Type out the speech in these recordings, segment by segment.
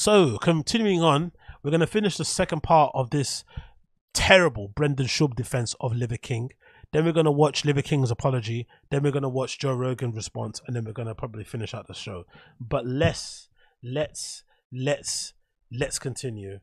So, continuing on, we're going to finish the second part of this terrible Brendan Schaub defense of Liver King. Then we're going to watch Liver King's apology. Then we're going to watch Joe Rogan's response. And then we're going to probably finish out the show. But let's, let's, let's, let's continue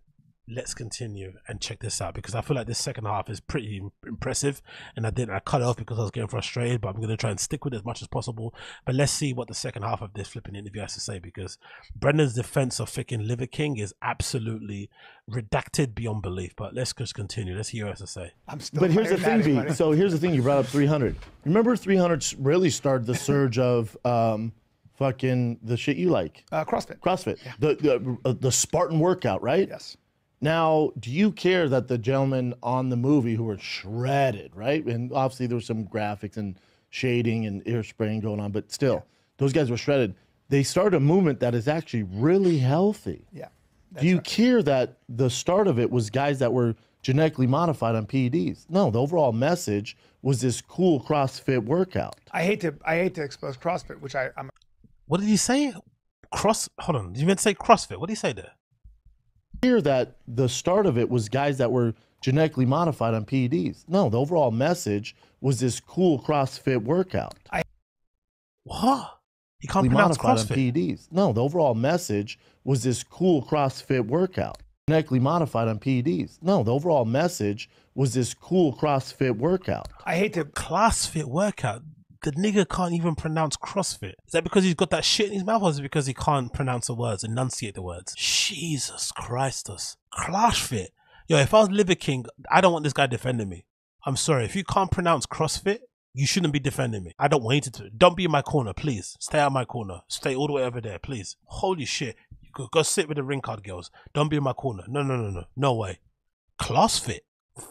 let's continue and check this out because I feel like this second half is pretty impressive and I didn't I cut off because I was getting frustrated but I'm going to try and stick with it as much as possible but let's see what the second half of this flipping interview has to say because Brendan's defense of freaking Liver King is absolutely redacted beyond belief but let's just continue let's hear what he has to say I'm still But here's the thing, fired B. So here's the thing. You brought up 300. Remember 300 really started the surge of um, fucking the shit you like, uh, CrossFit. CrossFit, the the, uh, the Spartan workout, right? Yes. Now, do you care that the gentlemen on the movie who were shredded, right? And obviously there was some graphics and shading and ear spraying going on, but still, those guys were shredded. They started a movement that is actually really healthy. Yeah. Do you care that the start of it was guys that were genetically modified on PEDs? No, the overall message was this cool CrossFit workout. I hate to I hate to expose CrossFit, which I, I'm what did he say cross hold on did you meant to say CrossFit what did he say there Hear that the start of it was guys that were genetically modified on PEDs. No, the overall message was this cool CrossFit workout. I, what he can't pronounce modified on PEDs. No, the overall message was this cool CrossFit workout. Genetically modified on PEDs. No, the overall message was this cool CrossFit workout. I hate to CrossFit workout the nigga can't even pronounce CrossFit. Is that because he's got that shit in his mouth, or is it because he can't pronounce the words, enunciate the words? Jesus Christus. CrossFit. Yo, if I was Liver King, I don't want this guy defending me. I'm sorry. If you can't pronounce CrossFit, you shouldn't be defending me. I don't want you to. Don't be in my corner, please. Stay out my corner. Stay all the way over there, please. Holy shit. You go, go sit with the ring card girls. Don't be in my corner. No, no, no, no. No way. CrossFit.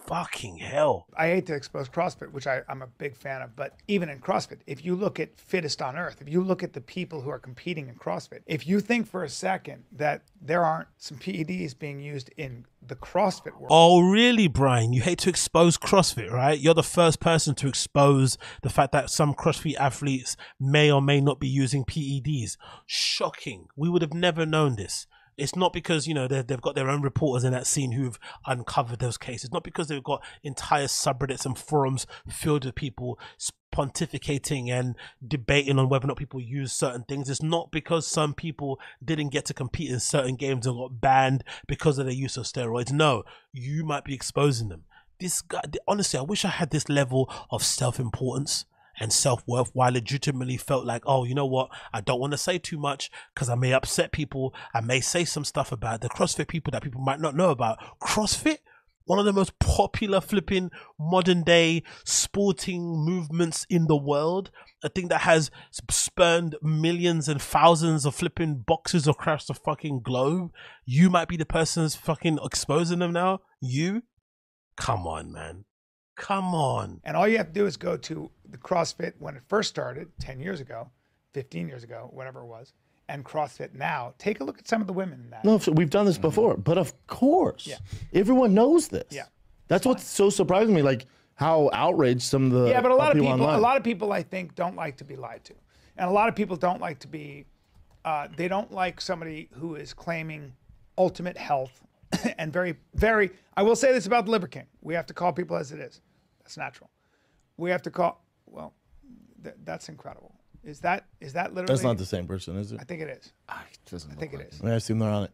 Fucking hell. I hate to expose CrossFit, which I, I'm a big fan of, but even in CrossFit, if you look at fittest on earth, if you look at the people who are competing in CrossFit, if you think for a second that there aren't some PEDs being used in the CrossFit world, Oh, really, Brian? You hate to expose CrossFit, right? You're the first person to expose the fact that some CrossFit athletes may or may not be using PEDs. Shocking. We would have never known this. It's not because, you know, they've, got their own reporters in that scene who've uncovered those cases. Not because they've got entire subreddits and forums filled with people pontificating and debating on whether or not people use certain things. It's not because some people didn't get to compete in certain games and got banned because of their use of steroids. No, you might be exposing them. This guy, honestly, I wish I had this level of self importance and self worth while legitimately felt like, oh, you know what? I don't want to say too much because I may upset people. I may say some stuff about the CrossFit people that people might not know about. CrossFit? One of the most popular flipping modern day sporting movements in the world. A thing that has spurned millions and thousands of flipping boxes across the fucking globe. You might be the person who's fucking exposing them now. You? Come on, man. Come on. and all you have to do is go to the CrossFit when it first started 10 years ago, 15 years ago, whatever it was, and CrossFit now. Take a look at some of the women in that. No, so we've done this before, but of course, Yeah. everyone knows this. Yeah. that's what's so surprising me. Like how outraged some of the Yeah, but a lot of people, online. a lot of people, I think, don't like to be lied to, and a lot of people don't like to be. Uh, they don't like somebody who is claiming ultimate health and very, very. I will say this about the Liver King: we have to call people as it is. That's natural. We have to call. Well, th- that's incredible. Is that is that literally? That's not the same person, is it? I think it is. I doesn't I think it is. I assume they're on it.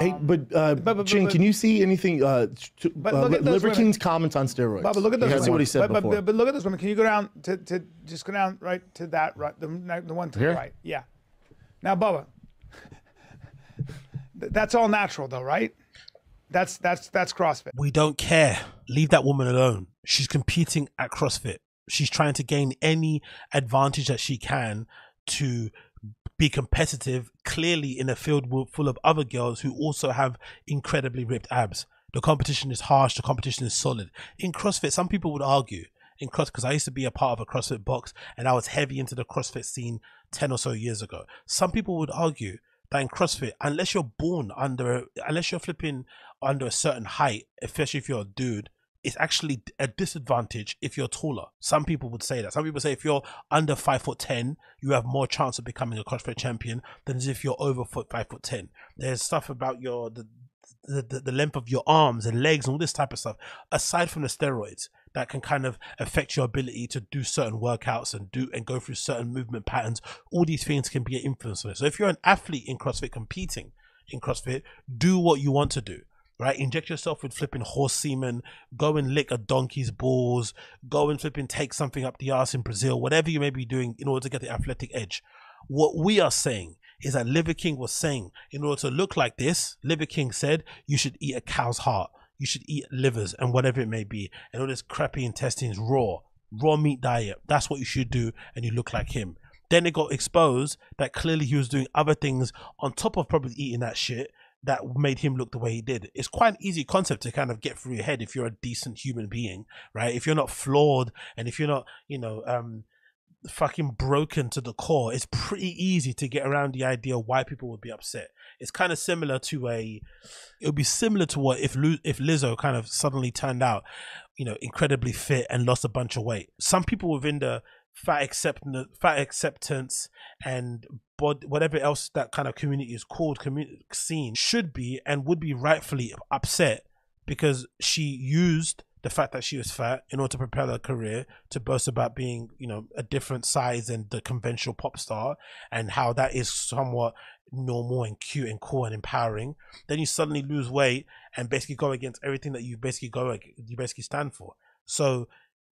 hey, but, uh, but- Chin, but- can you see anything? Uh, to, But uh, look at Liver women. King's comments on steroids. But, but look at those. That's women. what he said but, before. But, but look at this woman. Can you go down to, to just go down right to that right the the one to Here? the right? Yeah. Now, Bubba, that's all natural though, right? That's that's that's CrossFit. We don't care. Leave that woman alone. She's competing at CrossFit. She's trying to gain any advantage that she can to be competitive, clearly in a field full of other girls who also have incredibly ripped abs. The competition is harsh, the competition is solid. In CrossFit, some people would argue in cross because I used to be a part of a CrossFit box and I was heavy into the CrossFit scene 10 or so years ago. Some people would argue that in CrossFit, unless you're born under, unless you're flipping under a certain height, especially if you're a dude, it's actually a disadvantage if you're taller. Some people would say that. Some people say if you're under five foot ten, you have more chance of becoming a CrossFit champion than if you're over foot five foot ten. There's stuff about your the, the, the length of your arms and legs and all this type of stuff aside from the steroids that can kind of affect your ability to do certain workouts and do and go through certain movement patterns all these things can be an influence on it so if you're an athlete in crossfit competing in crossfit do what you want to do right? Inject yourself with flipping horse semen, go and lick a donkey's balls, go and flipping take something up the ass in Brazil, whatever you may be doing in order to get the athletic edge. What we are saying is that Liver King was saying, in order to look like this, Liver King said you should eat a cow's heart, you should eat livers and whatever it may be, and all this crappy intestines raw, raw meat diet. That's what you should do, and you look like him. Then it got exposed that clearly he was doing other things on top of probably eating that shit that made him look the way he did. It's quite an easy concept to kind of get through your head if you're a decent human being, right? If you're not flawed and if you're not, you know, um, fucking broken to the core, it's pretty easy to get around the idea why people would be upset. It's kind of similar to a, it would be similar to what if if Lizzo kind of suddenly turned out, you know, incredibly fit and lost a bunch of weight. Some people within the fat acceptance, fat acceptance, and bod- whatever else that kind of community is called, community scene should be and would be rightfully upset because she used the fact that she was fat in order to propel her career to boast about being, you know, a different size than the conventional pop star and how that is somewhat normal and cute and cool and empowering. Then you suddenly lose weight and basically go against everything that you basically go you basically stand for. So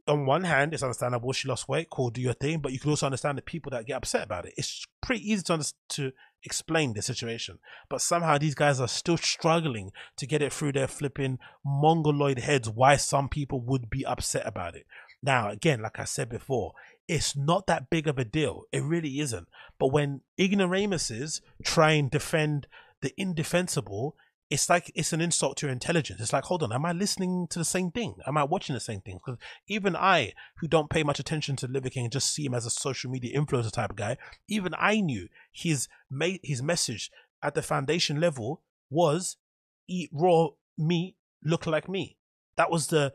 on one hand, it's understandable she lost weight, cool, do your thing, but you can also understand the people that get upset about it. It's pretty easy to understand, to explain the situation, but somehow these guys are still struggling to get it through their flipping mongoloid heads why some people would be upset about it. Now, again, like I said before, it's not that big of a deal. It really isn't. But when ignoramuses try and defend the indefensible, it's like it's an insult to your intelligence. It's like, hold on, am I listening to the same thing? Am I watching the same thing? Because even I, who don't pay much attention to Liver King and just see him as a social media influencer type guy, even I knew his his message at the foundation level was eat raw meat, look like me. That was the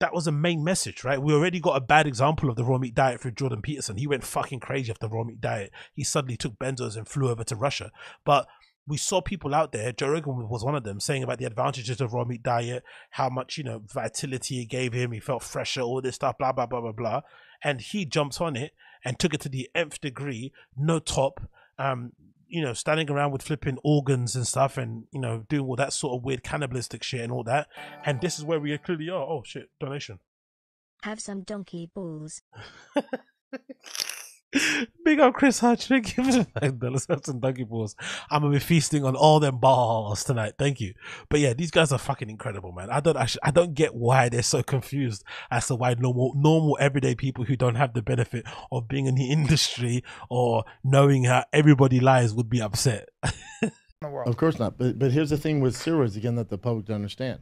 that was the main message, right? We already got a bad example of the raw meat diet through Jordan Peterson. He went fucking crazy after the raw meat diet. He suddenly took benzos and flew over to Russia. But we saw people out there, Joe Rogan was one of them, saying about the advantages of raw meat diet, how much, you know, vitality it gave him, he felt fresher, all this stuff, blah, blah, blah, blah, blah. And he jumped on it and took it to the nth degree, no top, um, you know, standing around with flipping organs and stuff and, you know, doing all that sort of weird cannibalistic shit and all that. And this is where we clearly are. Oh shit, donation. Have some donkey balls. Big up Chris Hutch. Thank you for the nine dollars. Have some donkey balls. I'm gonna be feasting on all them balls tonight. Thank you. But yeah, these guys are fucking incredible, man. I don't actually, I don't get why they're so confused as to why normal, normal everyday people who don't have the benefit of being in the industry or knowing how everybody lies would be upset. Of course not. But but here's the thing with steroids again that the public don't understand.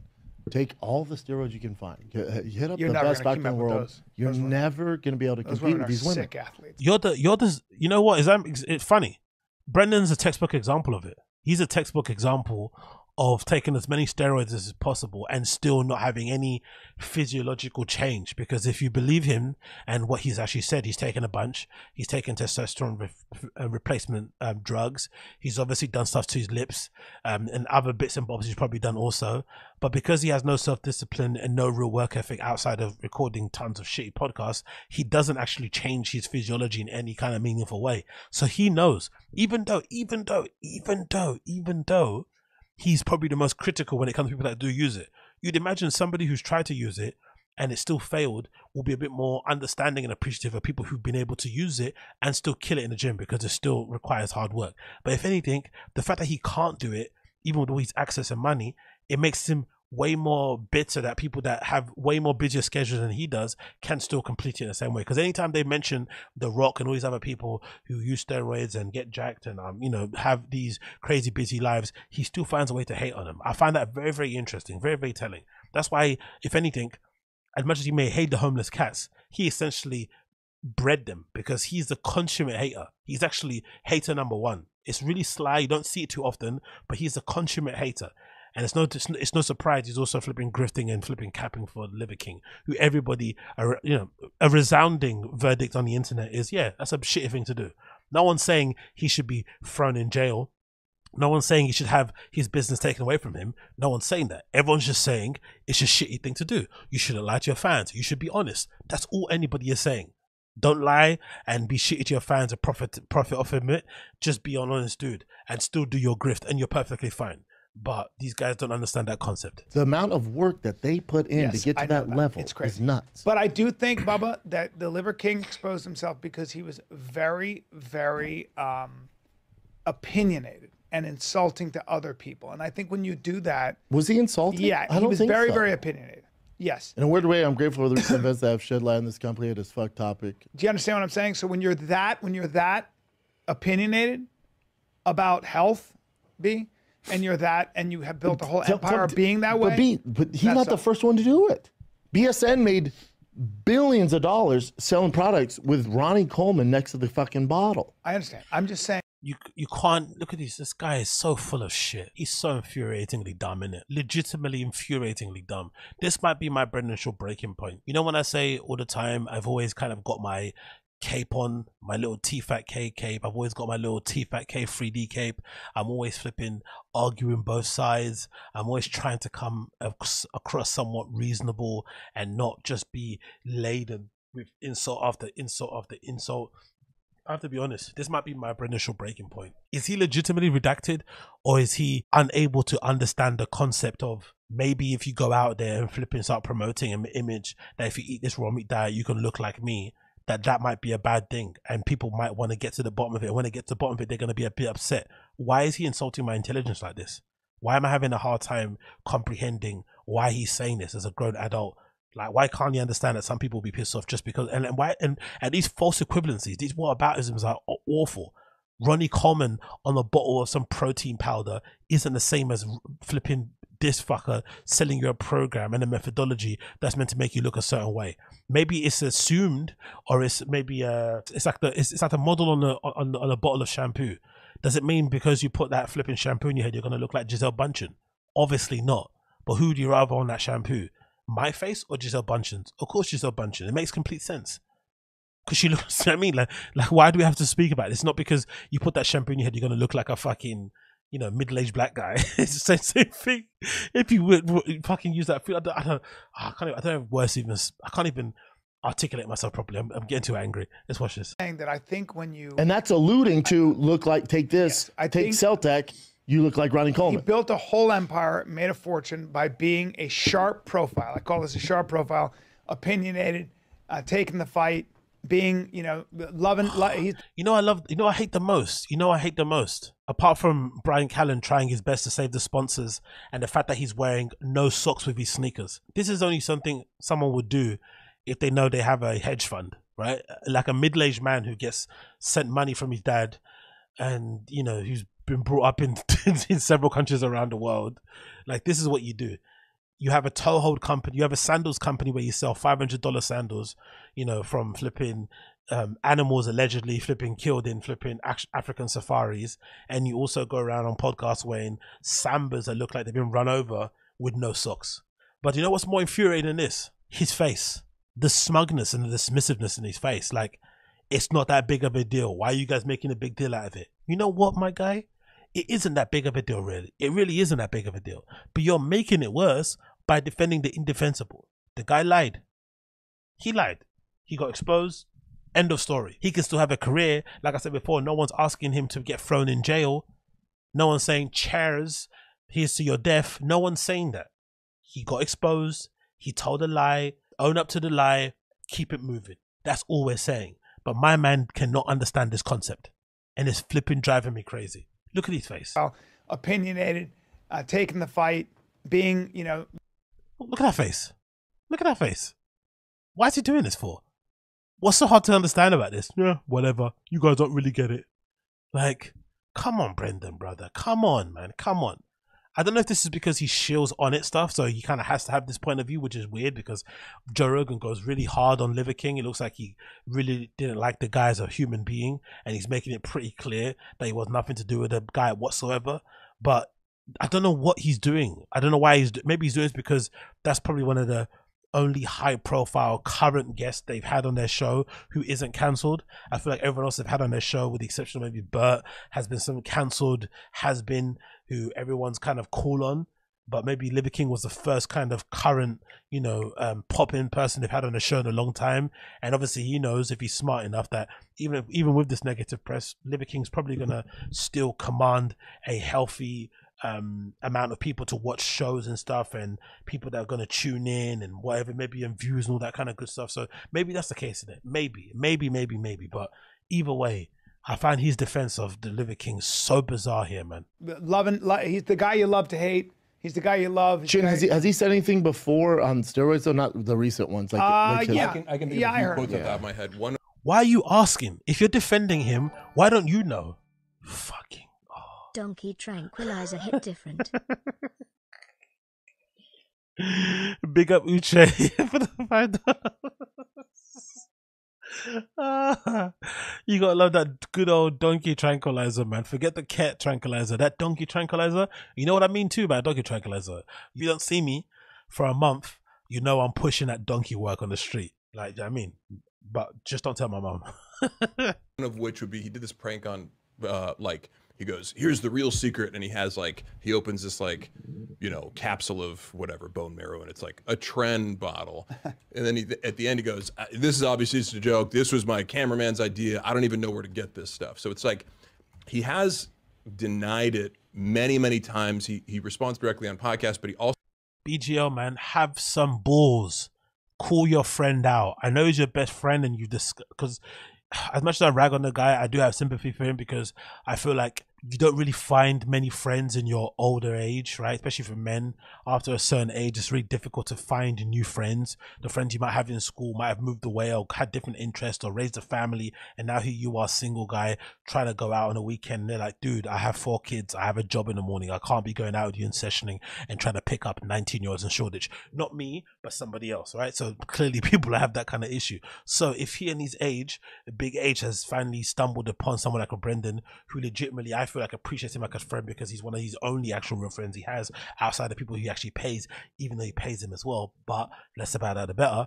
Take all the steroids you can find. Get- uh, Hit up You're the best gonna back in the world. those. You're Those never going to be able to Those compete women with are these women. sick athletes. You're the, you're the, you know what? Is that it's funny? Brendan's a textbook example of it. He's a textbook example of taking as many steroids as possible and still not having any physiological change. Because if you believe him and what he's actually said, he's taken a bunch. He's taken testosterone re- uh, replacement um, drugs. He's obviously done stuff to his lips um, and other bits and bobs he's probably done also. But because he has no self discipline and no real work ethic outside of recording tons of shitty podcasts, he doesn't actually change his physiology in any kind of meaningful way. So he knows, even though, even though, even though, even though he's probably the most critical when it comes to people that do use it. You'd imagine somebody who's tried to use it and it still failed will be a bit more understanding and appreciative of people who've been able to use it and still kill it in the gym because it still requires hard work. But if anything, the fact that he can't do it, even with all his access and money, it makes him way more bitter that people that have way more busier schedules than he does can still complete it in the same way. Because anytime they mention The Rock and all these other people who use steroids and get jacked and um, you know, have these crazy busy lives, he still finds a way to hate on them. I find that very, very interesting, very, very telling. That's why, if anything, as much as he may hate the homeless cats, he essentially bred them because he's the consummate hater. He's actually hater number one. It's really sly. You don't see it too often, but he's a consummate hater. And it's no, it's it's no surprise he's also flipping grifting and flipping capping for Liver King, who everybody, are, you know, a resounding verdict on the internet is, yeah, that's a shitty thing to do. No one's saying he should be thrown in jail. No one's saying he should have his business taken away from him. No one's saying that. Everyone's just saying it's a shitty thing to do. You shouldn't lie to your fans. You should be honest. That's all anybody is saying. Don't lie and be shitty to your fans and profit profit off of it. Just be an honest dude and still do your grift, and you're perfectly fine. But these guys don't understand that concept. The amount of work that they put in to get to that, that. level It's is crazy. nuts. But I do think, Bubba, that the Liver King exposed himself because he was very, very um, opinionated and insulting to other people. And I think when you do that, was he insulted? yeah, he was very, so. very opinionated. Yes. In a weird way, I'm grateful for the recent events that have shed light on this complicated as fuck topic. Do you understand what I'm saying? So when you're that, when you're that opinionated about health, B, and you're that, and you have built a whole Tell- empire tell- being that but way. But he's that's not the first one to do it. BSN made billions of dollars selling products with Ronnie Coleman next to the fucking bottle. I understand. I'm just saying. You you can't look at this. This guy is so full of shit. He's so infuriatingly dumb, in it? Legitimately infuriatingly dumb. This might be my Brendan Schaub breaking point. You know when I say all the time, I've always kind of got my cape on, my little T Fat K cape. I've always got my little T Fat K 3D cape. I'm always flipping, arguing both sides. I'm always trying to come across somewhat reasonable and not just be laden with insult after insult after insult. I have to be honest. This might be my initial breaking point. Is he legitimately redacted, or is he unable to understand the concept of maybe if you go out there and flipping start promoting an image that if you eat this raw meat diet you can look like me? That that might be a bad thing, and people might want to get to the bottom of it. When they get to the bottom of it, they're going to be a bit upset. Why is he insulting my intelligence like this? Why am I having a hard time comprehending why he's saying this as a grown adult? Like, why can't you understand that some people will be pissed off just because? And, and why? And and these false equivalencies, these whataboutisms are awful. Ronnie Coleman on a bottle of some protein powder isn't the same as flipping this fucker selling you a program and a methodology that's meant to make you look a certain way. Maybe it's assumed, or it's maybe uh, it's like the it's, it's like a model on a on, on a bottle of shampoo. Does it mean because you put that flipping shampoo in your head, you're gonna look like Gisele Bundchen? Obviously not. But who do you rather on that shampoo? My face or Gisele Bundchen's? Of course, Gisele Bundchen. It makes complete sense. Because she looks, I mean, like, like, why do we have to speak about this? Not because you put that shampoo in your head, you're going to look like a fucking, you know, middle aged black guy. it's the same, same thing. If you would, would fucking use that, I don't, I don't, I can't, even- I don't have words even, I can't even articulate myself properly. I'm, I'm getting too angry. Let's watch this. saying that I think when you And that's alluding to look like take this, Yes, I take think- Cell-Tech, you look like Ronnie Cole. he built a whole empire, made a fortune by being a sharp profile. I call this a sharp profile, opinionated, uh, taking the fight, being you know loving. Lo- he's You know, I love. You know, I hate the most. You know, I hate the most. Apart from Brian Callen trying his best to save the sponsors and the fact that he's wearing no socks with his sneakers. This is only something someone would do if they know they have a hedge fund, right? Like a middle-aged man who gets sent money from his dad, and you know, who's been brought up in in several countries around the world. Like this is what you do. You have a toehold company. You have a sandals company where you sell five hundred dollar sandals. You know, from flipping um, animals allegedly flipping killed in flipping African safaris, and you also go around on podcasts wearing sambas that look like they've been run over with no socks. But you know what's more infuriating than this? His face, the smugness and the dismissiveness in his face. Like it's not that big of a deal. Why are you guys making a big deal out of it? You know what, my guy? It isn't that big of a deal, really. It really isn't that big of a deal. But you're making it worse by defending the indefensible. The guy lied. He lied. He got exposed. End of story. He can still have a career. Like I said before, no one's asking him to get thrown in jail. No one's saying chairs, here's to your death. No one's saying that. He got exposed. He told a lie. Own up to the lie. Keep it moving. That's all we're saying. But my man cannot understand this concept. And it's flipping driving me crazy. Look at his face. Well, opinionated, uh, taking the fight, being you know Look at that face. Look at that face. Why is he doing this for? What's so hard to understand about this? Yeah, whatever. You guys don't really get it. Like, come on, Brendan, brother. Come on, man. Come on. I don't know if this is because he shills on it stuff, so he kind of has to have this point of view, which is weird because Joe Rogan goes really hard on Liver King. It looks like he really didn't like the guy as a human being, and he's making it pretty clear that he was nothing to do with the guy whatsoever. But I don't know what he's doing. I don't know why he's maybe he's doing this because that's probably one of the only high profile current guest they've had on their show who isn't cancelled. I feel like everyone else they've had on their show, with the exception of maybe Bert, has been some cancelled, has been who everyone's kind of cool on. But maybe Liver King was the first kind of current, you know, um, pop in person they've had on the show in a long time. And obviously, he knows if he's smart enough that even even with this negative press, Liver King's probably gonna still command a healthy um amount of people to watch shows and stuff and people that are going to tune in and whatever maybe and views and all that kind of good stuff so maybe that's the case in it maybe maybe maybe maybe but either way i find his defense of the liver king so bizarre here man Loving, lo- he's the guy you love to hate. He's the guy you love. He's the Chin, has he has he said anything before on steroids though? Not the recent ones. Like, Uh, like his- yeah. I can, I can think Yeah, of I a few heard. quotes off the top of my head. One why are you asking if you're defending him why don't you know fucking Donkey tranquilizer hit different. Big up Uche for the five dollars. you gotta love that good old donkey tranquilizer, man. Forget the cat tranquilizer. That donkey tranquilizer. You know what I mean too by donkey tranquilizer. You don't see me for a month, you know I'm pushing that donkey work on the street. Like, you know I mean? But just don't tell my mom. one of which would be he did this prank on uh like he goes here's the real secret and he has like he opens this like you know capsule of whatever bone marrow and it's like a tren bottle. And then he, at the end he goes "Uh, this is obviously just a joke. This was my cameraman's idea. I don't even know where to get this stuff. So it's like he has denied it many many times. He he responds directly on podcasts but he also BGL man, have some balls. Call your friend out. I know he's your best friend, and you just because as much as I rag on the guy, I do have sympathy for him because I feel like you don't really find many friends in your older age, right? Especially for men. After a certain age, it's really difficult to find new friends. The friends you might have in school might have moved away or had different interests or raised a family, and now here you are, single guy, trying to go out on a weekend. And they're like, dude, I have four kids, I have a job in the morning, I can't be going out with you and sessioning and trying to pick up 19 year olds in Shoreditch. Not me, but somebody else, right? So clearly people have that kind of issue. So if he and his age, Big age, has finally stumbled upon someone like a Brendan who legitimately I feel like appreciates him like a friend because he's one of his only actual real friends he has outside of people he actually pays, even though he pays him as well. But less about that the better.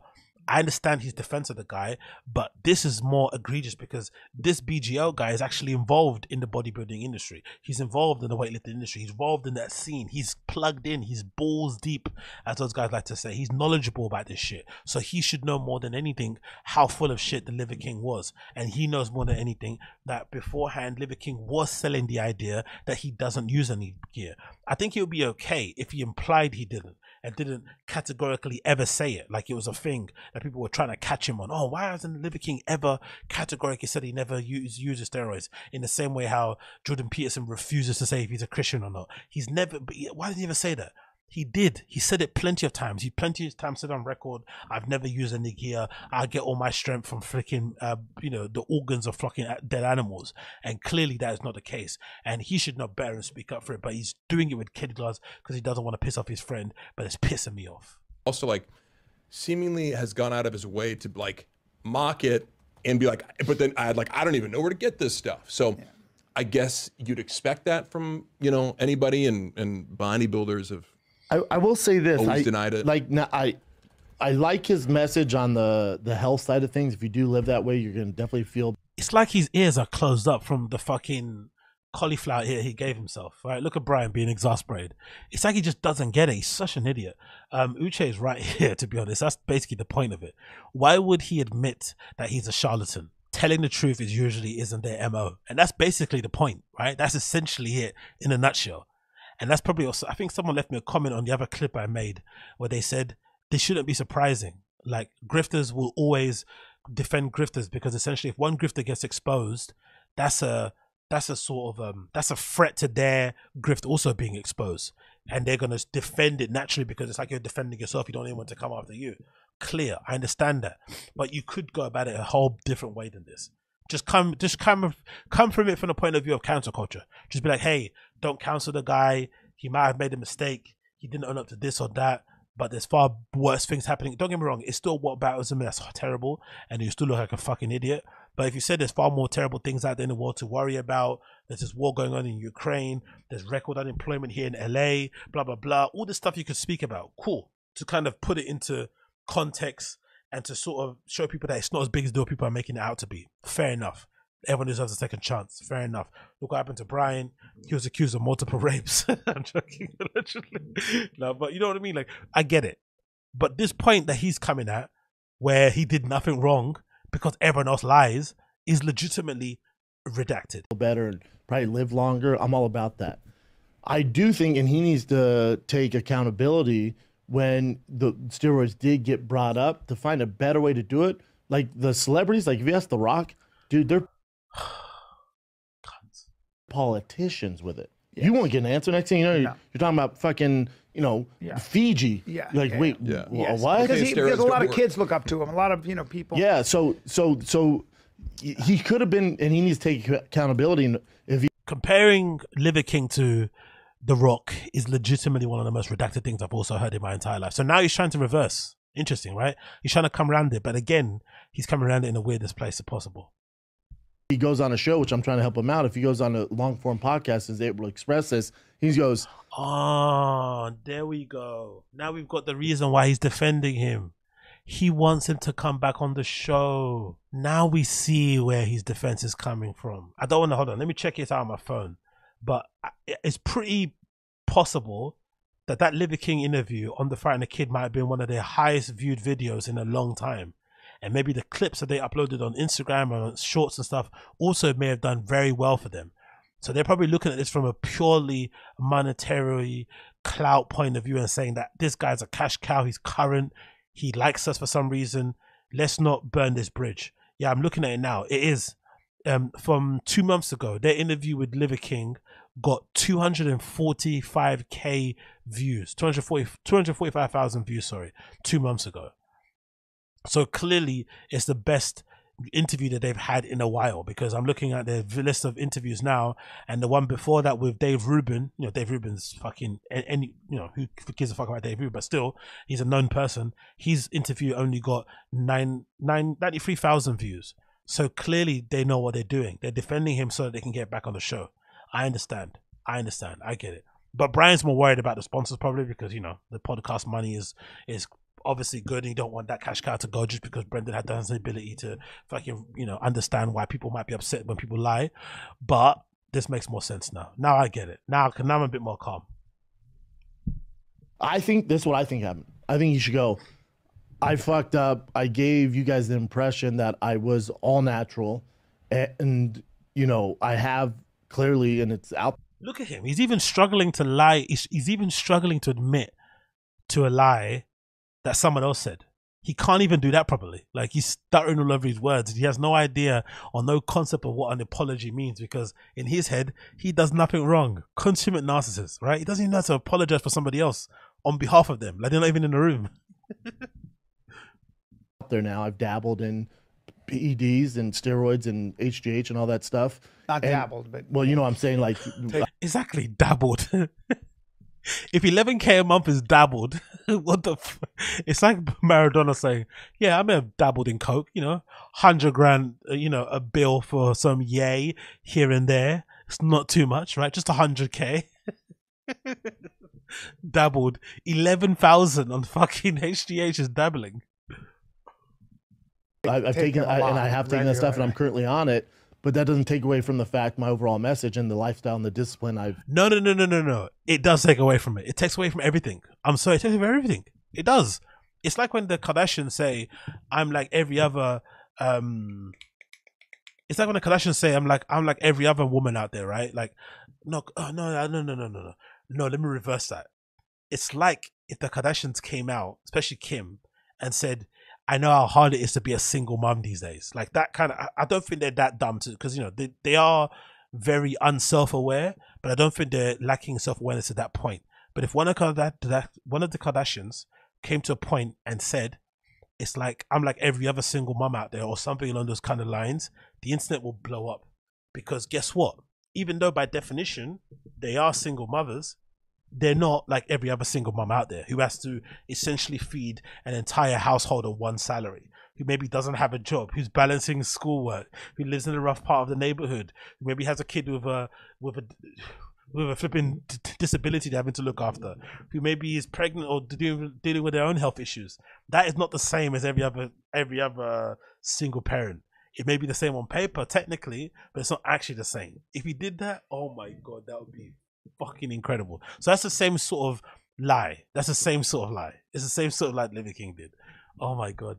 I understand his defense of the guy, but this is more egregious because this BGL guy is actually involved in the bodybuilding industry. He's involved in the weightlifting industry. He's involved in that scene. He's plugged in. He's balls deep, as those guys like to say. He's knowledgeable about this shit. So he should know more than anything how full of shit the Liver King was. And he knows more than anything that beforehand, Liver King was selling the idea that he doesn't use any gear. I think it would be okay if he implied he didn't and didn't categorically ever say it like it was a thing that people were trying to catch him on. Oh, why hasn't Liver King ever categorically said he never use, uses steroids? In the same way how Jordan Peterson refuses to say if he's a Christian or not. He's never. Why did he ever say that? He did. He said it plenty of times. He plenty of times said on record, "I've never used any gear. I get all my strength from freaking, uh, you know, the organs of fucking dead animals." And clearly, that is not the case. And he should know better and speak up for it. But he's doing it with kid gloves because he doesn't want to piss off his friend. But it's pissing me off. also like seemingly has gone out of his way to like mock it and be like but then i like i don't even know where to get this stuff so i guess you'd expect that from you know anybody and and bodybuilders of I, I will say this. Always I denied it. Like no, I, I like his message on the the health side of things. If you do live that way, you're gonna definitely feel. It's like his ears are closed up from the fucking cauliflower ear he gave himself. Right? Look at Brian being exasperated. It's like he just doesn't get it. He's such an idiot. Um, Uche is right here, to be honest. That's basically the point of it. Why would he admit that he's a charlatan? Telling the truth is usually isn't their MO. And that's basically the point, right? That's essentially it in a nutshell. And that's probably also, I think someone left me a comment on the other clip I made where they said this shouldn't be surprising. Like grifters will always defend grifters because essentially if one grifter gets exposed, that's a that's a sort of um that's a threat to their grift also being exposed. And they're gonna defend it naturally because it's like you're defending yourself, you don't even want to come after you. Clear, I understand that. But you could go about it a whole different way than this just come just come come from it from the point of view of cancel culture just be like hey don't cancel the guy. He might have made a mistake. He didn't own up to this or that but there's far worse things happening. Don't get me wrong it's still what battles him that's terrible and you still look like a fucking idiot. But if you said there's far more terrible things out there in the world to worry about, there's this war going on in Ukraine, there's record unemployment here in LA, blah blah blah, all this stuff you could speak about. Cool. To kind of put it into context and to sort of show people that it's not as big as the people are making it out to be. Fair enough. Everyone deserves a second chance. Fair enough. Look what happened to Brian. He was accused of multiple rapes. I'm joking, allegedly. No, but you know what I mean? Like, I get it. But this point that he's coming at, where he did nothing wrong because everyone else lies, is legitimately redacted. better and probably live longer. I'm all about that. I do think, and he needs to take accountability when the steroids did get brought up to find a better way to do it. Like the celebrities, like if you ask The Rock, dude, they're politicians with it. You won't get an answer. Next thing you know, you're, No. you're talking about fucking, you know, Yeah. Fiji. Yeah, You're like, yeah, wait, yeah. wh- Yes, what? Because, he, because a lot of work. kids look up to him. A lot of you know people. Yeah. So, so, so he he could have been, and he needs to take accountability. And if he Comparing Liver King to The Rock is legitimately one of the most redacted things I've also heard in my entire life. So now he's trying to reverse. Interesting, right? He's trying to come around it, but again, he's coming around it in the weirdest place possible. he goes on a show, which I'm trying to help him out. If he goes on a long form podcast, and is able to express this, he goes, Oh, there we go. Now we've got the reason why he's defending him. He wants him to come back on the show. Now we see where his defense is coming from. I don't want to hold on. Let me check it out on my phone. But uh, it's pretty possible that that Liver King interview on the Fighter and the Kid might have been one of their highest viewed videos in a long time. And maybe the clips that they uploaded on Instagram and on shorts and stuff also may have done very well for them. So they're probably looking at this from a purely monetary clout point of view and saying that this guy's a cash cow, he's current, he likes us for some reason. Let's not burn this bridge. Yeah, I'm looking at it now. It is um, from two months ago. Their interview with Liver King got 245k views, 240, 245,000 views, sorry, two months ago. So clearly, it's the best interview that they've had in a while because I'm looking at their list of interviews now, and the one before that with Dave Rubin. You know, Dave Rubin's fucking any you know who gives a fuck about Dave Rubin, but still, he's a known person. His interview only got nine nine ninety three thousand views. So clearly, they know what they're doing. They're defending him so that they can get back on the show. I understand. I understand. I get it. But Brian's more worried about the sponsors probably because you know the podcast money is is obviously good and you don't want that cash cow to go just because Brendan had the ability to fucking you know understand why people might be upset when people lie. But this makes more sense now. Now I get it. Now, now I'm a bit more calm. I think this is what I think happened. I think you should go. I fucked up. I gave you guys the impression that I was all natural, a- and you know I have clearly, and it's out. Look at him. He's even struggling to lie. He's, he's even struggling to admit to a lie that someone else said. He can't even do that properly. Like he's stuttering all over his words. He has no idea or no concept of what an apology means because in his head, he does nothing wrong. Consummate narcissist, right? He doesn't even know how to apologize for somebody else on behalf of them. Like they're not even in the room. there now. I've dabbled in PEDs and steroids and HGH and all that stuff. Not And- dabbled, but Well, you know what I'm saying? Like, Exactly, dabbled. if 11k a month is dabbled, what the? F- it's like Maradona saying, "Yeah, I may have dabbled in coke. You know, hundred grand. uh, You know, a bill for some yay here and there. It's not too much, right? Just hundred k." dabbled eleven thousand on fucking HGH is dabbling. I, I've Take taken them a I, and I have taken that stuff, and I'm currently on it. But that doesn't take away from the fact my overall message and the lifestyle and the discipline I've. No, no, no, no, no, no. It does take away from it. It takes away from everything. I'm sorry, it takes away from everything. It does. It's like when the Kardashians say, "I'm like every other." um It's like when the Kardashians say, "I'm like I'm like every other woman out there," right? Like, no, oh, no, no, no, no, no, no, no. No, let me reverse that. It's like if the Kardashians came out, especially Kim, and said, I know how hard it is to be a single mom these days. Like that kind of, I, don't think they're that dumb to, because, you know, they, they are very unself aware, but I don't think they're lacking self awareness at that point. But if one of, that, one of the Kardashians came to a point and said, it's like, I'm like every other single mom out there, or something along those kind of lines, the internet will blow up. Because guess what? Even though by definition they are single mothers, they're not like every other single mom out there who has to essentially feed an entire household on one salary, who maybe doesn't have a job, who's balancing schoolwork, who lives in a rough part of the neighborhood, who maybe has a kid with a with a with a flipping disability they're having to look after, who maybe is pregnant or dealing, dealing with their own health issues. That is not the same as every other every other single parent. It may be the same on paper, technically, but it's not actually the same. If he did that, oh my god, that would be fucking incredible. So that's the same sort of lie. That's the same sort of lie. It's the same sort of lie Liver King did. Oh my god.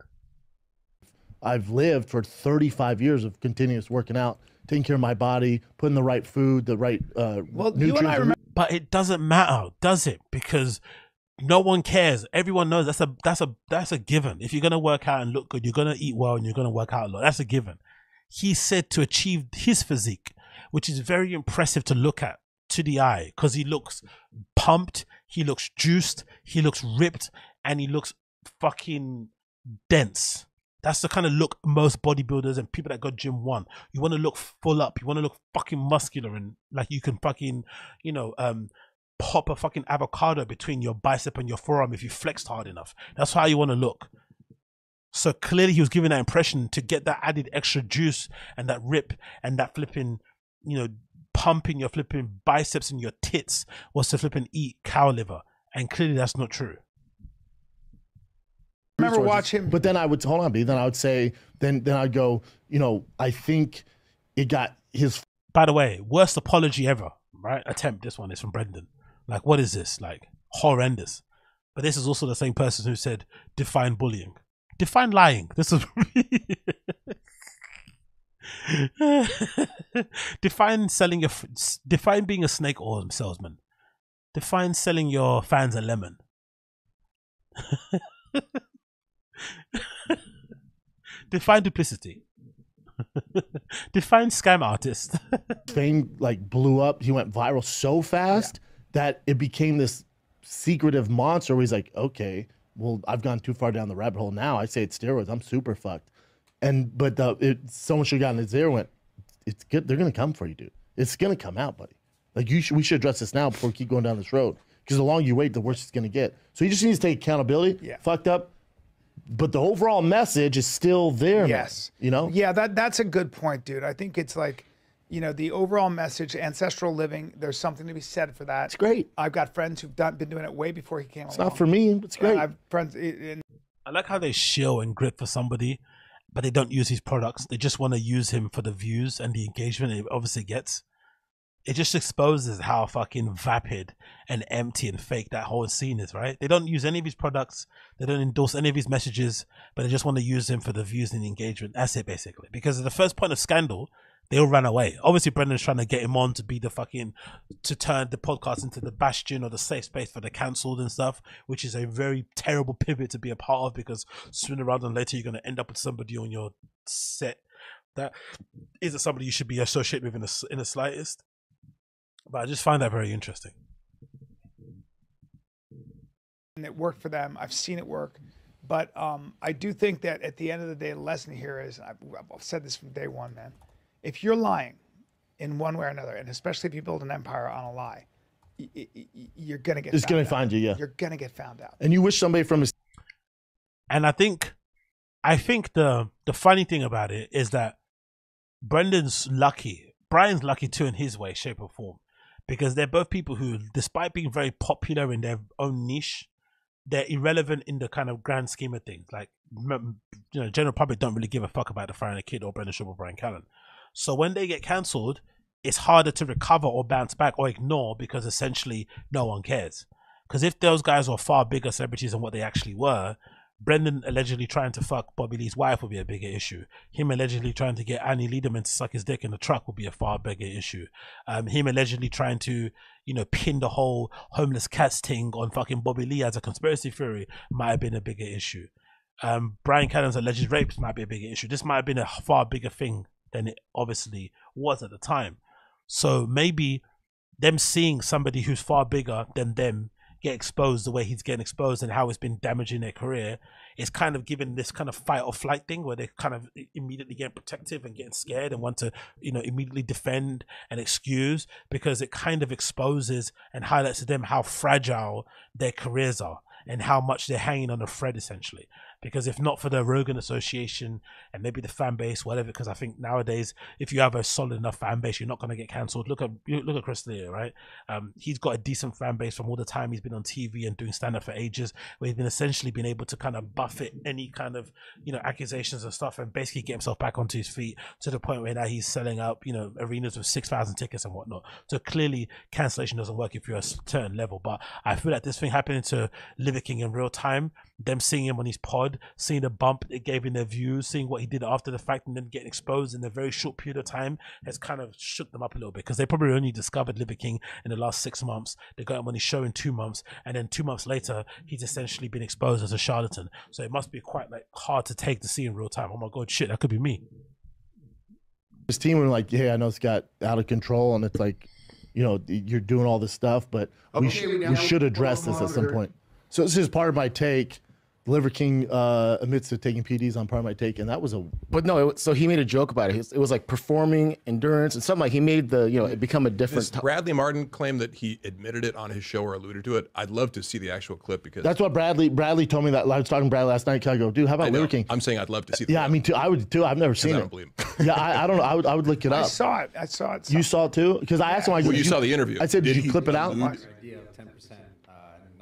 I've lived for 35 years of continuous working out, taking care of my body, putting the right food, the right uh, Well, you and I remember. But it doesn't matter, does it? Because no one cares. Everyone knows that's a that's a that's a given. If you're gonna work out and look good, you're gonna eat well and you're gonna work out a lot. That's a given. He said to achieve his physique, which is very impressive to look at to the eye, because he looks pumped, he looks juiced, he looks ripped, and he looks fucking dense. That's the kind of look most bodybuilders and people that got gym want. You want to look full up. You want to look fucking muscular and like you can fucking, you know, um, pop a fucking avocado between your bicep and your forearm if you flexed hard enough. That's how you want to look. So clearly he was giving that impression to get that added extra juice and that rip and that flipping, you know, pumping your flipping biceps and your tits was to flipping eat cow liver. And clearly that's not true. remember resources. watch him. But then I would hold on, B. Then I would say, then then I'd go. You know, I think it got his By the way, worst apology ever, right? Attempt. This one is from Brendan. Like, what is this? Like, horrendous. But this is also the same person who said, define bullying. Define lying. This is. define selling your. Define being a snake oil salesman. Define selling your fans a lemon. define duplicity. define scam artist. fame like blew up. He went viral so fast that it became this secretive monster. Where he's like, okay, well, I've gone too far down the rabbit hole. Now I say it's steroids. I'm super fucked. And but the, it, someone should have gotten his ear. Went, it's good. They're gonna come for you, dude. It's gonna come out, buddy. Like you should. We should address this now before we keep going down this road. Because the longer you wait, the worse it's gonna get. So he just needs to take accountability. Yeah. Fucked up. But the overall message is still there. man. Yes. You know. Yeah, that that's a good point, dude. I think it's like, you know, the overall message, ancestral living. There's something to be said for that. It's great. I've got friends who've done, been doing it way before he came It's along. not for me. It's great. I've friends, and I like how they shill and grit for somebody, but they don't use his products. They just want to use him for the views and the engagement it obviously gets. It just exposes how fucking vapid and empty and fake that whole scene is, right? They don't use any of his products, they don't endorse any of his messages, but they just want to use him for the views and the engagement. That's it, basically. Because the first point of scandal, they all ran away. Obviously, Brendan's trying to get him on to be the fucking to turn the podcast into the bastion or the safe space for the cancelled and stuff, which is a very terrible pivot to be a part of because sooner rather than later you're going to end up with somebody on your set that isn't somebody you should be associated with in the in the slightest. But I just find that very interesting. And it worked for them. I've seen it work. But um, I do think that at the end of the day, the lesson here is I've, I've said this from day one, man. If you're lying in one way or another, and especially if you build an empire on a lie, y- y- y- you're going to get It's gonna out. find you, yeah. You're going to get found out. and you wish somebody from his And I think, I think the the funny thing about it is that Brendan's lucky. Brian's lucky too in his way, shape, or form, because they're both people who, despite being very popular in their own niche, they're irrelevant in the kind of grand scheme of things. Like, you know, general public don't really give a fuck about the Firing a Kid or Brendan Schaub or Brian Callen. So when they get cancelled, it's harder to recover or bounce back or ignore because essentially no one cares. Because if those guys were far bigger celebrities than what they actually were, Brendan allegedly trying to fuck Bobby Lee's wife would be a bigger issue. Him allegedly trying to get Annie Lederman to suck his dick in the truck would be a far bigger issue. Um, him allegedly trying to, you know, pin the whole homeless cats thing on fucking Bobby Lee as a conspiracy theory might have been a bigger issue. Um, Brian Callen's alleged rapes might be a bigger issue. This might have been a far bigger thing than it obviously was at the time. So maybe them seeing somebody who's far bigger than them get exposed the way he's getting exposed and how it's been damaging their career is kind of giving this kind of fight or flight thing where they kind of immediately get protective and getting scared and want to you know immediately defend and excuse because it kind of exposes and highlights to them how fragile their careers are and how much they're hanging on a thread essentially because if not for the Rogan Association and maybe the fan base, whatever, because I think nowadays if you have a solid enough fan base, you're not going to get cancelled. Look at look at Chris D'Elia, right? Um, he's got a decent fan base from all the time he's been on TV and doing stand up for ages, where he's been essentially been able to kind of buffet any kind of you know accusations and stuff, and basically get himself back onto his feet to the point where now he's selling out you know arenas with six thousand tickets and whatnot. So clearly cancellation doesn't work if you're a certain level. But I feel like this thing happening to Liver King in real time, them seeing him on his pod, seeing the bump it gave in their views, seeing what he did after the fact, and then getting exposed in a very short period of time has kind of shook them up a little bit because they probably only discovered Liver King in the last six months. They got him on his show in two months, and then two months later, he's essentially been exposed as a charlatan. So it must be quite like hard to take to see in real time. Oh my god, shit, that could be me. his team were like, "Hey, I know it's got out of control, and it's like, you know, you're doing all this stuff, but we, sh- we we should address this at some point." So this is part of my take. Liver King uh, admits to taking PDs on part of my take, and that was a But no, it, was- so he made a joke about it. It was, it was like performing endurance and something like he made the you know it become a different. This to- Bradley Martin claimed that he admitted it on his show or alluded to it. I'd love to see the actual clip because That's what Bradley Bradley told me that. I was talking to Bradley last night. I go, dude, how about know. Liver King? I'm saying I'd love to see. The yeah, I mean, too, I would too. I've never seen I it. don't believe him. yeah, I, I don't know. I would I would look it up. I saw it. I saw it. You saw it too? Because I asked him. I go, Well, you "Did saw the interview. I said, did, Did you he clip it out? allude- idea of 10%, uh,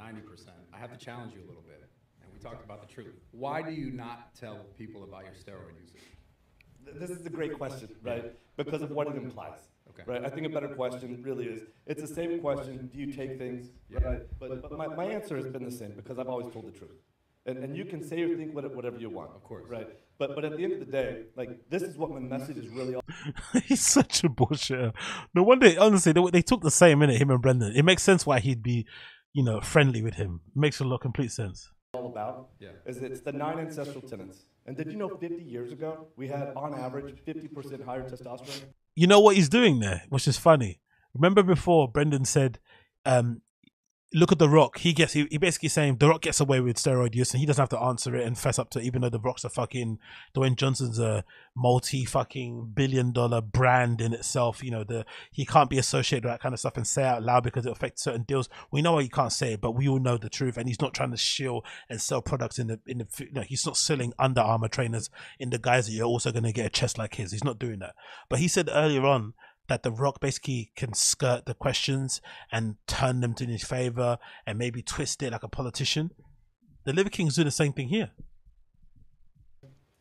90%. I have to challenge you a little bit. And we talked about the truth. Why do you not tell people about your steroid usage? This is a great question, right? Because of what it implies. Okay. Right? I think a better question really is it's the same question do you take things? Right? But, but my, my answer has been the same because I've always told the truth. And, and you can say or think whatever you want. Of course. Right? But, but at the end of the day, like, this is what my message is really all He's such a bullshitter. No wonder, honestly, they, they took the same minute him and Brendan. It makes sense why he'd be, you know, friendly with him. makes a lot of complete sense. All about Yeah. is it's the nine ancestral tenets. And did you know 50 years ago we had on average 50% higher testosterone? You know what he's doing there, which is funny. Remember before Brendan said, um, look at The Rock. He gets, he, he basically saying The Rock gets away with steroid use and he doesn't have to answer it and fess up to it, even though The Rock's a fucking, Dwayne Johnson's a multi fucking billion dollar brand in itself. You know, the, he can't be associated with that kind of stuff and say out loud because it affects certain deals. We know he can't say it, but we all know the truth. And he's not trying to shield and sell products in the, in the, you know, he's not selling Under Armour trainers in the guys that you're also going to get a chest like his. He's not doing that. But he said earlier on, that The Rock basically can skirt the questions and turn them to his favor and maybe twist it like a politician. The Liver King's doing the same thing here.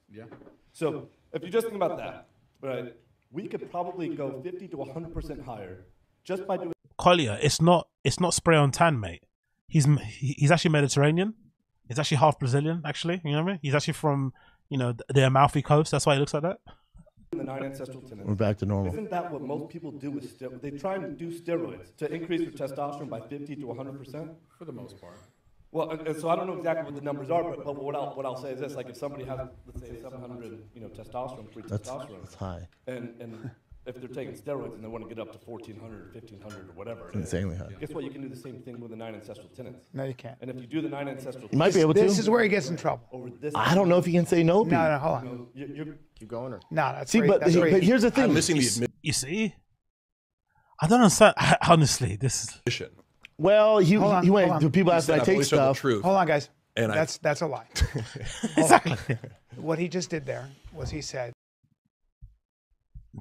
Yeah. So if you just think about that, right, we could probably go 50 to 100% higher just by doing Collier, it's not it's not spray on tan, mate. He's he's actually Mediterranean. He's actually half Brazilian, actually. You know what I mean? He's actually from you know the Amalfi Coast. That's why he looks like that. The nine ancestral We're back to normal. Isn't that what most people do with steroids? They try and do steroids to increase their testosterone by 50 to 100%? For the most part. Well, and, and so I don't know exactly what the numbers are, but, but what, I'll, what I'll say is this, like if somebody has, let's say 700, you know, testosterone, free That's, testosterone, that's high. and, and if they're taking steroids and they want to get up to 1400 or 1500 or whatever, Insanely high. guess what? You can do the same thing with the nine ancestral tenets. No, you can't. And if you do the nine ancestral You might be able to. This is where he gets in trouble. over this, I don't know if he can say no. No, no, hold on. you you're, Keep going or? No, that's See, where, but, that's where but he- here's the thing. I'm thing. missing the You see, I don't understand. Honestly, this is admission. Well, he, on, he went. hold. Do people ask Said me I take always the stuff? truth. Hold on, guys. And I- that's that's a lie. exactly. what he just did there was he said,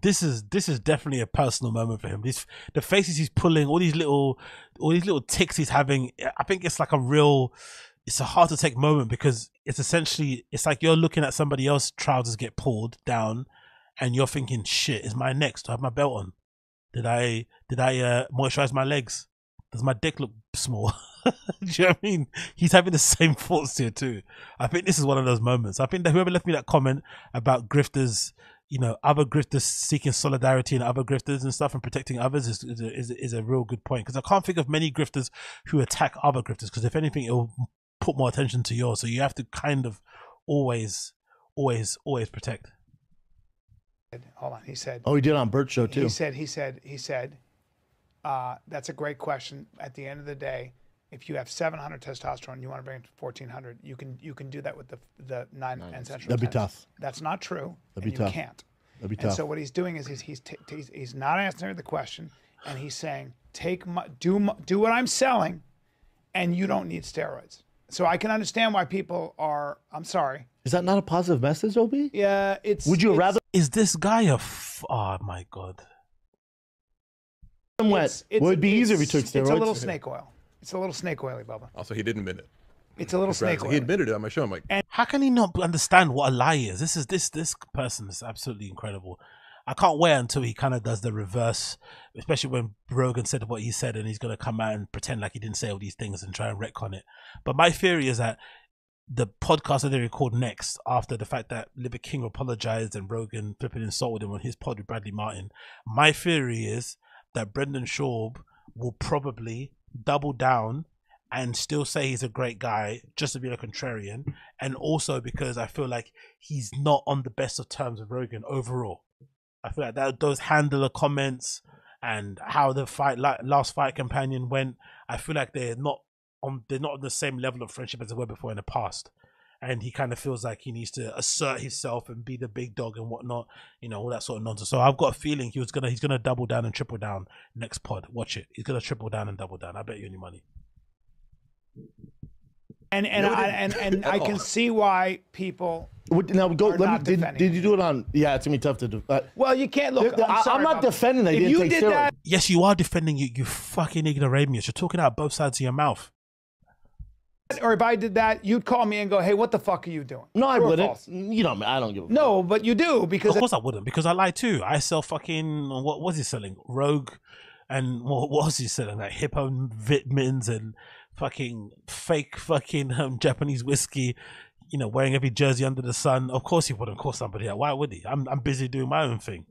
this is this is definitely a personal moment for him. These the faces he's pulling, all these little all these little ticks he's having. I think it's like a real. It's a hard to take moment because it's essentially it's like you're looking at somebody else trousers get pulled down, and you're thinking, "Shit, is my next? Do I have my belt on? Did I did I uh, moisturize my legs? Does my dick look small?" Do you know what I mean? He's having the same thoughts here too. I think this is one of those moments. I think that whoever left me that comment about grifters, you know, other grifters seeking solidarity and other grifters and stuff and protecting others is is a, is a, is a real good point because I can't think of many grifters who attack other grifters because if anything, it'll put more attention to yours. So you have to kind of always, always, always protect. hold on. He said, Oh, he did on Burt show too. he said, he said, he said, uh, that's a great question. At the end of the day, if you have 700 testosterone, you want to bring it to 1400. You can you can do that with the the nine, ancestral. That'd be tenets. tough. That's not true. That'd and be you tough. can't. That'd be And tough. so what he's doing is he's he's, t- he's he's not answering the question, and he's saying take my do my, do what I'm selling, and you don't need steroids. So I can understand why people are. I'm sorry. Is that not a positive message, Ob? Yeah, it's. Would you it's- rather Is this guy a? F- oh my god. them wet? It's, it's, Would it be easier if you it's- took steroids? It's a little snake oil. It's a little snake oily, Bubba. Also, he didn't admit it. It's a little snake oily. He admitted it on my show. I'm like, How can he not understand what a lie is? This is this this person is absolutely incredible. I can't wait until he kind of does the reverse, especially when Rogan said what he said, and he's gonna come out and pretend like he didn't say all these things and try and retcon it. But my theory is that the podcast that they record next, after the fact that Liver King apologized and Rogan flipping insulted him on his pod with Bradley Martin, my theory is that Brendan Schaub will probably double down and still say he's a great guy just to be a contrarian, and also because I feel like he's not on the best of terms with Rogan overall. I feel like that those handler comments and how the fight la- last fight companion went, I feel like they're not on they're not on the same level of friendship as they were before in the past. And he kind of feels like he needs to assert himself and be the big dog and whatnot, you know, all that sort of nonsense. So I've got a feeling he was gonna he's gonna double down and triple down next pod. Watch it. He's gonna triple down and double down. I bet you any money. And and I, and and I can see why people. Would- Now go. Are Let me. Did, did you do it on? Yeah, it's gonna be tough to do. Uh, Well, you can't look. Th- th- I'm, I- sorry, I'm not defending that If you did steroids. that, Yes, you are defending you, you fucking ignoramus. You're talking out both sides of your mouth. Or if I did that, you'd call me and go, "Hey, what the fuck are you doing?" no, I True or wouldn't. false? You know, I don't give a. Fuck. No, but you do because Of course I wouldn't, because I lie too. I sell fucking what was he selling? Rogue and what was he selling? Like hippo vitamins and fucking fake fucking um, Japanese whiskey. You know, wearing every jersey under the sun. Of course he wouldn't call somebody out. Why would he? I'm I'm busy doing my own thing.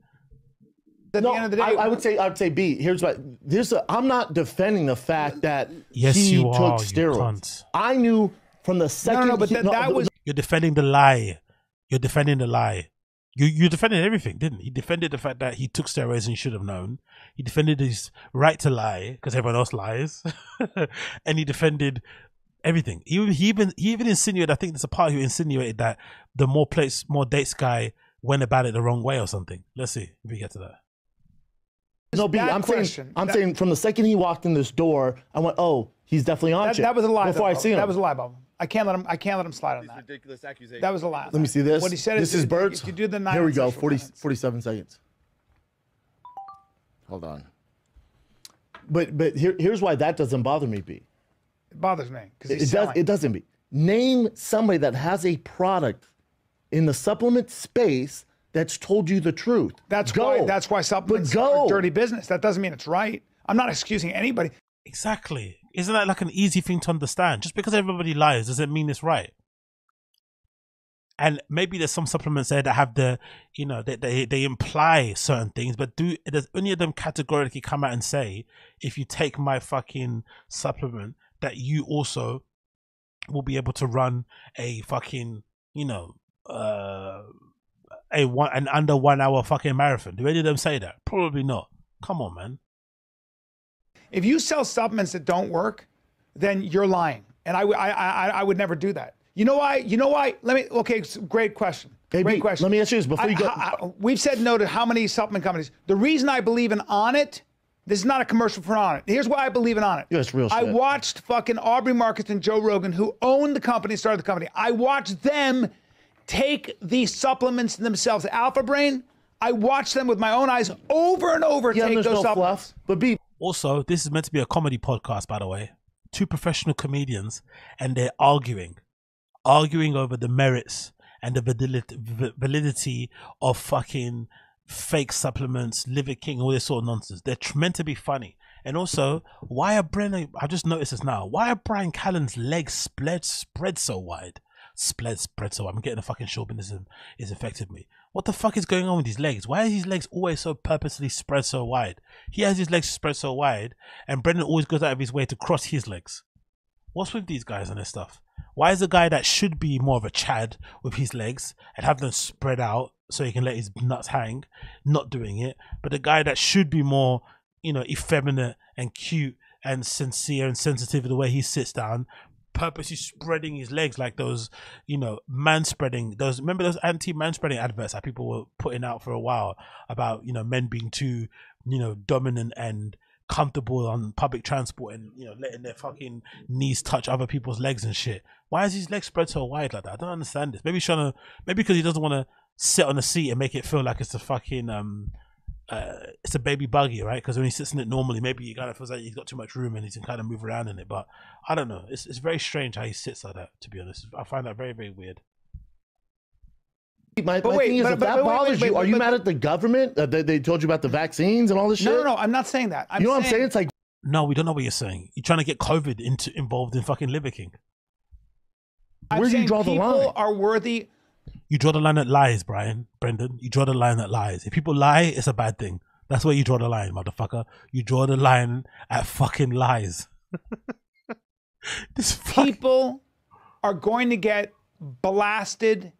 At No, the end of the day, I, I would say I would say B. Here's what. There's. A, I'm not defending the fact that Yes, he you took are, steroids. cunt. I knew from the second. no, no, but he- that, that was You're defending the lie. You're defending the lie. You you defended everything, didn't he? He defended the fact that he took steroids and he should have known. He defended his right to lie because everyone else lies, and he defended everything. He even- he even he even insinuated. I think there's a part who insinuated that the more plates, more dates guy went about it the wrong way or something. Let's see if we get to that. No B. that I'm saying. I'm that- saying from the second he walked in this door, I went, oh, he's definitely on that, that was a lie. Before I see him. That was a lie, Bob. I can't let him. I can't let him slide on that. ridiculous accusation. That was a lie. Let me see this. What he said This is, is Birds. If you do the nine Here we go. sexual 40, 47 seconds. Hold on. But but here, here's why that doesn't bother me, B. It bothers me because he's It does. selling. It doesn't be. Name somebody that has a product in the supplement space that's told you the truth. That's go. why. That's why supplements go. are dirty business. That doesn't mean it's right. I'm not excusing anybody. Exactly. Isn't that like an easy thing to understand? Just because everybody lies doesn't mean it's right. And maybe there's some supplements there that have the, you know, they they, they imply certain things, but do does any of them categorically come out and say, if you take my fucking supplement, that you also will be able to run a fucking, you know, uh, a one an under one hour fucking marathon? Do any of them say that? Probably not. Come on, man. If you sell supplements that don't work, then you're lying, and I would I I I would never do that. You know why? You know why? Let me. Okay, great question. Hey, great B, question. let me ask you this before I- you go- I- I- we've said no to how many supplement companies? The reason I believe in Onnit. This is not a commercial for Onnit. Here's why I believe in Onnit. Yeah, it's real I watched fucking Aubrey Marcus and Joe Rogan, who owned the company, started the company. I watched them take these supplements themselves. Alpha Brain. I watch them with my own eyes over and over Yeah, take there's those no supplements. fluff. But B, Also, this is meant to be a comedy podcast, by the way. Two professional comedians, and they're arguing, arguing over the merits and the validity, validity of fucking fake supplements, Liver King, all this sort of nonsense. They're tr- meant to be funny. And also, why are Brennan? I just noticed this now. Why are Brian Callen's legs spread spread so wide? Spread spread so. I'm getting a fucking chauvinism. It's affected me. What the fuck is going on with his legs? Why are his legs always so purposely spread so wide? He has his legs spread so wide, and Brendan always goes out of his way to cross his legs. What's with these guys and this stuff? Why is a guy that should be more of a Chad with his legs and have them spread out so he can let his nuts hang, not doing it? But the guy that should be more, you know, effeminate and cute and sincere and sensitive the way he sits down, purposely spreading his legs like those, you know, man spreading those. Remember those anti man spreading adverts that people were putting out for a while about, you know, men being too, you know, dominant and comfortable on public transport and you know letting their fucking knees touch other people's legs and shit. Why is his legs spread so wide like that? I don't understand this. Maybe he's trying to maybe because he doesn't want to sit on the seat and make it feel like it's a fucking um uh, it's a baby buggy, right? Because when he sits in it normally, maybe he kind of feels like he's got too much room and he can kind of move around in it. But I don't know. It's it's very strange how he sits like that. To be honest, I find that very very weird. My, But my wait, thing is, but- if but- that but wait, bothers wait, you, wait, are you but- mad at the government? Uh, they, they told you about the vaccines and all this shit? No, no, no. I'm not saying that. I'm you know what I'm saying? It's like No, we don't know what you're saying. You're trying to get COVID into involved in fucking Liver King. I'm Where do you draw the people line? are worthy. You draw the line at lies, Brian, Brendan. You draw the line at lies. If people lie, it's a bad thing. That's where you draw the line, motherfucker. You draw the line at fucking lies. this fuck- People are going to get blasted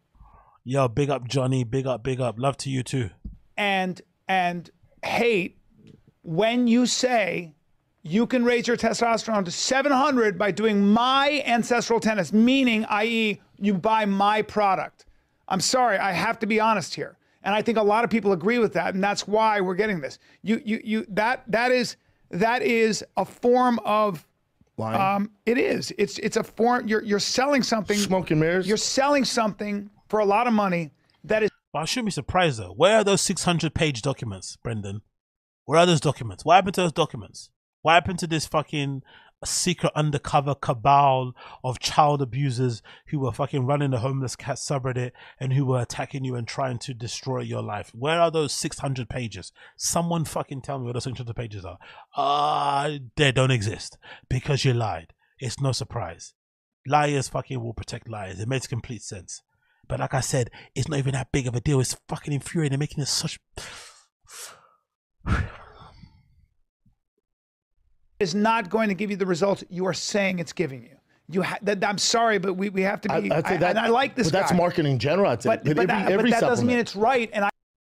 Yo, big up Johnny, big up, big up. Love to you too. and and hate when you say you can raise your testosterone to 700 by doing my ancestral tenets, meaning, i.e., you buy my product. I'm sorry, I have to be honest here, and I think a lot of people agree with that, and that's why we're getting this. You, you, you. That that is that is a form of. lying, Um, it is. It's it's a form. You're you're selling something. smoke and mirrors. You're selling something for a lot of money that is But I shouldn't be surprised though. Where are those 600 page documents, Brendan? Where are those documents? What happened to those documents? What happened to this fucking secret undercover cabal of child abusers who were fucking running the homeless cat subreddit and who were attacking you and trying to destroy your life? Where are those 600 pages? Someone fucking tell me where those 600 pages are. Ah, they don't exist because you lied. It's no surprise. Liars fucking will protect liars. It makes complete sense. But like I said, it's not even that big of a deal. It's fucking infuriating. They're making it such. Is not going to give you the results you are saying it's giving you. You, ha- that, I'm sorry, but we, we have to be. I'd say I, that, and I like this but that's marketing in general. I'd say. but, With but, every, that, every but that doesn't mean it's right. And I,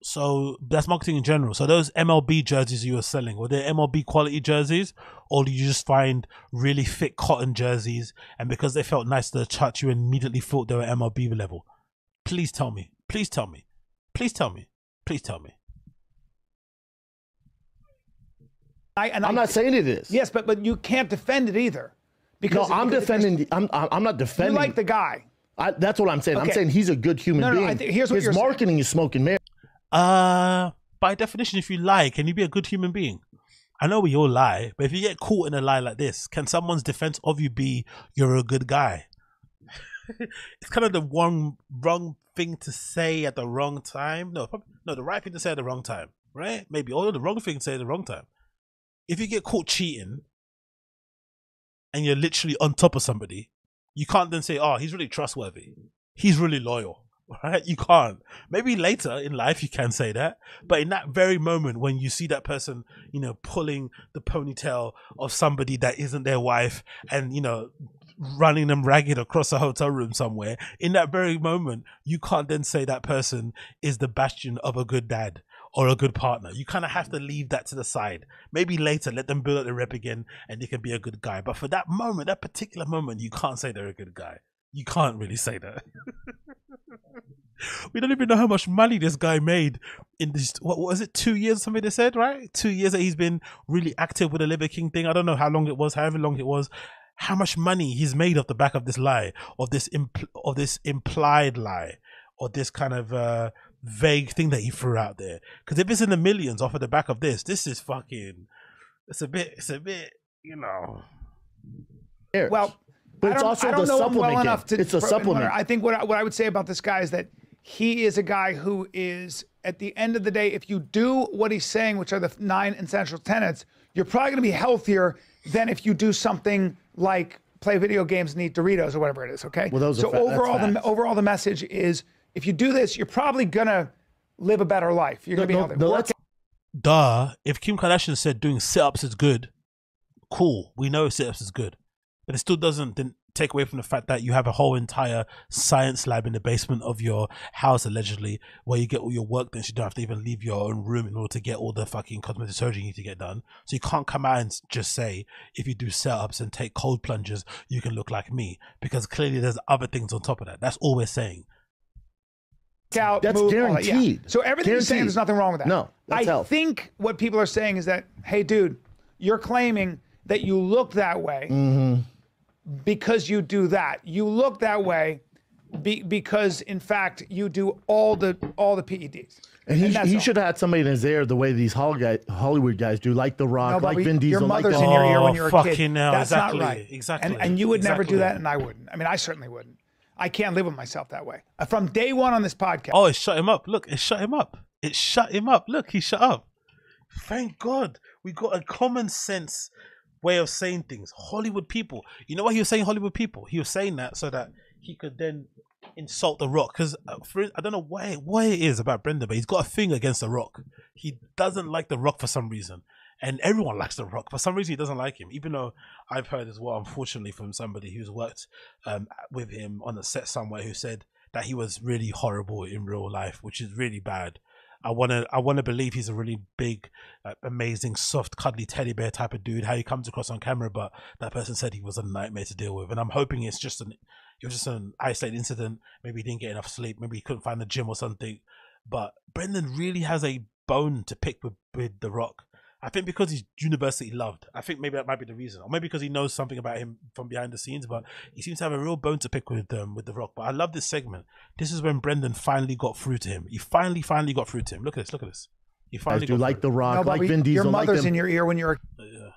So that's marketing in general. So those MLB jerseys you were selling, were they MLB quality jerseys, or did you just find really thick cotton jerseys, and because they felt nice to the touch, you immediately thought they were MLB level? Please tell me. Please tell me. Please tell me. Please tell me. I and I'm I, not saying it is. Yes, but but you can't defend it either, Because No, because I'm because- defending. the- I'm, I'm I'm not You defending. like the guy. I, that's what I'm saying. I'm saying he's a good human No, no, being. I think- here's what His you're saying. marketing is smoking mirrors. Uh, by definition, if you lie, can you be a good human being? I know we all lie, but if you get caught in a lie like this, can someone's defense of you be you're a good guy? it's kind of the wrong wrong thing to say at the wrong time. No, prob- no, the right thing to say at the wrong time, right? Maybe or the wrong thing to say at the wrong time. If you get caught cheating and you're literally on top of somebody, you can't then say, "Oh, he's really trustworthy. He's really loyal." Right? You can't. Maybe later in life you can say that, but in that very moment when you see that person, you know, pulling the ponytail of somebody that isn't their wife and you know running them ragged across a hotel room somewhere, in that very moment you can't then say that person is the bastion of a good dad or a good partner. You kind of have to leave that to the side. Maybe later let them build up the rep again and they can be a good guy. But for that moment, that particular moment, you can't say they're a good guy. You can't really say that. we don't even know how much money this guy made in this what was it two years something they said right two years that he's been really active with the liver king thing i don't know how long it was however long it was how much money he's made off the back of this lie of this impl- of this implied lie or this kind of uh vague thing that he threw out there because if it's in the millions off of the back of this this is fucking it's a bit it's a bit you know. Well, But it's also I don't the know supplement well enough to. It's a supplement. I think what I, what I would say about this guy is that he is a guy who is at the end of the day, if you do what he's saying, which are the nine essential tenets, you're probably going to be healthier than if you do something like play video games and eat Doritos or whatever it is. Okay. Well, those are so fa- overall, the overall the message is if you do this, you're probably gonna live a better life. You're gonna be No, healthy. no, Work duh. If kim kardashian said doing sit-ups is good cool. We know sit-ups is good. But it still doesn't take away from the fact that you have a whole entire science lab in the basement of your house allegedly where you get all your work done so you don't have to even leave your own room in order to get all the fucking cosmetic surgery you need to get done. So you can't come out and just say if you do sit-ups and take cold plunges you can look like me. Because clearly there's other things on top of that. That's all we're saying out, That's move, all that, yeah. guaranteed. So everything you're saying, there's nothing wrong with that. No, that's I health. think what people are saying is that, hey, dude, you're claiming that you look that way Mm-hmm. because you do that. You look that way be, because, in fact, you do all the all the PEDs. And he, that's he should have had somebody in his ear the way these Hollywood guys do, like The Rock, No, like Bobby, Vin your Diesel, like the in your ear when Oh, you're a kid. fucking hell, That's exactly, not right. exactly, And, and you would never do that, and I wouldn't. I mean, I certainly wouldn't. I can't live with myself that way. Uh, From day one on this podcast, Oh, it shut him up. Look, it shut him up. It shut him up. Look, he shut up. Thank God. We got a common sense way of saying things. Hollywood people. You know why he was saying Hollywood people? He was saying that so that he could then insult The Rock. Because I don't know why, why it is about Brendan, but he's got a thing against The Rock. He doesn't like The Rock for some reason. And everyone likes The Rock. For some reason, he doesn't like him. Even though I've heard as well, unfortunately, from somebody who's worked um, with him on a set somewhere who said that he was really horrible in real life, which is really bad. I want to I want to believe he's a really big, uh, amazing, soft, cuddly teddy bear type of dude. How he comes across on camera, but that person said he was a nightmare to deal with, and I'm hoping it's just an it was just an isolated incident. Maybe he didn't get enough sleep. Maybe he couldn't find the gym or something. But Brendan really has a bone to pick with, with The Rock. I think because he's universally loved. I think maybe that might be the reason, or maybe because he knows something about him from behind the scenes. But he seems to have a real bone to pick with um, with the Rock. But I love this segment. This is when Brendan finally got through to him. He finally, finally got through to him. Look at this. Look at this. He guys finally do, got like through. The Rock, no, like Bobby, Vin Diesel, your mother's them. in your ear when you're a Yeah.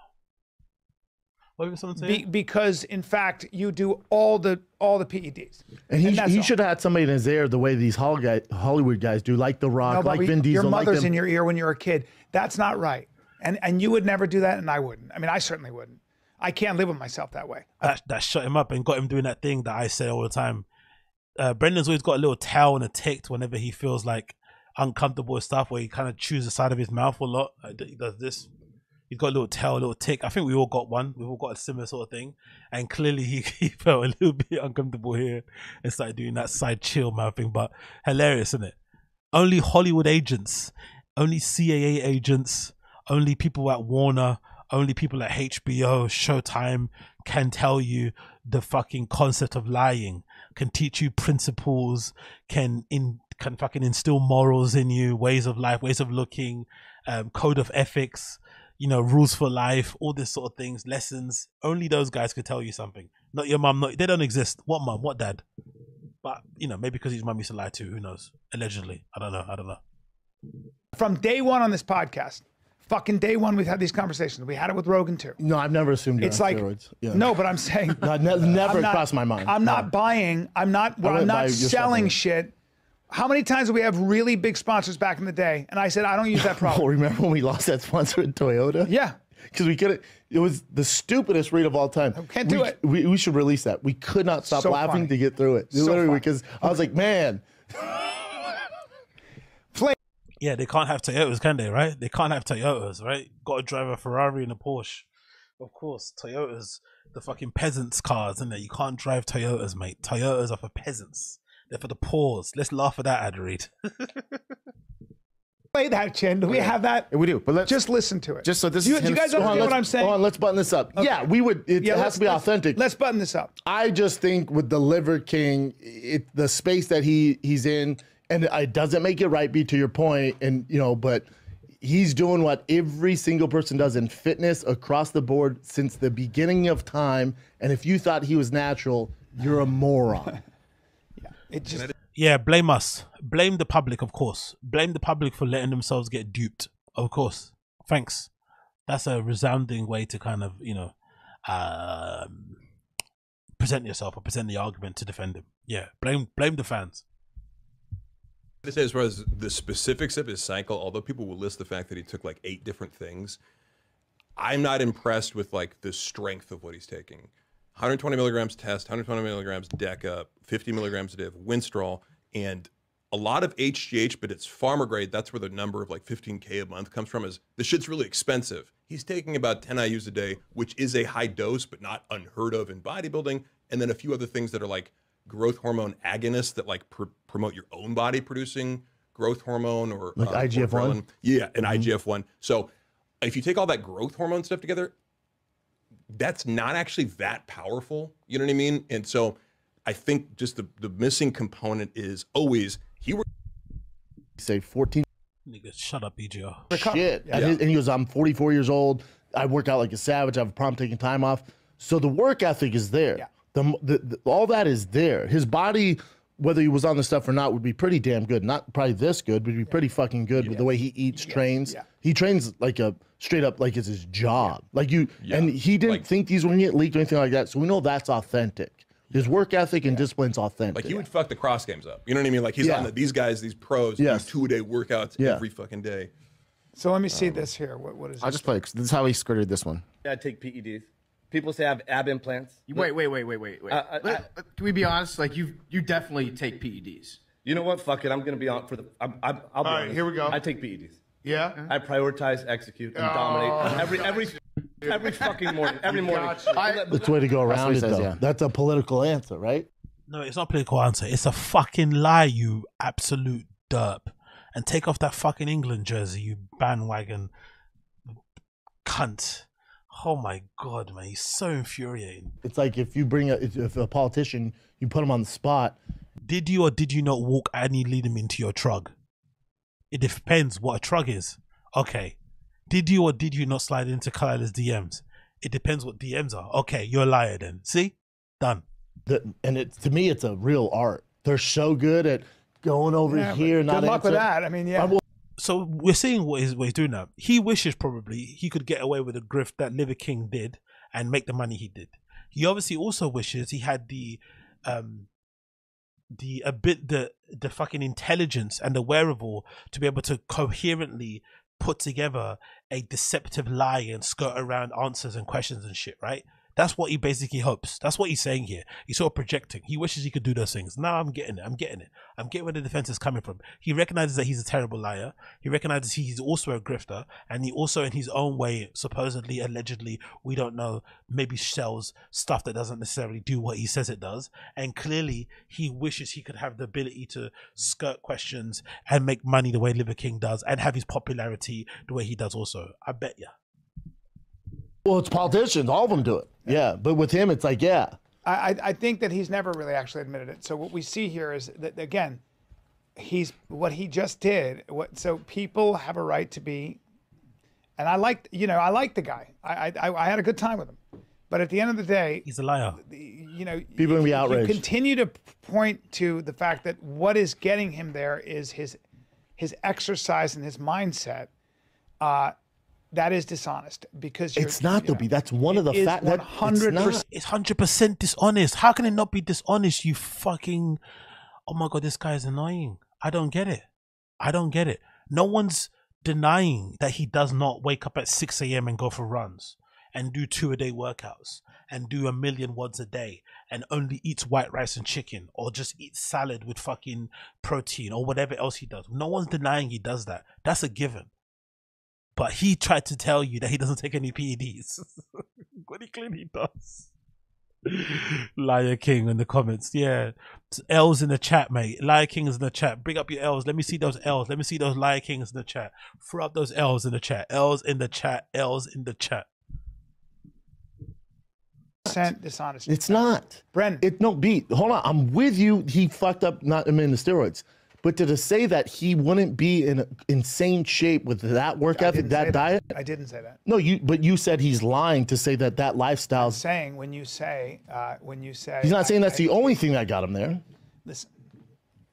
What was someone saying? be, because, in fact, you do all the all the PEDs. And he, that's he all. should have had somebody in his ear the way these Hollywood guys do, like The Rock, No, like Bobby, Vin Diesel, your like mother's them. in your ear when you're a kid. That's not right. And and you would never do that, and I wouldn't. I mean, I certainly wouldn't. I can't live with myself that way. that, that shut him up and got him doing that thing that I say all the time. Uh, Brendan's always got a little tail and a tick whenever he feels like uncomfortable with stuff, where he kind of chews the side of his mouth a lot. Like, he does this. He's got a little tail, a little tick. I think we all got one. We've all got a similar sort of thing. And clearly, he, he felt a little bit uncomfortable here and started doing that side chill mouth thing. But hilarious, isn't it? Only Hollywood agents, only CAA agents, only people at Warner, only people at HBO, Showtime can tell you the fucking concept of lying, can teach you principles, can in can fucking instill morals in you, ways of life, ways of looking, um, code of ethics, you know, rules for life, all this sort of things, lessons. Only those guys could tell you something. Not your mum. Not they don't exist. What mum? What dad? But you know, maybe because his mum used to lie too. Who knows? Allegedly, I don't know. I don't know. From day one on this podcast, fucking day one, we've had these conversations. We had it with Rogan too. No, I've never assumed It's like steroids. Yeah. no, but I'm saying No, ne- never not- crossed my mind. I'm No. not buying. I'm not. I I'm not selling shit. How many times did we have really big sponsors back in the day? And I said I don't use that Oh, product. remember when we lost that sponsor in Toyota? yeah, Because we couldn't. It was the stupidest read of all time. can't do we, it. We, we should release that. We could not stop So laughing funny. to get through it. So Literally, because I was like, man, Yeah, they can't have Toyotas, can they? Right? They can't have Toyotas, right? Got to drive a Ferrari and a Porsche. Of course, Toyotas, the fucking peasants' cars, isn't it? You can't drive Toyotas, mate. Toyotas are for peasants. They're for the poor. Let's laugh at that, Ad Reed. play that chin. Do we have that? Yeah, we do. But let's Just listen to it. just so this Do you, is do you him- guys Hold on, understand what I'm saying? Hold on, let's button this up. Yeah, we would. It, Yeah, has to be authentic. Let's button this up. I just think with the Liver King, it, the space that he he's in, and it doesn't make it right. Be to your point, and you know, but he's doing what every single person does in fitness across the board since the beginning of time. And if you thought he was natural, you're a moron. It just Yeah, blame us. Blame the public, of course. Blame the public for letting themselves get duped. Of course. Thanks. That's a resounding way to kind of, you know, um, present yourself or present the argument to defend him. Yeah, blame blame the fans. To say as far as the specifics of his cycle, although people will list the fact that he took like eight different things, I'm not impressed with like the strength of what he's taking. 120 milligrams test, 120 milligrams DECA, 50 milligrams div, Winstrol, and a lot of HGH, but it's pharma grade. That's where the number of like 15k a month comes from. Is the shit's really expensive. He's taking about 10 IU's a day, which is a high dose, but not unheard of in bodybuilding, and then a few other things that are like growth hormone agonists that like pr- promote your own body producing growth hormone or Like uh, IGF-1? ghrelin. Yeah, and IGF one. So if you take all that growth hormone stuff together, that's not actually that powerful. You know what I mean? And so I think just the, the missing component is always he were Say 14 Nigga, shut up, E EGR. shit. At his- and he goes, I'm 44 years old. I work out like a savage. I have a problem taking time off. So the work ethic is there. Yeah. The, the, the all that is there. His body, whether he was on the stuff or not, would be pretty damn good. Not probably this good, but he'd be pretty fucking good with the way he eats, trains. yeah. He trains like a straight up like it's his job. Like you, and he didn't Like- think these were gonna get leaked or anything like that. So we know that's authentic. His work ethic and discipline's authentic. Like he would fuck the cross games up. You know what I mean? Like he's Yeah. on the, these guys, these pros, Yes. these two a day workouts Yeah. every fucking day. So let me see um, this here. What, what is I'll this? just play. 'cause This is how he skirted this one. Yeah, I take PEDs. People say I have ab implants. Wait, wait, wait, wait, wait, wait. Uh, uh, I- I- Let- let- Can we be honest? Like you, you definitely take PEDs. You know what? Fuck it. I'm gonna be on for the. I'm, I'm, I'll be All right, honest. here we go. I take PEDs. Yeah. I prioritize, execute, and oh. dominate every every every fucking morning. Every morning. That's the way to go around it, says, though. yeah. That's a political answer, right? No, it's not a political answer. It's a fucking lie, you absolute derp. And take off that fucking England jersey, you bandwagon cunt. Oh my god, man, he's so infuriating. It's like if you bring a if if a politician, you put him on the spot. Did you or did you not walk any lead him into your truck? It depends what a truck is. Okay. Did you or did you not slide into Khalyla's DMs? It depends what DMs are. Okay, you're a liar then. See? Done. The, and it to me, it's a real art. They're so good at going over Yeah, but here, not good luck with that. I mean, yeah. So we're seeing what he's, what he's doing now. He wishes probably he could get away with the grift that Liver King did and make the money he did. He obviously also wishes he had the um the a bit the the fucking intelligence and the wherewithal to be able to coherently put together a deceptive lie and skirt around answers and questions and shit, right? That's what he basically hopes. That's what he's saying here. He's sort of projecting. He wishes he could do those things. Now I'm getting it. I'm getting it. I'm getting where the defense is coming from. He recognizes that he's a terrible liar. He recognizes he's also a grifter, and he also, in his own way, supposedly, allegedly, we don't know, maybe sells stuff that doesn't necessarily do what he says it does. And clearly, he wishes he could have the ability to skirt questions and make money the way Liver King does, and have his popularity the way he does. Also, I bet you. Well, it's politicians. All of them do it. Yeah, but with him, it's like, yeah, I, I- I think that he's never really actually admitted it. So what we see here is that again, he's what he just did. What so people have a right to be, and I like you know I like the guy. I I, I had a good time with him, but at the end of the day, He's a liar. you know People if gonna be outraged. You continue to point to the fact that what is getting him there is his his exercise and his mindset. Uh, that is dishonest because you're, it's not you though. know, That's one of the it is fact 100% It's hundred percent dishonest. How can it not be dishonest? You fucking oh my god, this guy is annoying. I don't get it. I don't get it. No one's denying that he does not wake up at six a.m. and go for runs and do two a day workouts and do a million WODs a day and only eats white rice and chicken or just eats salad with fucking protein or whatever else he does. No one's denying he does that. That's a given. But he tried to tell you that he doesn't take any PEDs. when he clearly does. Liar King in the comments. Yeah. L's in the chat, mate. Liar King is in the chat. Bring up your L's. Let me see those L's. Let me see those Liar Kings in the chat. Throw up those L's in the chat. L's in the chat. L's in the chat. percent dishonest. It's not. Bren. It no beat. Hold on. I'm with you. He fucked up not him in the steroids. But to, to say that he wouldn't be in insane shape with that work ethic, didn't say that diet. I didn't say that. No, you. But you said he's lying to say that that lifestyle's. Saying when you say uh, when you say He's not I- saying that's I- the only thing that got him there. listen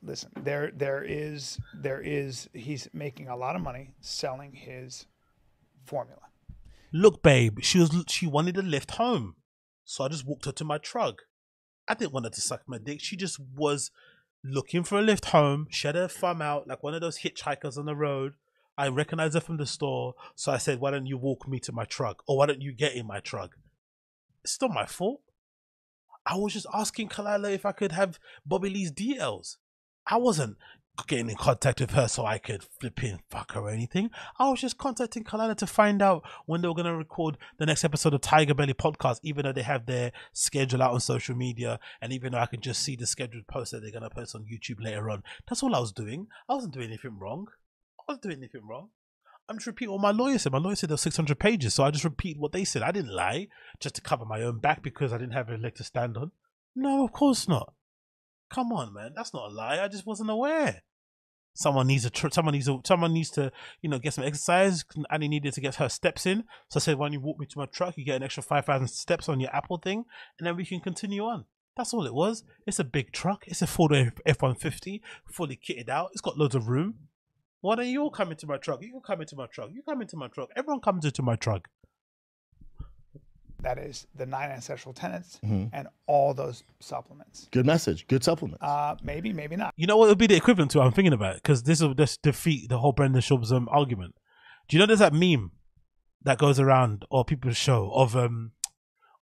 listen there there is there is he's making a lot of money selling his formula Look, babe, she was she wanted a lift home. So I just walked her to my truck. I didn't want her to suck my dick. She just was looking for a lift home. She had her thumb out like one of those hitchhikers on the road. I recognized her from the store. So I said, Why don't you walk me to my truck? Or why don't you get in my truck? It's not my fault. I was just asking Khalyla if I could have Bobby Lee's DLs. I wasn't getting in contact with her so I could flip in fuck her or anything. I was just contacting Khalyla to find out when they were gonna record the next episode of Tiger Belly podcast, even though they have their schedule out on social media, and even though I can just see the scheduled post that they're gonna post on YouTube later on. That's all I was doing. I wasn't doing anything wrong. I wasn't doing anything wrong. I'm just repeating what my lawyer said. My lawyer said there was 600 pages, so I just repeat what they said. I didn't lie just to cover my own back because I didn't have a leg to stand on. No, of course not. Come on, man. That's not a lie. I just wasn't aware. Someone needs a tr- someone needs a someone needs to you know get some exercise. and he needed to get her steps in. So I said, when you walk me to my truck, you get an extra five thousand steps on your Apple thing, and then we can continue on. That's all it was. It's a big truck. It's a Ford F one fifty, fully kitted out. It's got loads of room. Why don't you all come into my truck? You can come into my truck. You come into my truck. Everyone comes into my truck. That is the nine ancestral tenets Mhm. and all those supplements. Good message. Good supplements. Uh, maybe, maybe not. You know what would be the equivalent to? I'm thinking about because this will just defeat the whole Brendan Schaub's um, argument. Do you know there's that meme that goes around or people show of um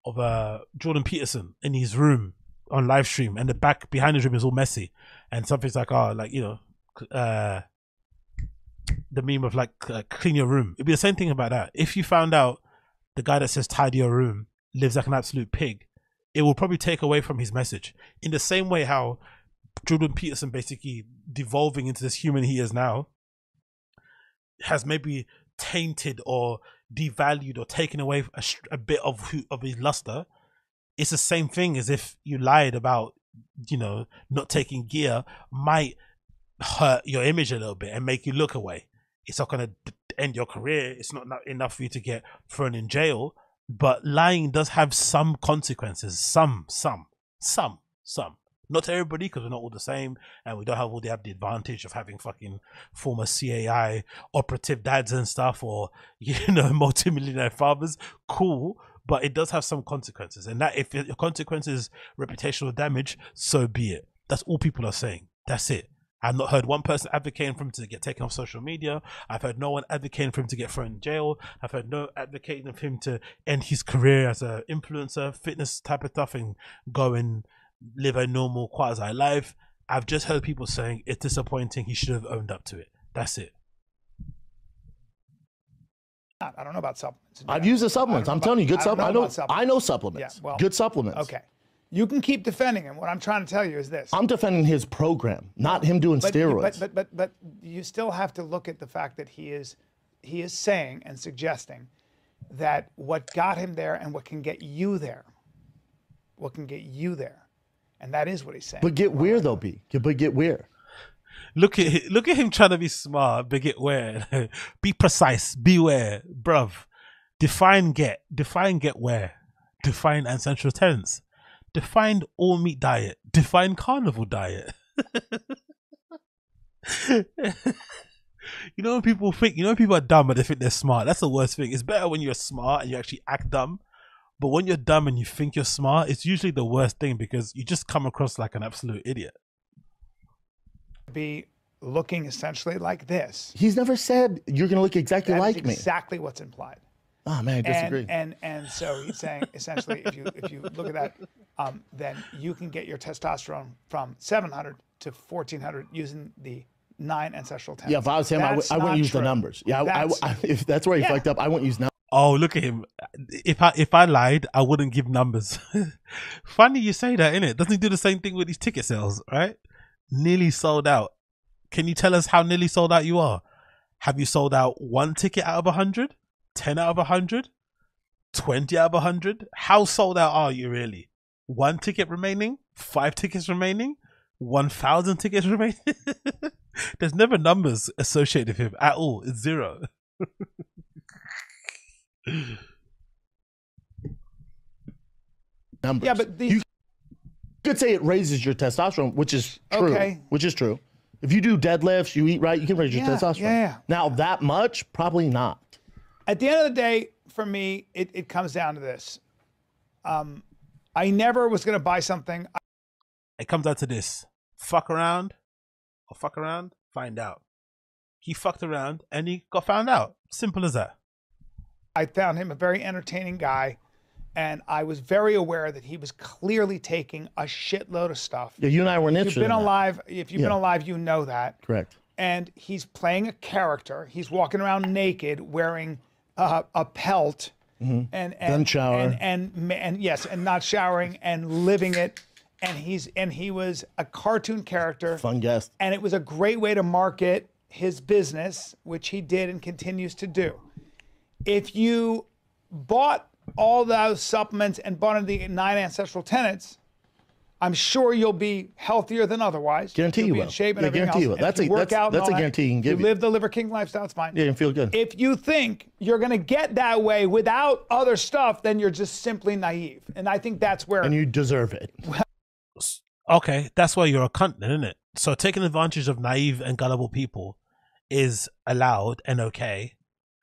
of uh Jordan Peterson in his room on live stream and the back behind his room is all messy and something's like oh like you know uh the meme of like uh, clean your room. It'd be the same thing about that. If you found out the guy that says tidy your room lives like an absolute pig, it will probably take away from his message. In the same way how Jordan Peterson basically devolving into this human he is now has maybe tainted or devalued or taken away a, a bit of who, of his luster. It's the same thing as if you lied about, you know, not taking gear might hurt your image a little bit and make you look away. It's not going to end your career. It's not enough for you to get thrown in jail. But lying does have some consequences. Some, some, some, some. Not everybody because we're not all the same and we don't have all the have the advantage of having fucking former CIA operative dads and stuff or you know multimillionaire fathers. Cool, but it does have some consequences. And that if your consequence is reputational damage, so be it. That's all people are saying. That's it. I've not heard one person advocating for him to get taken off social media. I've heard no one advocating for him to get thrown in jail. I've heard no advocating for him to end his career as an influencer, fitness type of stuff, and go and live a normal quasi life. I've just heard people saying it's disappointing. He should have owned up to it. That's it. I don't know about supplements. I've used the supplements. I don't I'm know telling you, good supplements. I know know. supplements. I know supplements. Yeah, well, good supplements. Okay. You can keep defending him. What I'm trying to tell you is this. I'm defending his program, not him doing but, steroids. But, but but but you still have to look at the fact that he is he is saying and suggesting that what got him there and what can get you there, what can get you there, and that is what he's saying. But get where though, B. But get where. Look at look at him trying to be smart, but get where. be precise, beware, bruv. Define get, define get where, define ancestral tenets, define all meat diet, define carnivore diet. you know when people think, you know when people are dumb but they think they're smart. That's the worst thing. It's better when you're smart and you actually act dumb. But when you're dumb and you think you're smart, it's usually the worst thing because you just come across like an absolute idiot. be looking essentially like this. He's never said you're going to look exactly That is like me. exactly what's implied. Oh man, I disagree. And, and and so he's saying essentially, if you if you look at that, um, then you can get your testosterone from 700 to 1400 using the nine ancestral tenets. yeah, if I was him, I w- That's I wouldn't not use the numbers. Yeah, I, I, I- if that's where he Yeah. fucked up, I wouldn't use numbers. Oh, look at him. If I if I lied, I wouldn't give numbers. Funny you say that, innit? Doesn't he do the same thing with these ticket sales, right? Nearly sold out. Can you tell us how nearly sold out you are? Have you sold out one ticket out of a hundred? Ten out of a hundred? Twenty out of a hundred? How sold out are you really? One ticket remaining? Five tickets remaining? One thousand tickets remaining? There's never numbers associated with him at all. It's zero. Numbers. Yeah, but the, you could say it raises your testosterone, which is true. Okay. Which is true. If you do deadlifts, you eat right, you can raise your Yeah, testosterone. yeah, yeah. Now that much, probably not. At the end of the day, for me, it, it comes down to this. Um, I never was going to buy something. it comes down to this fuck around or fuck around find out he fucked around and he got found out simple as that I found him a very entertaining guy, and I was very aware that he was clearly taking a shitload of stuff. Yeah, you and I weren't If you've been in that. alive, if you've been alive, you know that. Correct. And he's playing a character. He's walking around naked, wearing uh, a pelt, and and Mm-hmm. Doesn't shower. and, and and and yes, and not showering and living it. And he's and he was a cartoon character Fun guest. and it was a great way to market his business, which he did and continues to do. If you bought all those supplements and bought into the nine ancestral tenets, I'm sure you'll be healthier than otherwise. Guarantee you'll you be will. in shape and Yeah, everything guarantee you else. will. That's you a- work that's- out that's all a that, guarantee you can give You you. live the Liver King lifestyle. It's fine. Yeah, you feel good. If you think you're going to get that way without other stuff, then you're just simply naive. And I think that's where and you deserve it. Okay, that's why you're a cunt, then, isn't it? So taking advantage of naive and gullible people is allowed and okay,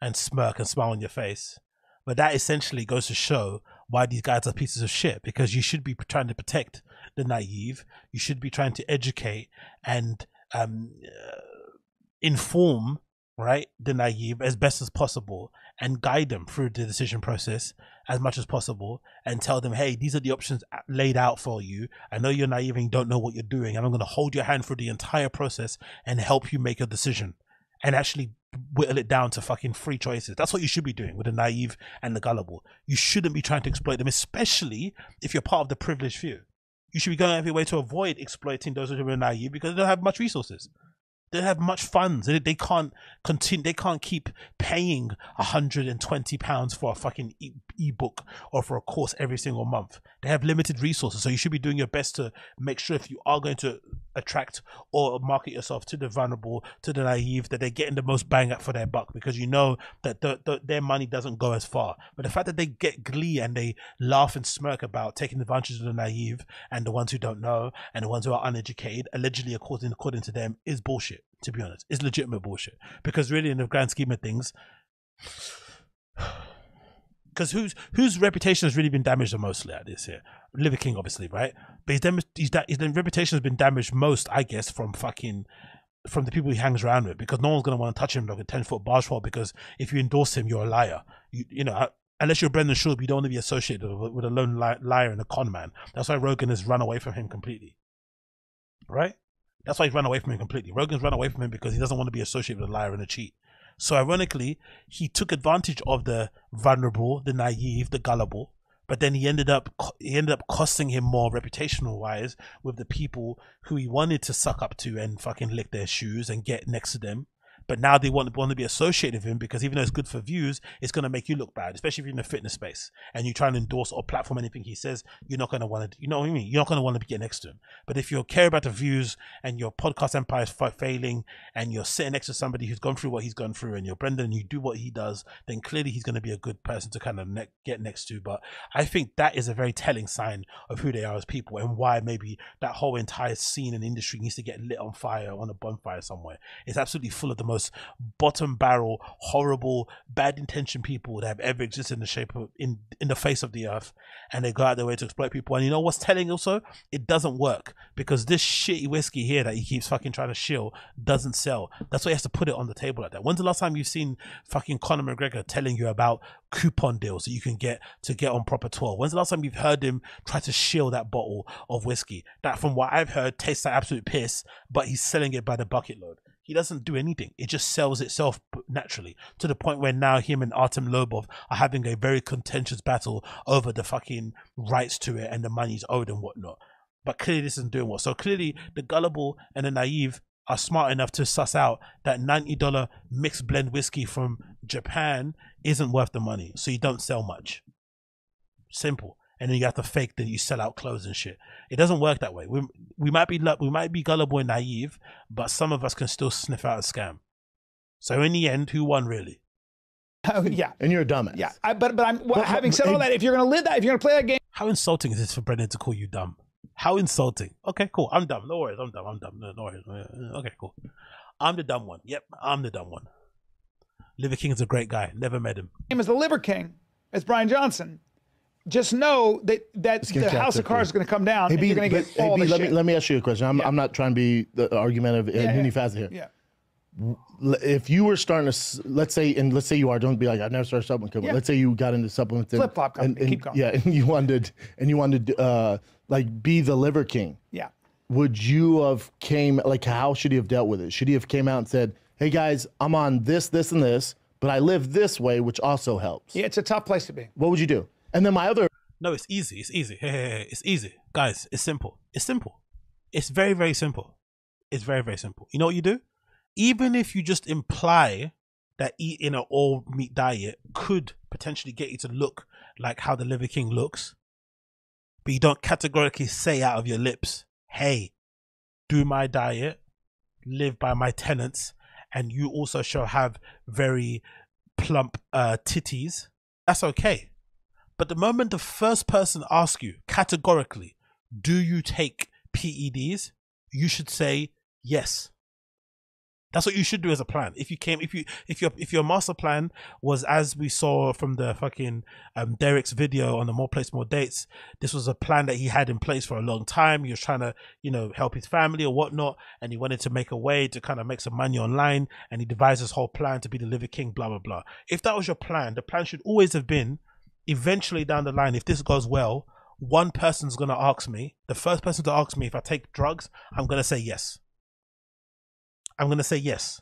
and smirk and smile on your face. But that essentially goes to show why these guys are pieces of shit because you should be trying to protect the naive. You should be trying to educate and um, uh, inform, right, the naive as best as possible and guide them through the decision process as much as possible and tell them, hey, these are the options laid out for you. I know you're naive and you don't know what you're doing, and I'm going to hold your hand through the entire process and help you make a decision and actually whittle it down to fucking free choices. That's what you should be doing with the naive and the gullible. You shouldn't be trying to exploit them, especially if you're part of the privileged few. You should be going every way to avoid exploiting those who are naive because they don't have much resources. They don't have much funds. They, they can't continue. They can't keep paying hundred and twenty pounds for a fucking ebook or for a course every single month. They have limited resources, so you should be doing your best to make sure if you are going to attract or market yourself to the vulnerable, to the naive, that they're getting the most bang up for their buck because you know that the, the, their money doesn't go as far. But the fact that they get glee and they laugh and smirk about taking advantage of the naive and the ones who don't know and the ones who are uneducated, allegedly according according to them, is bullshit. To be honest, it's legitimate bullshit. Because really, in the grand scheme of things, because whose whose reputation has really been damaged the most at this here? Liver King, obviously, right? But his, dam- his, da- his reputation has been damaged most, I guess, from fucking from the people he hangs around with, because no one's gonna want to touch him like a ten foot barge pole. Because if you endorse him, you're a liar. You you know. Unless you're Brendan Schaub, you don't want to be associated with, a lone li- liar and a con man. That's why Rogan has run away from him completely. Right? That's why he's run away from him completely. Rogan's run away from him because he doesn't want to be associated with a liar and a cheat. So ironically, he took advantage of the vulnerable, the naive, the gullible, but then he ended up he ended up costing him more reputational wise with the people who he wanted to suck up to and fucking lick their shoes and get next to them. But now they want, want to be associated with him because even though it's good for views, it's going to make you look bad, especially if you're in the fitness space and you try and endorse or platform anything he says. You're not going to want to, you know what I mean? You're not going to want to get next to him. But if you care about the views and your podcast empire is fa- failing and you're sitting next to somebody who's gone through what he's gone through and you're Brendan and you do what he does, then clearly he's going to be a good person to kind of ne- get next to. But I think that is a very telling sign of who they are as people and why maybe that whole entire scene and industry needs to get lit on fire on a bonfire somewhere. It's absolutely full of the most bottom barrel, horrible, bad intention people that have ever existed in the shape of in in the face of the earth, and they go out their way to exploit people. And you know what's telling also? It doesn't work because this shitty whiskey here that he keeps fucking trying to shill doesn't sell. That's why he has to put it on the table like that. When's the last time you've seen fucking Conor McGregor telling you about coupon deals that you can get to get on proper tour? When's the last time you've heard him try to shill that bottle of whiskey that, from what I've heard, tastes like absolute piss, but he's selling it by the bucket load? He doesn't do anything. It just sells itself naturally to the point where now him and Artem Lobov are having a very contentious battle over the fucking rights to it and the money's owed and whatnot. But clearly this isn't doing well. So clearly the gullible and the naive are smart enough to suss out that $90 mixed blend whiskey from Japan isn't worth the money. So you don't sell much. Simple. And then you have to fake that you sell out clothes and shit. It doesn't work that way. We we might be lu- we might be gullible and naive, but some of us can still sniff out a scam. So in the end, who won really? Oh, yeah. And you're a dumbass. Yeah, I, but but I'm well, But- having but- said all that, if you're gonna live that, if you're gonna play that game, How insulting is it for Brendan to call you dumb? How insulting. Okay, cool. I'm dumb. No worries. I'm dumb. I'm dumb. No, no worries. Uh, Okay, cool. I'm the dumb one. Yep, I'm the dumb one. Liver King is a great guy. Never met him. Name is the Liver King, It's Brian Johnson, just know that that the House of Cards is going to come down, Hey, and B, you're going to get hey, all B, let shit. me let me ask you a question. I'm I'm not trying to be the argumentative and yeah. unifacet here. yeah. If you were starting to, let's say, and let's say you are, don't be like, I've never started supplement company. Yeah. Let's say you got into supplements. Flip-flop and- company. and- Keep going. Yeah, and you wanted, and you wanted, to, uh, like, be the liver king. Yeah. Would you have came, like, how should he have dealt with it? Should he have came out and said, hey guys, I'm on this, this, and this, but I live this way, which also helps. Yeah, it's a tough place to be. What would you do? And then my other No, it's easy. It's easy. Hey, hey, hey, it's easy, guys. It's simple. It's simple. It's very, very simple. It's very, very simple. You know what you do? Even if you just imply that eating an all meat diet could potentially get you to look like how the Liver King looks, but you don't categorically say out of your lips, "Hey, do my diet, live by my tenets, and you also shall have very plump uh, titties." That's okay. But the moment the first person asks you categorically, "Do you take PEDs?" you should say yes. That's what you should do as a plan. If you came, if you, if your, if your master plan was as we saw from the fucking um, Derek's video on the More Plates More Dates, this was a plan that he had in place for a long time. He was trying to, you know, help his family or whatnot, and he wanted to make a way to kind of make some money online, and he devised this whole plan to be the Liver King, blah blah blah. If that was your plan, the plan should always have been, eventually down the line, if this goes well, one person's gonna ask me, the first person to ask me if I take drugs, I'm gonna say yes. I'm going to say yes.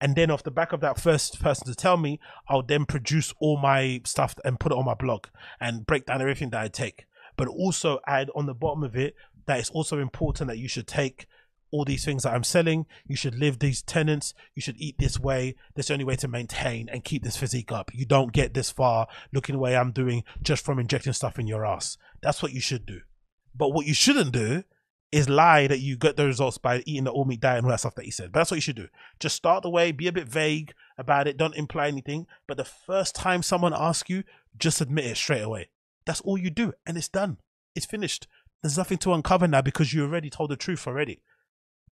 And then off the back of that first person to tell me, I'll then produce all my stuff and put it on my blog and break down everything that I take. But also add on the bottom of it that it's also important that you should take all these things that I'm selling. You should live these tenets. You should eat this way. That's the only way to maintain and keep this physique up. You don't get this far looking the way I'm doing just from injecting stuff in your ass. That's what you should do. But what you shouldn't do is lie that you get the results by eating the all meat diet and all that stuff that he said. But that's what you should do. Just start the way, be a bit vague about it, don't imply anything. But the first time someone asks you, just admit it straight away. That's all you do, and it's done. It's finished. There's nothing to uncover now because you already told the truth already.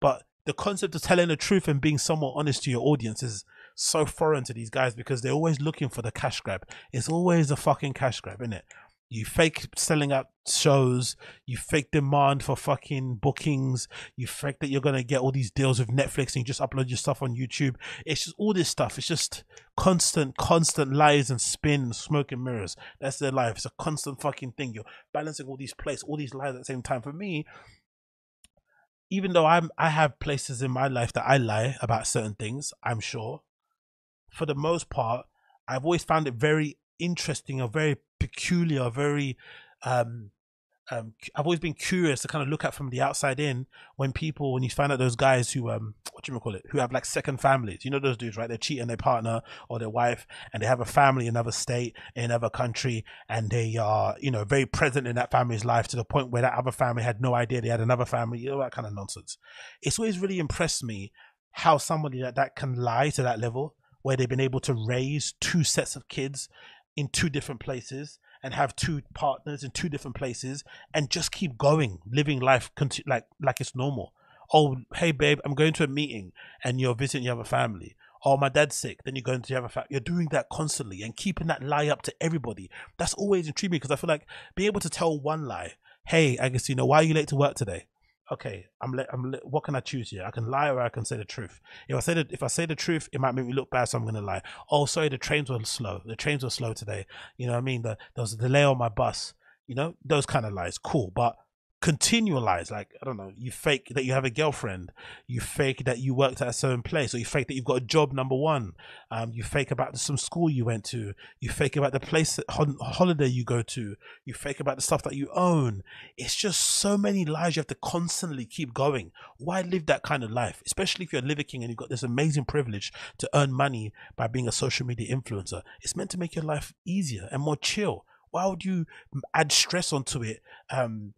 But the concept of telling the truth and being somewhat honest to your audience is so foreign to these guys because they're always looking for the cash grab. It's always a fucking cash grab, isn't it? You fake selling out shows, you fake demand for fucking bookings, you fake that you're gonna get all these deals with Netflix and you just upload your stuff on YouTube. It's just all this stuff. It's just constant, constant lies and spin and smoke and mirrors. That's their life. It's a constant fucking thing. You're balancing all these places, all these lies at the same time. For me, even though I'm I have places in my life that I lie about certain things, I'm sure. For the most part, I've always found it very interesting or very peculiar, very um, um, I've always been curious to kind of look at from the outside in when people, when you find out those guys who, um, what do you call it, who have like second families. You know those dudes, right? They're cheating their partner or their wife, and they have a family in another state, in another country, and they are, you know, very present in that family's life to the point where that other family had no idea they had another family. You know that kind of nonsense. It's always really impressed me how somebody like that can lie to that level, where they've been able to raise two sets of kids in two different places and have two partners in two different places and just keep going, living life conti- like like it's normal. Oh, hey babe, I'm going to a meeting and you're visiting your other family. Oh, my dad's sick. Then you're going to your other family. You're doing that constantly and keeping that lie up to everybody. That's always intriguing because I feel like being able to tell one lie. Hey, Agostinho, why are you late to work today? Okay, I'm le- I'm le- what can I choose here? I can lie or I can say the truth. If I say the if I say the truth, it might make me look bad, so I'm gonna lie. Oh, sorry, the trains were slow. The trains were slow today. You know what I mean? The, there was a delay on my bus. You know those kind of lies, cool. But continual lies like i don't know you fake that you have a girlfriend you fake that you worked at a certain place or you fake that you've got a job number one. Um, you fake about some school you went to you fake about the place ho- holiday you go to you fake about the stuff that you own. It's just so many lies you have to constantly keep going. Why live that kind of life? Especially if you're a liver king and you've got this amazing privilege to earn money by being a social media influencer. It's meant to make your life easier and more chill. Why would you add stress onto it um,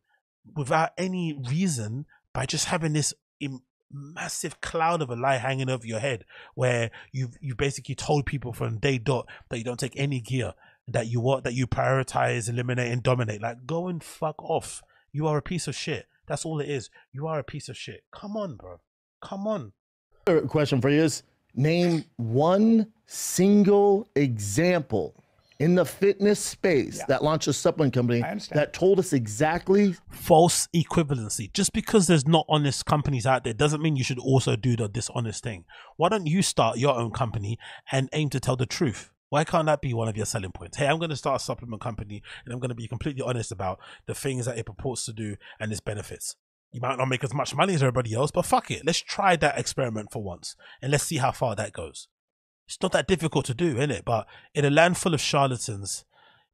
without any reason by just having this Im- massive cloud of a lie hanging over your head where you've you basically told people from day dot that you don't take any gear that you want that you prioritize eliminate and dominate. Like go and fuck off. You are a piece of shit. That's all it is. You are a piece of shit. Come on bro. Come on. Question for you is name one single example in the fitness space that launched a supplement company that told us exactly false equivalency. Just because there's not honest companies out there doesn't mean you should also do the dishonest thing. Why don't you start your own company and aim to tell the truth? Why can't that be one of your selling points? Hey, I'm going to start a supplement company and I'm going to be completely honest about the things that it purports to do and its benefits. You might not make as much money as everybody else, but fuck it. Let's try that experiment for once and let's see how far that goes. It's not that difficult to do, is it? But in a land full of charlatans,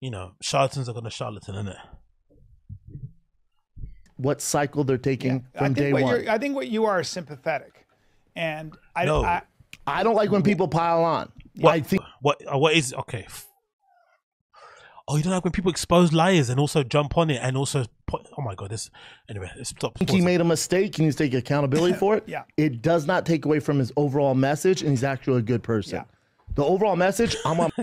you know, charlatans are going to charlatan, isn't it? what cycle they're taking I from think day what one. you're, I think what you are is sympathetic, and I, No. I I don't like when people pile on. What, I think what uh, what is okay? Oh, you don't like when people expose liars and also jump on it and also point. Oh my god, this. Anyway, stop. think he made a mistake. He needs to take accountability for it. Yeah. It does not take away from his overall message, and he's actually a good person. Yeah. The overall message, I'm on.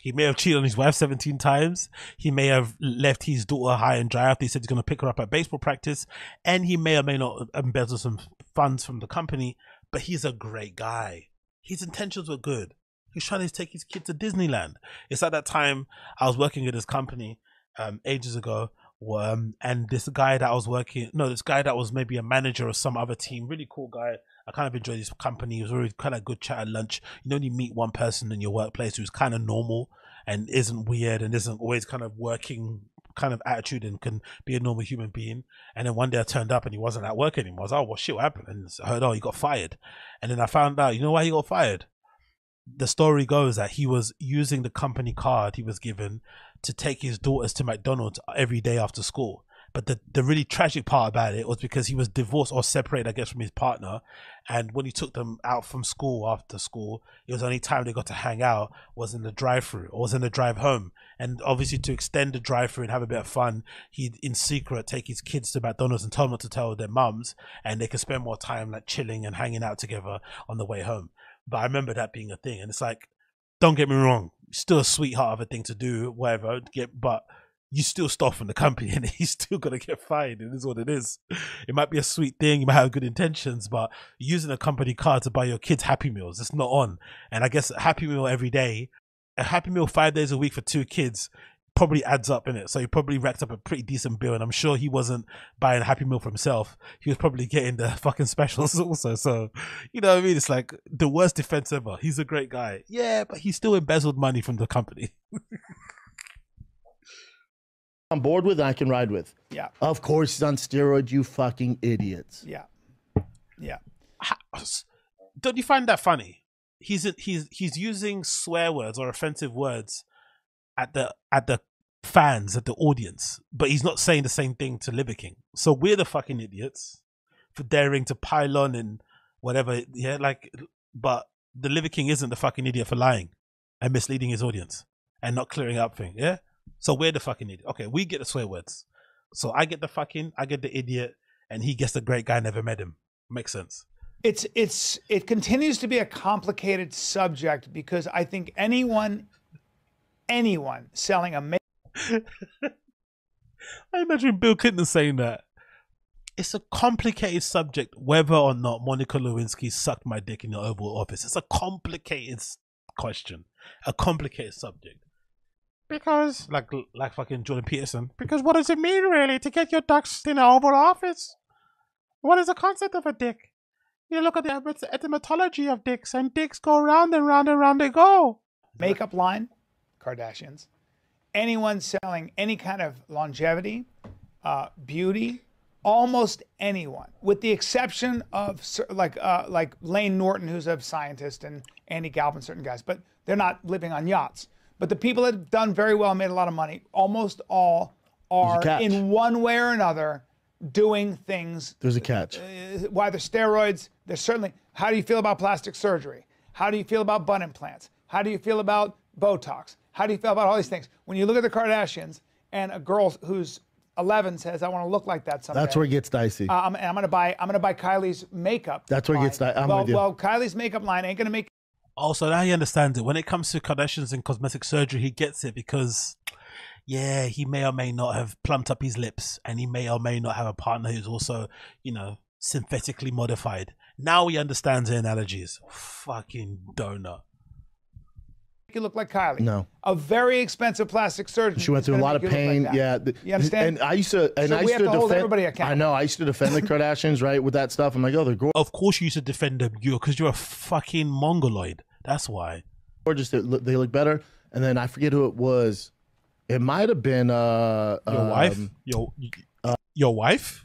He may have cheated on his wife 17 times. He may have left his daughter high and dry after he said he's going to pick her up at baseball practice. And he may or may not embezzle some funds from the company. But he's a great guy. His intentions were good. He's trying to take his kid to Disneyland. It's at that time I was working at his company um, ages ago. Um, and this guy that I was working, no, this guy that was maybe a manager of some other team, really cool guy. I kind of enjoyed his company. He was always kind of good chat at lunch. You know, you meet one person in your workplace who's kind of normal and isn't weird and isn't always kind of working kind of attitude and can be a normal human being. And then one day I turned up and he wasn't at work anymore. I was like, oh, well, shit, what happened? And I heard, oh, he got fired. And then I found out, you know why he got fired? The story goes that he was using the company card he was given to take his daughters to McDonald's every day after school. But the, the really tragic part about it was because he was divorced or separated, I guess, from his partner. And when he took them out from school after school, it was only time they got to hang out was in the drive through or was in the drive home. And obviously, to extend the drive through and have a bit of fun, he'd in secret take his kids to McDonald's and tell them not to tell their mums, and they could spend more time like chilling and hanging out together on the way home. But I remember that being a thing. And it's like, don't get me wrong, still a sweetheart of a thing to do, whatever. Get, but you still stole from the company and he's still gonna get fired. It is what it is. It might be a sweet thing, you might have good intentions, but using a company card to buy your kids Happy Meals, it's not on. And I guess Happy Meal every day, a Happy Meal five days a week for two kids probably adds up in it. So he probably racked up a pretty decent bill, and I'm sure he wasn't buying a Happy Meal for himself. He was probably getting the fucking specials also. So you know what I mean? It's like the worst defense ever. He's a great guy, yeah, but he still embezzled money from the company. I'm bored with and I can ride with. Yeah. Of course he's on steroids, you fucking idiots. Yeah. Yeah. Don't you find that funny? He's he's he's using swear words or offensive words at the at the fans at the audience, but he's not saying the same thing to Liver King. So we're the fucking idiots for daring to pile on and whatever. Yeah, like, but the Liver King isn't the fucking idiot for lying and misleading his audience and not clearing up thing. Yeah. So we're the fucking idiot. Okay, we get the swear words. So I get the fucking, I get the idiot, and he gets the great guy never met him. Makes sense. It's it's it continues to be a complicated subject because I think anyone anyone selling a ma- I imagine Bill Clinton saying that. It's a complicated subject whether or not Monica Lewinsky sucked my dick in the Oval Office. It's a complicated question, a complicated subject. Because, like, like fucking Jordan Peterson. Because what does it mean really to get your ducks in the Oval Office? What is the concept of a dick? You look at the etymology of dicks, and dicks go round and round and round they go. makeup line, Kardashians. Anyone selling any kind of longevity, uh, beauty, almost anyone, with the exception of like uh, like Layne Norton, who's a scientist, and Andy Galpin, certain guys, but they're not living on yachts. But the people that have done very well, made a lot of money, almost all are in one way or another doing things There's a catch. uh, why the steroids. There's certainly. How do you feel about plastic surgery? How do you feel about butt implants? How do you feel about Botox? How do you feel about all these things? When you look at the Kardashians and a girl who's 11 says, "I want to look like that someday," That's where it gets dicey. uh, I'm, and I'm gonna buy. I'm gonna buy Kylie's makeup. That's where it gets di- I'm well, with you. well, Kylie's makeup line ain't gonna make Also, now he understands it. When it comes to Kardashians and cosmetic surgery, he gets it because, yeah, he may or may not have plumped up his lips, and he may or may not have a partner who's also, you know, synthetically modified. Now he understands the analogies. Fucking donut. You look like Kylie. No. A very expensive plastic surgery. She went through a lot of make you look pain. like yeah. the- You understand? And I used to, and So I we used have to to hold defend. everybody accountable. I know. I used to defend the Kardashians, right, with that stuff. I'm like, oh, they're gorgeous. Of course, you used to defend them, you because you're a fucking mongoloid. That's why. gorgeous. They look, they look better. And then I forget who it was. It might have been uh, Your wife, um, your your wife.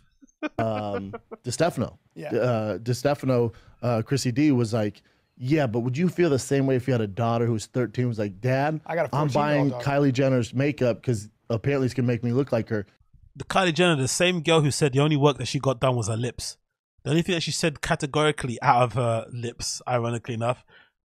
um, DeStefano. Yeah. Uh, DeStefano, uh, Chrissy D was like, yeah, but would you feel the same way if you had a daughter who was 13 was like, Dad, I got a I'm buying. Kylie Jenner's makeup because apparently it's going to make me look like her. the Kylie Jenner, the same girl who said the only work that she got done was her lips. The only thing that she said categorically out of her lips, ironically enough,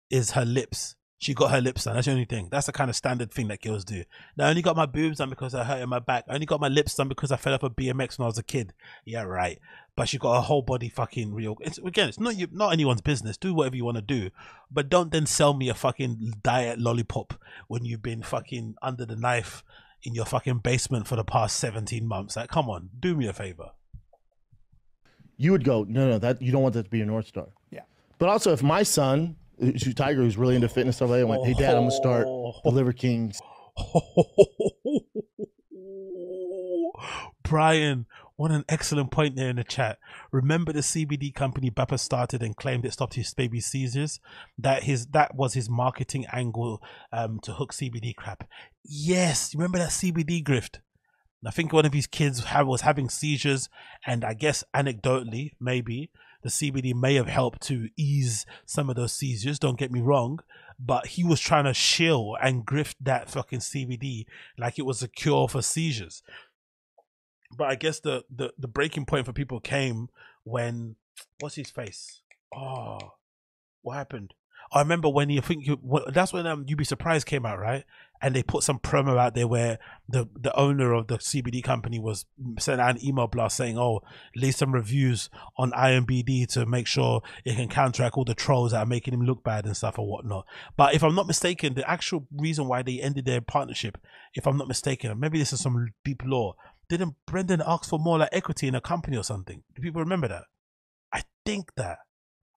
is her lips. She got her lips done. That's the only thing. That's the kind of standard thing that girls do. Now, I only got my boobs done because I hurt in my back. I only got my lips done because I fell off a BMX when I was a kid. Yeah, right. But she got her whole body fucking real. It's, again, it's not you, not anyone's business. Do whatever you want to do, but don't then sell me a fucking diet lollipop when you've been fucking under the knife in your fucking basement for the past seventeen months. Like, come on, do me a favor. you would go, no, no, that you don't want that to be your north star. Yeah. But also, if my son, who's Tiger, who's really into fitness stuff like that, went, hey, dad, I'm gonna start the Liver Kings. Brian, what an excellent point there in the chat. Remember the CBD company Bappa started and claimed it stopped his baby seizures? That his that was his marketing angle um, to hook CBD crap. Yes, remember that CBD grift? I think one of his kids ha- was having seizures, and I guess anecdotally, maybe the CBD may have helped to ease some of those seizures. Don't get me wrong, but he was trying to shill and grift that fucking CBD like it was a cure for seizures. But I guess the the, the breaking point for people came when what's his face? Oh, what happened? I remember when you think you that's when um, you'd be surprised came out right, and they put some promo out there where the the owner of the CBD company was sent out an email blast saying, "Oh, leave some reviews on IMBD to make sure it can counteract all the trolls that are making him look bad and stuff or whatnot." But if I'm not mistaken, the actual reason why they ended their partnership, if I'm not mistaken, maybe this is some deep law. Didn't Brendan ask for more like equity in a company or something? Do people remember that? I think that.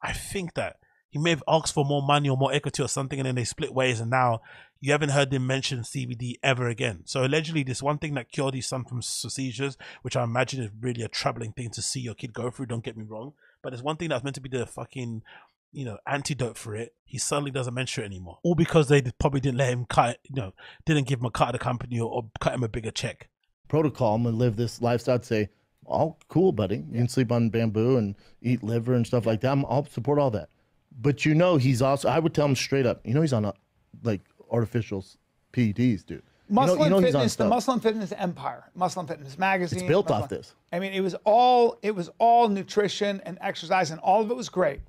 I think that he may have asked for more money or more equity or something, and then they split ways, and now you haven't heard him mention CBD ever again. So allegedly, this one thing that cured his son from seizures, which I imagine is really a troubling thing to see your kid go through. Don't get me wrong, but there's one thing that's meant to be the fucking you know antidote for it. He suddenly doesn't mention it anymore, all because they probably didn't let him cut, you know, didn't give him a cut of the company or, or cut him a bigger check. Protocol, I'm gonna live this lifestyle. I'd say, all cool, buddy. You can sleep on bamboo and eat liver and stuff like that. I'm, I'll support all that. But you know, he's also. I would tell him straight up. You know, he's on a, like artificial PEDs, dude. Muscle you know, you know and Fitness, the stuff. Muscle and Fitness Empire, Muscle and Fitness magazine. It's built blah, off this. I mean, it was all it was all nutrition and exercise, and all of it was great.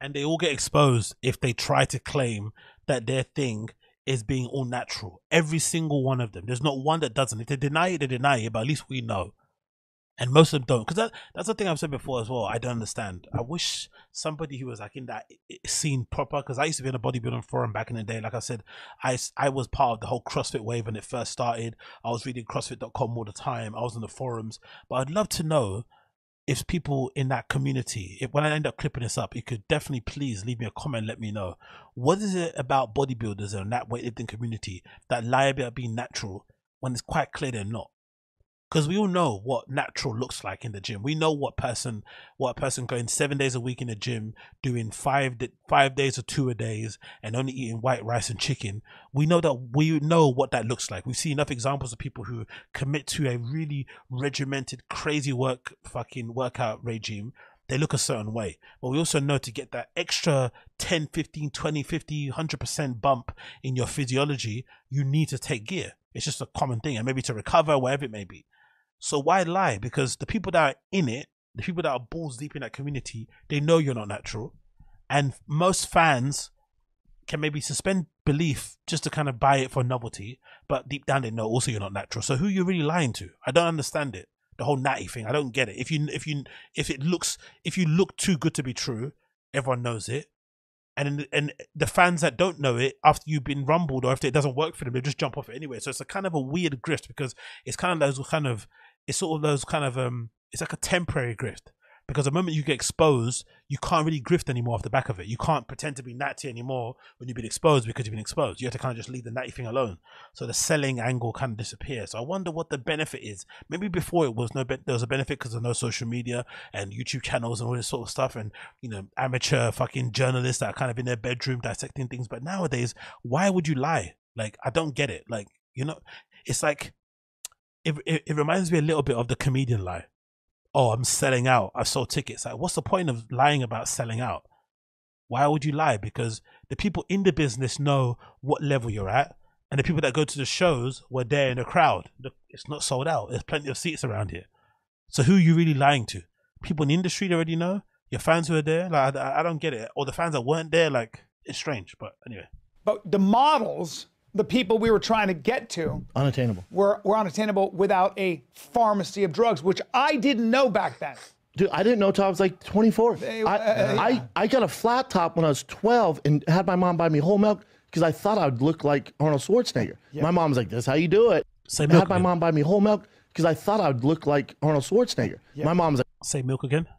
and they all get exposed if they try to claim that their thing is being all natural. Every single one of them. There's not one that doesn't. If they deny it, they deny it, but at least we know. And most of them don't. Because that, that's the thing I've said before as well. I don't understand. I wish somebody who was like in that scene proper, because I used to be in a bodybuilding forum back in the day. Like I said, i i was part of the whole CrossFit wave when it first started. I was reading CrossFit.com all the time. I was in the forums. But I'd love to know if people in that community, if when I end up clipping this up, you could definitely please leave me a comment, let me know. What is it about bodybuilders and that weightlifting community that lie about being natural when it's quite clear they're not? Because we all know what natural looks like in the gym. We know what person, what person going seven days a week in the gym, doing five five days or two a days, and only eating white rice and chicken. We know that we know what that looks like. We've seen enough examples of people who commit to a really regimented, crazy work fucking workout regime. They look a certain way. But we also know to get that extra 10, 15, 20, 50, 100% bump in your physiology, you need to take gear. It's just a common thing. And maybe to recover, whatever it may be. So why lie? Because the people that are in it, the people that are balls deep in that community, they know you're not natural. And most fans can maybe suspend belief just to kind of buy it for novelty, but deep down they know also you're not natural. So who you really lying to? I don't understand it. The whole natty thing. I don't get it. If you if you if it looks if you look too good to be true, everyone knows it. And and the fans that don't know it after you've been rumbled or if it doesn't work for them, they just jump off it anyway. So it's a kind of a weird grift because it's kind of those kind of it's sort of those kind of um it's like a temporary grift because the moment you get exposed, you can't really grift anymore off the back of it. You can't pretend to be natty anymore when you've been exposed because you've been exposed. You have to kind of just leave the natty thing alone. So the selling angle kind of disappears. So I wonder what the benefit is. Maybe before it was no, be- there was a benefit because of no social media and YouTube channels and all this sort of stuff, and you know amateur fucking journalists that are kind of in their bedroom dissecting things. But nowadays, why would you lie? Like I don't get it. Like you know, it's like it, it, reminds me a little bit of the comedian lie. Oh, I'm selling out. I sold tickets. Like, what's the point of lying about selling out? Why would you lie? Because the people in the business know what level you're at, and the people that go to the shows were there in the crowd. It's not sold out. There's plenty of seats around here. So who are you really lying to? People in the industry already know. Your fans who are there. Like I, I don't get it. Or the fans that weren't there. Like it's strange. But anyway. but the models, the people we were trying to get to, Unattainable. were, were unattainable without a pharmacy of drugs, which I didn't know back then. Dude, I didn't know till I was like 24. I, uh, I, I got a flat top when I was 12 and had my mom buy me whole milk because I thought I would look like Arnold Schwarzenegger. My mom was like, "This is how you do it." Say I milk had my again. mom buy me whole milk because I thought I would look like Arnold Schwarzenegger. My mom was like, Say milk again. I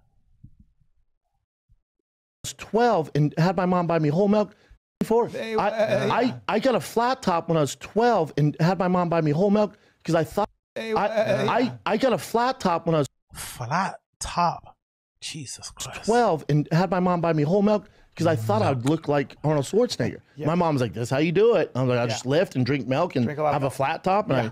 was 12 and had my mom buy me whole milk. 24. I, uh, I, I got a flat top when I was 12 and had my mom buy me whole milk because I thought I, I, I got a flat top when I was Flat top. Jesus Christ. 12 and had my mom buy me whole milk because I thought I would look like Arnold Schwarzenegger. My mom was like, "That's how you do it." I was like, "I just lift and drink milk and Drink a lot of have a flat top." And I,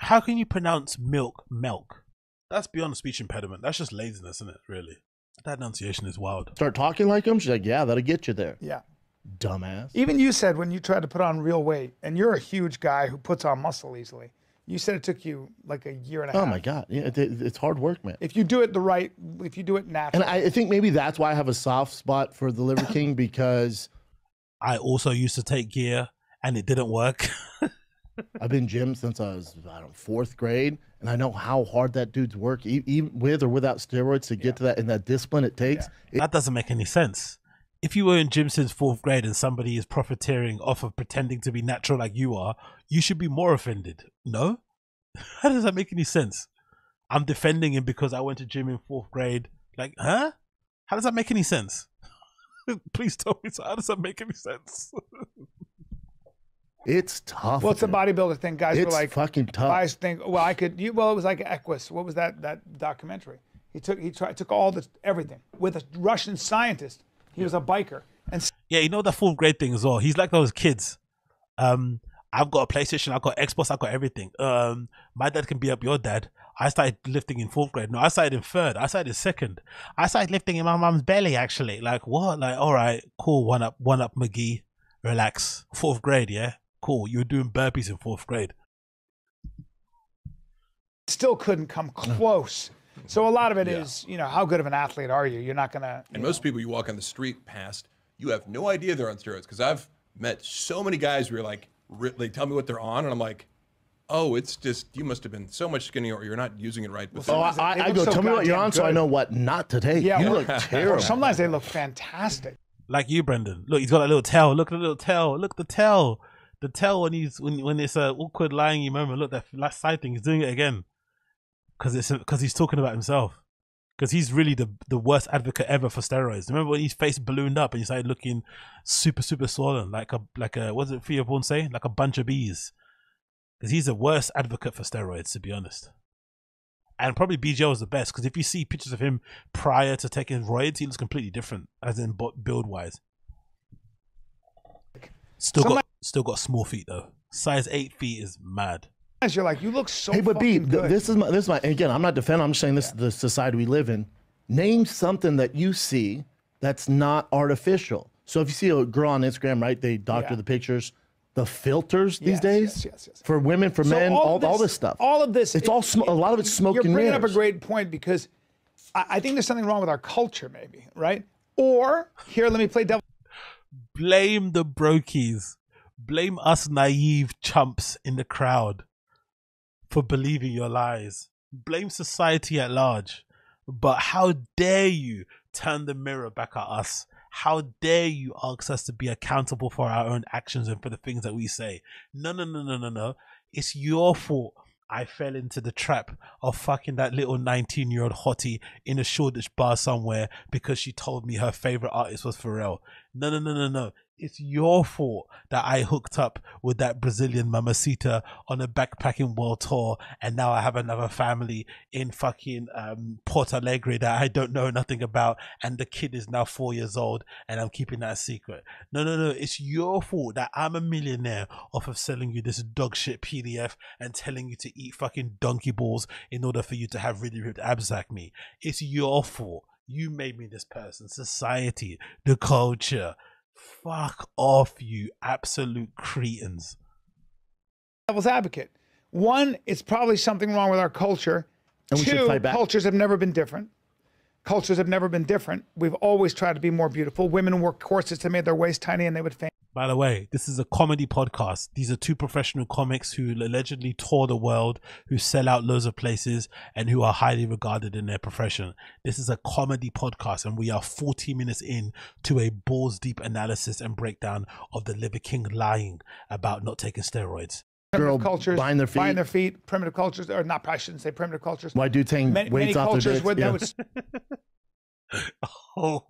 How can you pronounce milk milk? That's beyond a speech impediment. That's just laziness, isn't it? Really. That enunciation is wild. start talking like him. She's like, "Yeah, that'll get you there, Yeah. Dumbass." Even you said when you tried to put on real weight, and you're a huge guy who puts on muscle easily. You said it took you like a year and a oh half. Oh my god, yeah, it, it's hard work, man. If you do it the right, if you do it And naturally, I, I think maybe that's why I have a soft spot for the Liver King because I also used to take gear and it didn't work. I've been gym since I was I don't know, fourth grade, and I know how hard that dude's work, e- even with or without steroids, to get to that and that discipline it takes. It- that doesn't make any sense. If you were in gym since fourth grade and somebody is profiteering off of pretending to be natural like you are, you should be more offended. No? How does that make any sense? I'm defending him because I went to gym in fourth grade. Like, huh? How does that make any sense? Please tell me. So how does that make any sense? it's tough. well, it's a bodybuilder thing. Guys It's were like, fucking tough. guys think, well, I could. You, well, it was like Icarus. What was that? That documentary. He took. He tried. Took all the everything with a Russian scientist. He was a biker, and Yeah, you know the fourth grade thing as well. He's like those kids. Um, I've got a PlayStation, I've got Xbox, I've got everything. Um, my dad can be up your dad. I started lifting in fourth grade. No, I started in third. I started in second. I started lifting in my mum's belly. Actually, like what? Like all right, cool. One up, one up, McGee. Relax. Fourth grade, yeah, cool. You were doing burpees in fourth grade. still couldn't come close. So a lot of it is, you know, how good of an athlete are you? You're not gonna. And most people you walk on the street past, you have no idea they're on steroids. Because I've met so many guys who are like, re- they tell me what they're on, and I'm like, oh, it's just you must have been so much skinnier, or you're not using it right. But Oh, I, I go, so tell me what you're goddamn on so I know what not to take. Yeah, you or- look terrible. Or sometimes they look fantastic. Like you, Brendan. Look, he's got a little tail. Look at the little tail. Look at the tail. The tail when he's when when it's a awkward lying you moment. Look that last side thing. He's doing it again because it's because he's talking about himself. Because he's really the the worst advocate ever for steroids. Remember when his face ballooned up and he started looking super super swollen, like a like a what's it Theo Von say, like a bunch of bees. Because he's the worst advocate for steroids, to be honest. And probably BJ was the best because if you see pictures of him prior to taking roids, he looks completely different, as in build wise. Still Somebody- got still got small feet though. Size eight feet is mad. Sometimes you're like, you look so Hey, but B, th- this is my this is my again. I'm not defending. I'm just saying this is the society we live in. Name something that you see that's not artificial. So if you see a girl on Instagram, right? They doctor Yeah. the pictures, the filters these Yes, days yes, yes, yes. for women, for So men, all, of all this stuff. All of this. It's all sm- a lot of it's smoke You're and bringing up a mirrors. great point because I, I think there's something wrong with our culture, maybe, right? Or here, let me play devil. Blame the brokies. Blame us naive chumps in the crowd for believing your lies. Blame society at large. But how dare you turn the mirror back at us? How dare you ask us to be accountable for our own actions and for the things that we say? No, no, no, no, no, no. It's your fault. I fell into the trap of fucking that little 19 year old hottie in a Shoreditch bar somewhere because she told me her favorite artist was Pharrell. No, no, no, no, no. It's your fault that I hooked up with that Brazilian mamacita on a backpacking world tour, and now I have another family in fucking um, Porto Alegre that I don't know nothing about, and the kid is now four years old, and I'm keeping that secret. No, no, no. It's your fault that I'm a millionaire off of selling you this dog shit PDF and telling you to eat fucking donkey balls in order for you to have really ripped abs like me. It's your fault. You made me this person. Society, the culture. Fuck off, you absolute cretins. devil's advocate. One, it's probably something wrong with our culture. And we should Two, fight back. cultures have never been different. Cultures have never been different. We've always tried to be more beautiful. Women wore corsets that made their waist tiny and they would faint. By the way, this is a comedy podcast. These are two professional comics who allegedly tour the world, who sell out loads of places, and who are highly regarded in their profession. This is a comedy podcast, and we are 40 minutes in to a balls deep analysis and breakdown of the Liver King lying about not taking steroids. Girl primitive cultures buying their feet. buying their feet, primitive cultures, or not, I shouldn't say primitive cultures. Why do taking Many, weights many off cultures their dicks? would Yeah. that was Oh,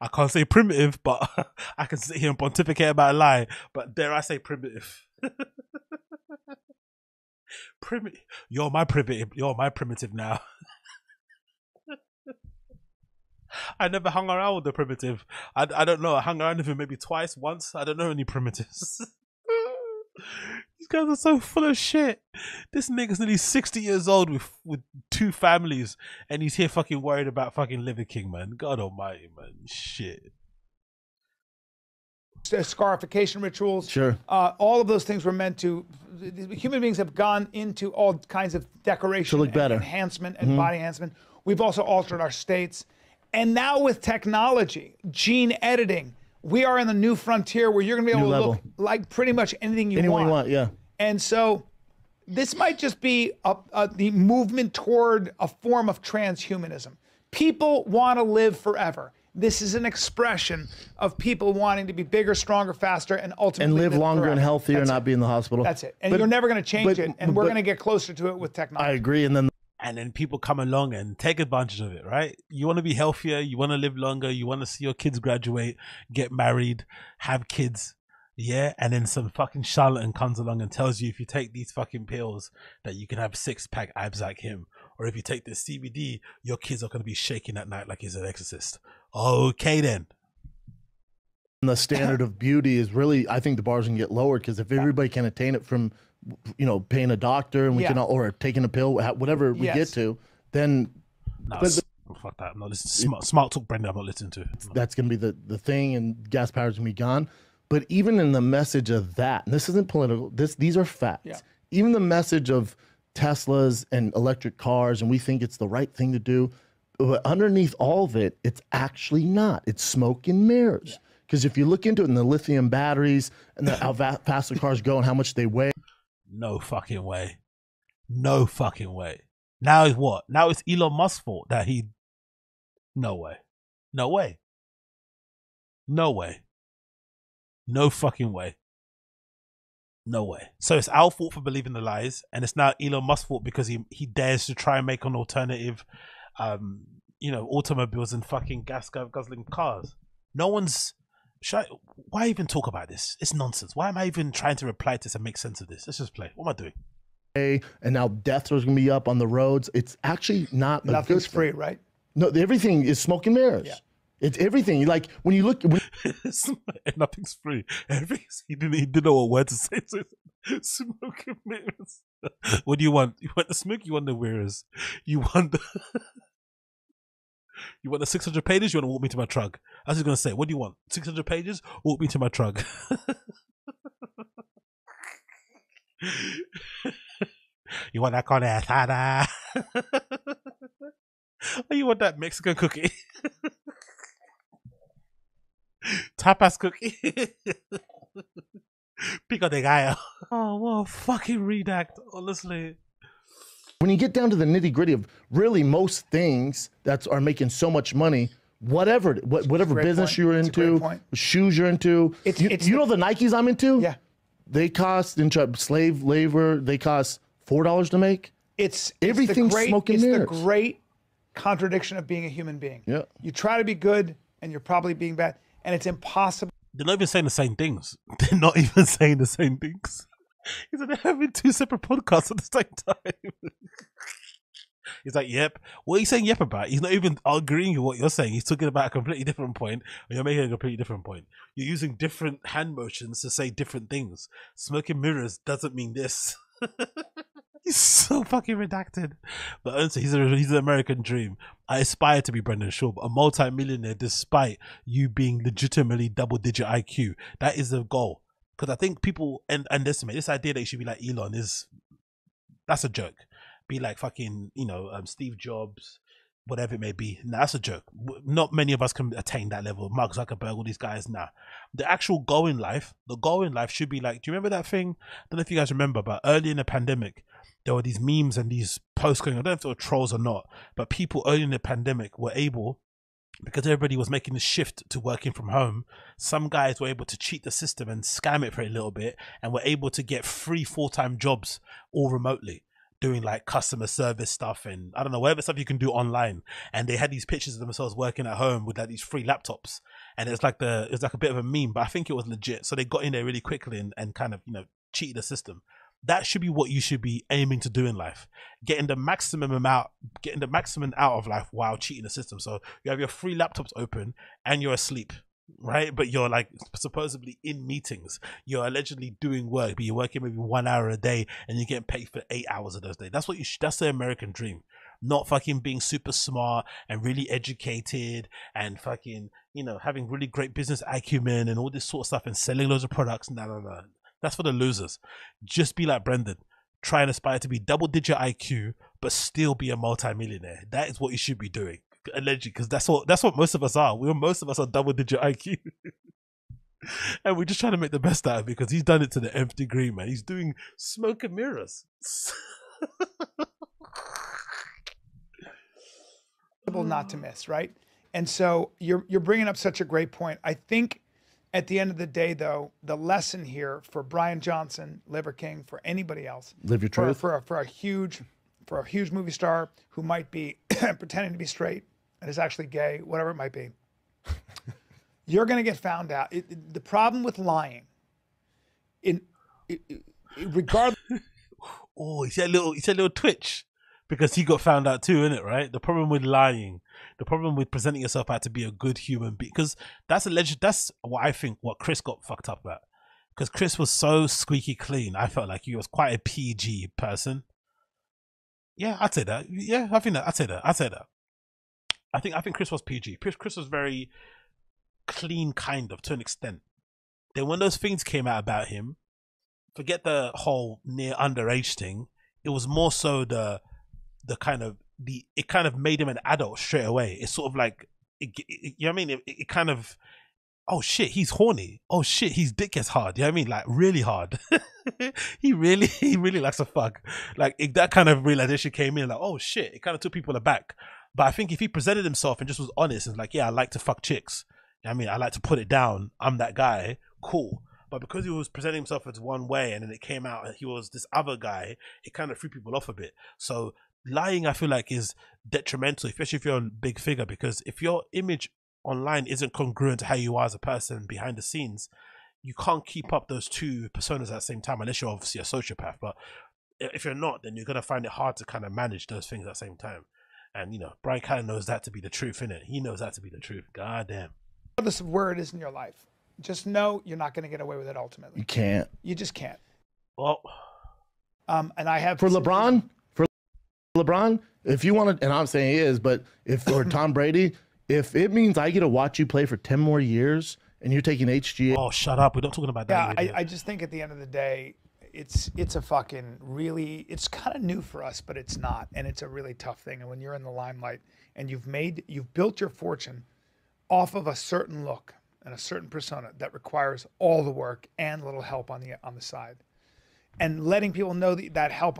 I can't say primitive, but I can sit here and pontificate about a lie. But dare I say primitive? primitive. You're my primitive. You're my primitive now. I never hung around with the primitive. I, I don't know. I hung around with him maybe twice, once. I don't know any primitives. These guys are so full of shit. This nigga's nearly 60 years old with with two families and he's here fucking worried about fucking Liver King, man. God almighty, man. Shit. scarification rituals. Sure. Uh, all of those things were meant to. Human beings have gone into all kinds of decoration, To look and better. enhancement, and body enhancement. We've also altered our states, and now with technology, gene editing, we are in the new frontier where you're going to be able New to level. look like pretty much anything you Anyone want. you want, yeah. And so this might just be a, a, the movement toward a form of transhumanism. People want to live forever. This is an expression of people wanting to be bigger, stronger, faster, and ultimately And live longer and forever. healthier and That's not it. be in the hospital. That's it. And But- you're never going to change but- it. And we're going to get closer to it with technology. I agree. And then And then people come along and take advantage of it, right? You want to be healthier, you want to live longer, you want to see your kids graduate, get married, have kids. Yeah, and then some fucking charlatan comes along and tells you if you take these fucking pills that you can have six pack abs like him, or if you take this CBD, your kids are gonna be shaking at night like he's an exorcist. Okay then. the standard of beauty is really, I think the bar's gonna get lowered because if everybody can attain it from, you know, paying a doctor and we Yeah. can, or taking a pill, whatever we Yes. get to, then No, But s- oh, fuck that. I'm not listening. Smart, smart talk, Brenda. I'm not listening to. that's going to be the, the thing and gas power's going to be gone. But even in the message of that, and this isn't political, this these are facts. Yeah. Even the message of Teslas and electric cars, and we think it's the right thing to do, but underneath all of it, it's actually not. It's smoke and mirrors. Because if you look into it in the lithium batteries and the, how fast the cars go and how much they weigh, No fucking way. No fucking way. Now it's what? Now it's Elon Musk's fault that he. No way. No way. No way. No fucking way. No way. So it's our fault for believing the lies, and it's now Elon Musk's fault because he he dares to try and make an alternative, um, you know, automobiles and fucking gas guzzling cars. No one's. Should I, why even talk about this? It's nonsense. Why am I even trying to reply to this and make sense of this? Let's just play. What am I doing? and now deaths are going to be up on the roads. It's actually not a Nothing's good free, right? No, everything is smoke and mirrors. Yeah. It's everything. Like when you look, when, Nothing's free. Everything's, he didn't. He didn't know what word to say. So he said, smoke and mirrors. What do you want? You want the smoke? You want the mirrors? You want the. You want the 600 pages? You want to walk me to my truck? I was just going to say, what do you want? 600 pages? Walk me to my truck. you want that con asada? or you want that Mexican cookie? Tapas cookie? Pico de gallo. Oh, what a fucking redact, honestly. When you get down to the nitty gritty of really most things that are making so much money, whatever what, whatever business point. you're It's a great into, shoes you're into, It's- you, it's you the- know the Nikes I'm into, Yeah. they cost in slave labor, they cost four dollars to make. It's it's Everything's the great, it's the great contradiction of being a human being. Yeah. You try to be good, and you're probably being bad, and it's impossible. They're not even saying the same things. They're not even saying the same things. He said they're having two separate podcasts at the same time. He's like, yep. What are you saying yep about? He's not even agreeing with what you're saying. He's talking about a completely different point, and you're making a completely different point. You're using different hand motions to say different things. Smoking mirrors doesn't mean this. he's so fucking redacted. But honestly, he's a, he's an American dream. I aspire to be Brendan Schaub, a multi-millionaire despite you being legitimately double-digit IQ. That is the goal. Because I think people un- underestimate this idea that you should be like Elon is that's a joke. Be like fucking, you know, um, Steve Jobs, whatever it may be. Nah, that's a joke. Not many of us can attain that level. Mark Zuckerberg, all these guys, nah. The actual goal in life, the goal in life should be like, do you remember that thing? I don't know if you guys remember, but early in the pandemic, there were these memes and these posts going. I don't know if they were trolls or not, but people early in the pandemic were able because everybody was making the shift to working from home, some guys were able to cheat the system and scam it for a little bit and were able to get free full time jobs all remotely. Doing like customer service stuff and I don't know, whatever stuff you can do online. And they had these pictures of themselves working at home with like these free laptops. And it's like the it's like a bit of a meme, but I think it was legit. So they got in there really quickly and, and kind of, you know, cheated the system that should be what you should be aiming to do in life. Getting the maximum amount getting the maximum out of life while cheating the system. So you have your free laptops open and you're asleep right? But you're like supposedly in meetings. You're allegedly doing work but you're working maybe one hour a day and you're getting paid for eight hours of those days. That's what you should that's the american dream. Not fucking being super smart and really educated and fucking you know having really great business acumen and all this sort of stuff and selling loads of products. No no no that's for the losers. Just be like Brendan. Try and aspire to be double digit IQ, but still be a multimillionaire. That is what you should be doing. Allegedly, because that's what that's what most of us are. We're most of us are double digit IQ. and we're just trying to make the best out of it because he's done it to the nth degree, man. He's doing smoke and mirrors. not to miss, right? And so you're you're bringing up such a great point. I think at the end of the day, though, the lesson here for Brian Johnson, Liver King, for anybody else, Live your for, truth. for a, for a huge for a huge movie star who might be pretending to be straight and is actually gay, whatever it might be, you're going to get found out. It, it- the problem with lying, in it, it, regardless. Oh, he said a little he said a little twitch because he got found out too, isn't it? right? The problem with lying, the problem with presenting yourself out to be a good human being, because that's alleged that's what I think what Chris got fucked up at. Because Chris was so squeaky clean. I felt like he was quite a PG person. Yeah, I'd say that. Yeah, I think that I'd say that. I'd say that. I think I think Chris was PG. Chris Chris was very clean kind of to an extent. Then when those things came out about him, forget the whole near underage thing. It was more so the the kind of the it kind of made him an adult straight away. It's sort of like it, it- you know what I mean. It, it kind of oh shit, he's horny. Oh shit, his dick gets hard. You know what I mean? Like really hard. he really he really likes to fuck. Like that kind of realization came in. Like oh shit, it kind of took people aback. But I think if he presented himself and just was honest and like yeah, I like to fuck chicks. You know I mean, I like to put it down. I'm that guy. Cool. But because he was presenting himself as one way and then it came out he was this other guy, it kind of threw people off a bit. So lying, I feel like, is detrimental, especially if you're a big figure, because if your image online isn't congruent to how you are as a person behind the scenes, you can't keep up those two personas at the same time, unless you're obviously a sociopath. But if you're not, then you're gonna find it hard to kind of manage those things at the same time. And you know, Brian kind of knows that to be the truth, innit? He knows that to be the truth. God damn. regardless of where it is in your life, just know you're not going to get away with it ultimately. You can't. You just can't. Well, Um, and I have For LeBron, for LeBron, if you want to, and I'm saying he is, but if or Tom Brady, if it means I get to watch you play for ten more years and you're taking HGH, oh, shut up. We're not talking about Yeah, that. I. I just think at the end of the day, it's it's a fucking really it's kind of new for us, but it's not, and it's a really tough thing. And when you're in the limelight and you've made you've built your fortune off of a certain look and a certain persona that requires all the work and little help on the on the side, and letting people know that that help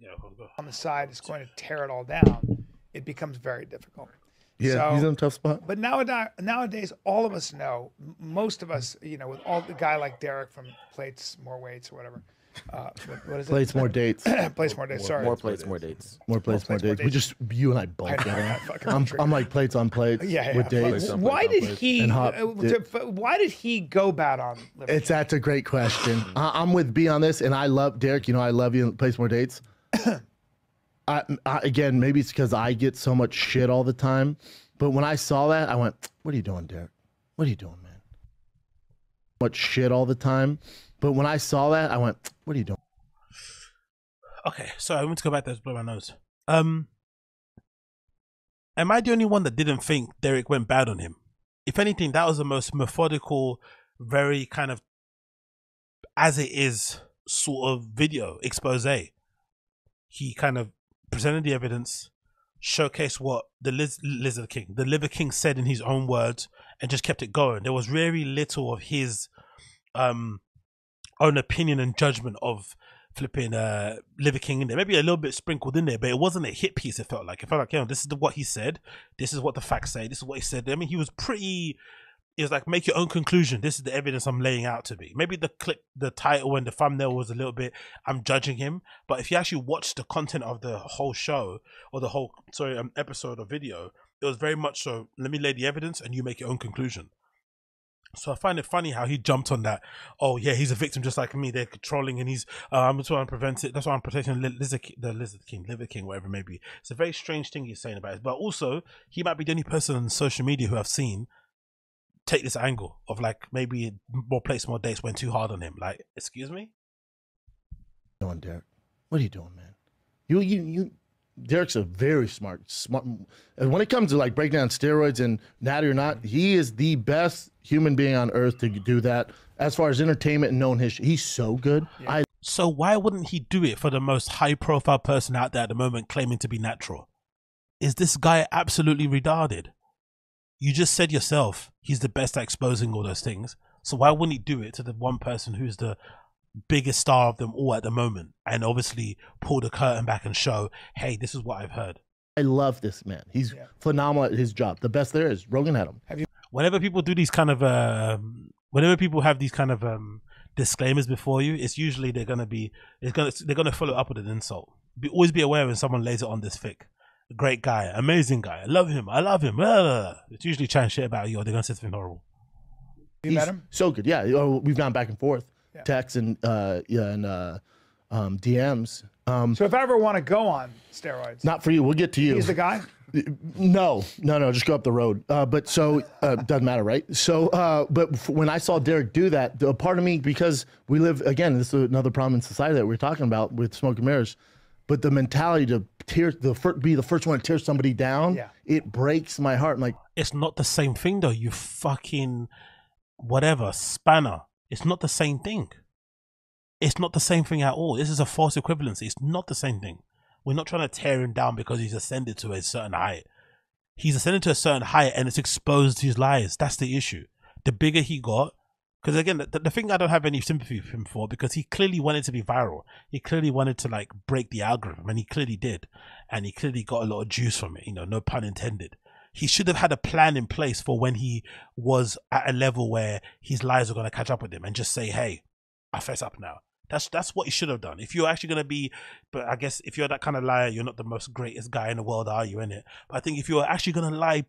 Yeah, hold on. on the side is going to tear it all down, it becomes very difficult. yeah, So- he's in a tough spot. But nowadays, nowadays, all of us know, most of us, you know, with all the guy like Derek from Plates More Weights or whatever. Uh, what, what is Plates it? more dates, Plates More dates. Sorry. More plates, more dates. more plates, more plates, more dates. We just you and I both. I know, get I it. fucking I'm. I'm like plates on plates Yeah, yeah. with dates. on Why did he? And uh, dip. why did he go bad on? Liver It's that's a great question. I, I'm with B on this, and I love Derek. You know, I love you. and Plates more dates. I, I, again, maybe it's because I get so much shit all the time. But when I saw that, I went, "What are you doing, Derek? What are you doing, man?" Much shit all the time. But when I saw that, I went, "What are you doing?" Okay, so I want to go back there blow my nose. Um, am I the only one that didn't think Derek went bad on him? If anything, that was the most methodical, very kind of as it is sort of video expose. He kind of presented the evidence, showcased what the Liz- Lizard King, the Liver King said in his own words and just kept it going. There was very little of his um own opinion and judgment of flipping uh Liver King in there. Maybe a little bit sprinkled in there, but it wasn't a hit piece, it felt like. It felt like, you know, this is what he said, this is what the facts say, this is what he said. I mean, he was pretty it was like make your own conclusion. This is the evidence I'm laying out to be. Maybe the clip, the title, and the thumbnail was a little bit. I'm judging him, but if you actually watch the content of the whole show or the whole sorry um, episode or video, it was very much so. Let me lay the evidence, and you make your own conclusion. So I find it funny how he jumped on that. Oh yeah, he's a victim just like me. They're controlling, and he's. Uh, I'm just trying to prevent it. That's why I'm protecting Li- Lizard, the Lizard King, Liver King, whatever it may be. It's a very strange thing he's saying about it. But also, he might be the only person on social media who I've seen take this angle of like maybe more plates, more dates went too hard on him. Like, excuse me. doing, Derek? What are you doing, man? You, you, you. Derek's a very smart, smart. And when it comes to like breaking down steroids and natty or not, he is the best human being on earth to do that. As far as entertainment and known history, he's so good. I So why wouldn't he do it for the most high profile person out there at the moment claiming to be natural? Is this guy absolutely retarded? You just said yourself he's the best at exposing all those things. So why wouldn't he do it to the one person who's the biggest star of them all at the moment and obviously pull the curtain back and show, hey, this is what I've heard. I love this man. He's phenomenal at his job. The best there is. Rogan had him. Have you- whenever people do these kind of um whenever people have these kind of um disclaimers before you it's usually they're gonna be it's gonna they're gonna follow up with an insult be, always be aware when someone lays it on this thick great guy amazing guy i love him i love him blah, blah, blah. it's usually trying shit about you or they're gonna say something horrible You He's met him? So good. Yeah. Oh, We've gone back and forth, Yeah. texts and uh, yeah, and uh, um, DMs. Um, So if I ever want to go on steroids, not for you. We'll get to you. he's the guy. No, no, no. Just go up the road. Uh, but so uh, doesn't matter, right? So, uh, but f- when I saw Derek do that, the part of me because we live again. This is another problem in society that we're talking about with smoke and mirrors. But the mentality to tear the fir- be the first one to tear somebody down, Yeah. it breaks my heart. I'm like, it's not the same thing though you fucking whatever spanner it's not the same thing. It's not the same thing at all. This is a false equivalency. It's not the same thing. We're not trying to tear him down because he's ascended to a certain height. He's ascended to a certain height and it's exposed his lies. That's the issue. The bigger he got because again the, the thing i don't have any sympathy for him for because he clearly wanted to be viral. He clearly wanted to like break the algorithm and he clearly did. And he clearly got a lot of juice from it you know no pun intended he should have had a plan in place for when he was at a level where his lies were going to catch up with him and just say hey i fess up now. That's that's what he should have done. If you're actually going to be but i guess if you're that kind of liar you're not the most greatest guy in the world are you in it but i think if you're actually going to lie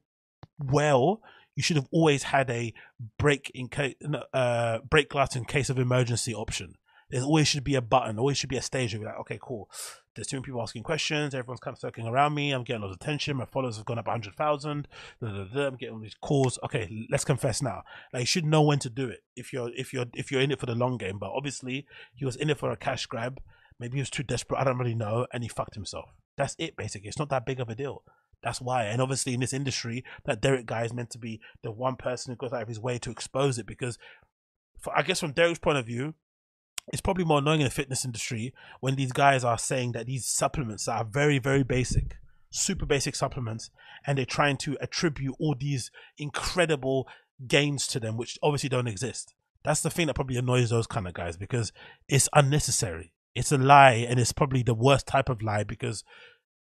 well you should have always had a break in case uh break glass in case of emergency option there always should be a button always should be a stage where you're like okay cool. There's too many people asking questions everyone's kind of circling around me i'm getting a lot of attention my followers have gone up 100000 da, da, da, i'm getting all these calls. Okay let's confess now. Like you should know when to do it if you're if you're if you're in it for the long game but obviously he was in it for a cash grab. Maybe he was too desperate i don't really know and he fucked himself. That's it basically. It's not that big of a deal. That's why. And obviously, in this industry, that Derek guy is meant to be the one person who goes out of his way to expose it. Because, for, I guess, from Derek's point of view, it's probably more annoying in the fitness industry when these guys are saying that these supplements are very, very basic, super basic supplements, and they're trying to attribute all these incredible gains to them, which obviously don't exist. That's the thing that probably annoys those kind of guys because it's unnecessary. It's a lie, and it's probably the worst type of lie because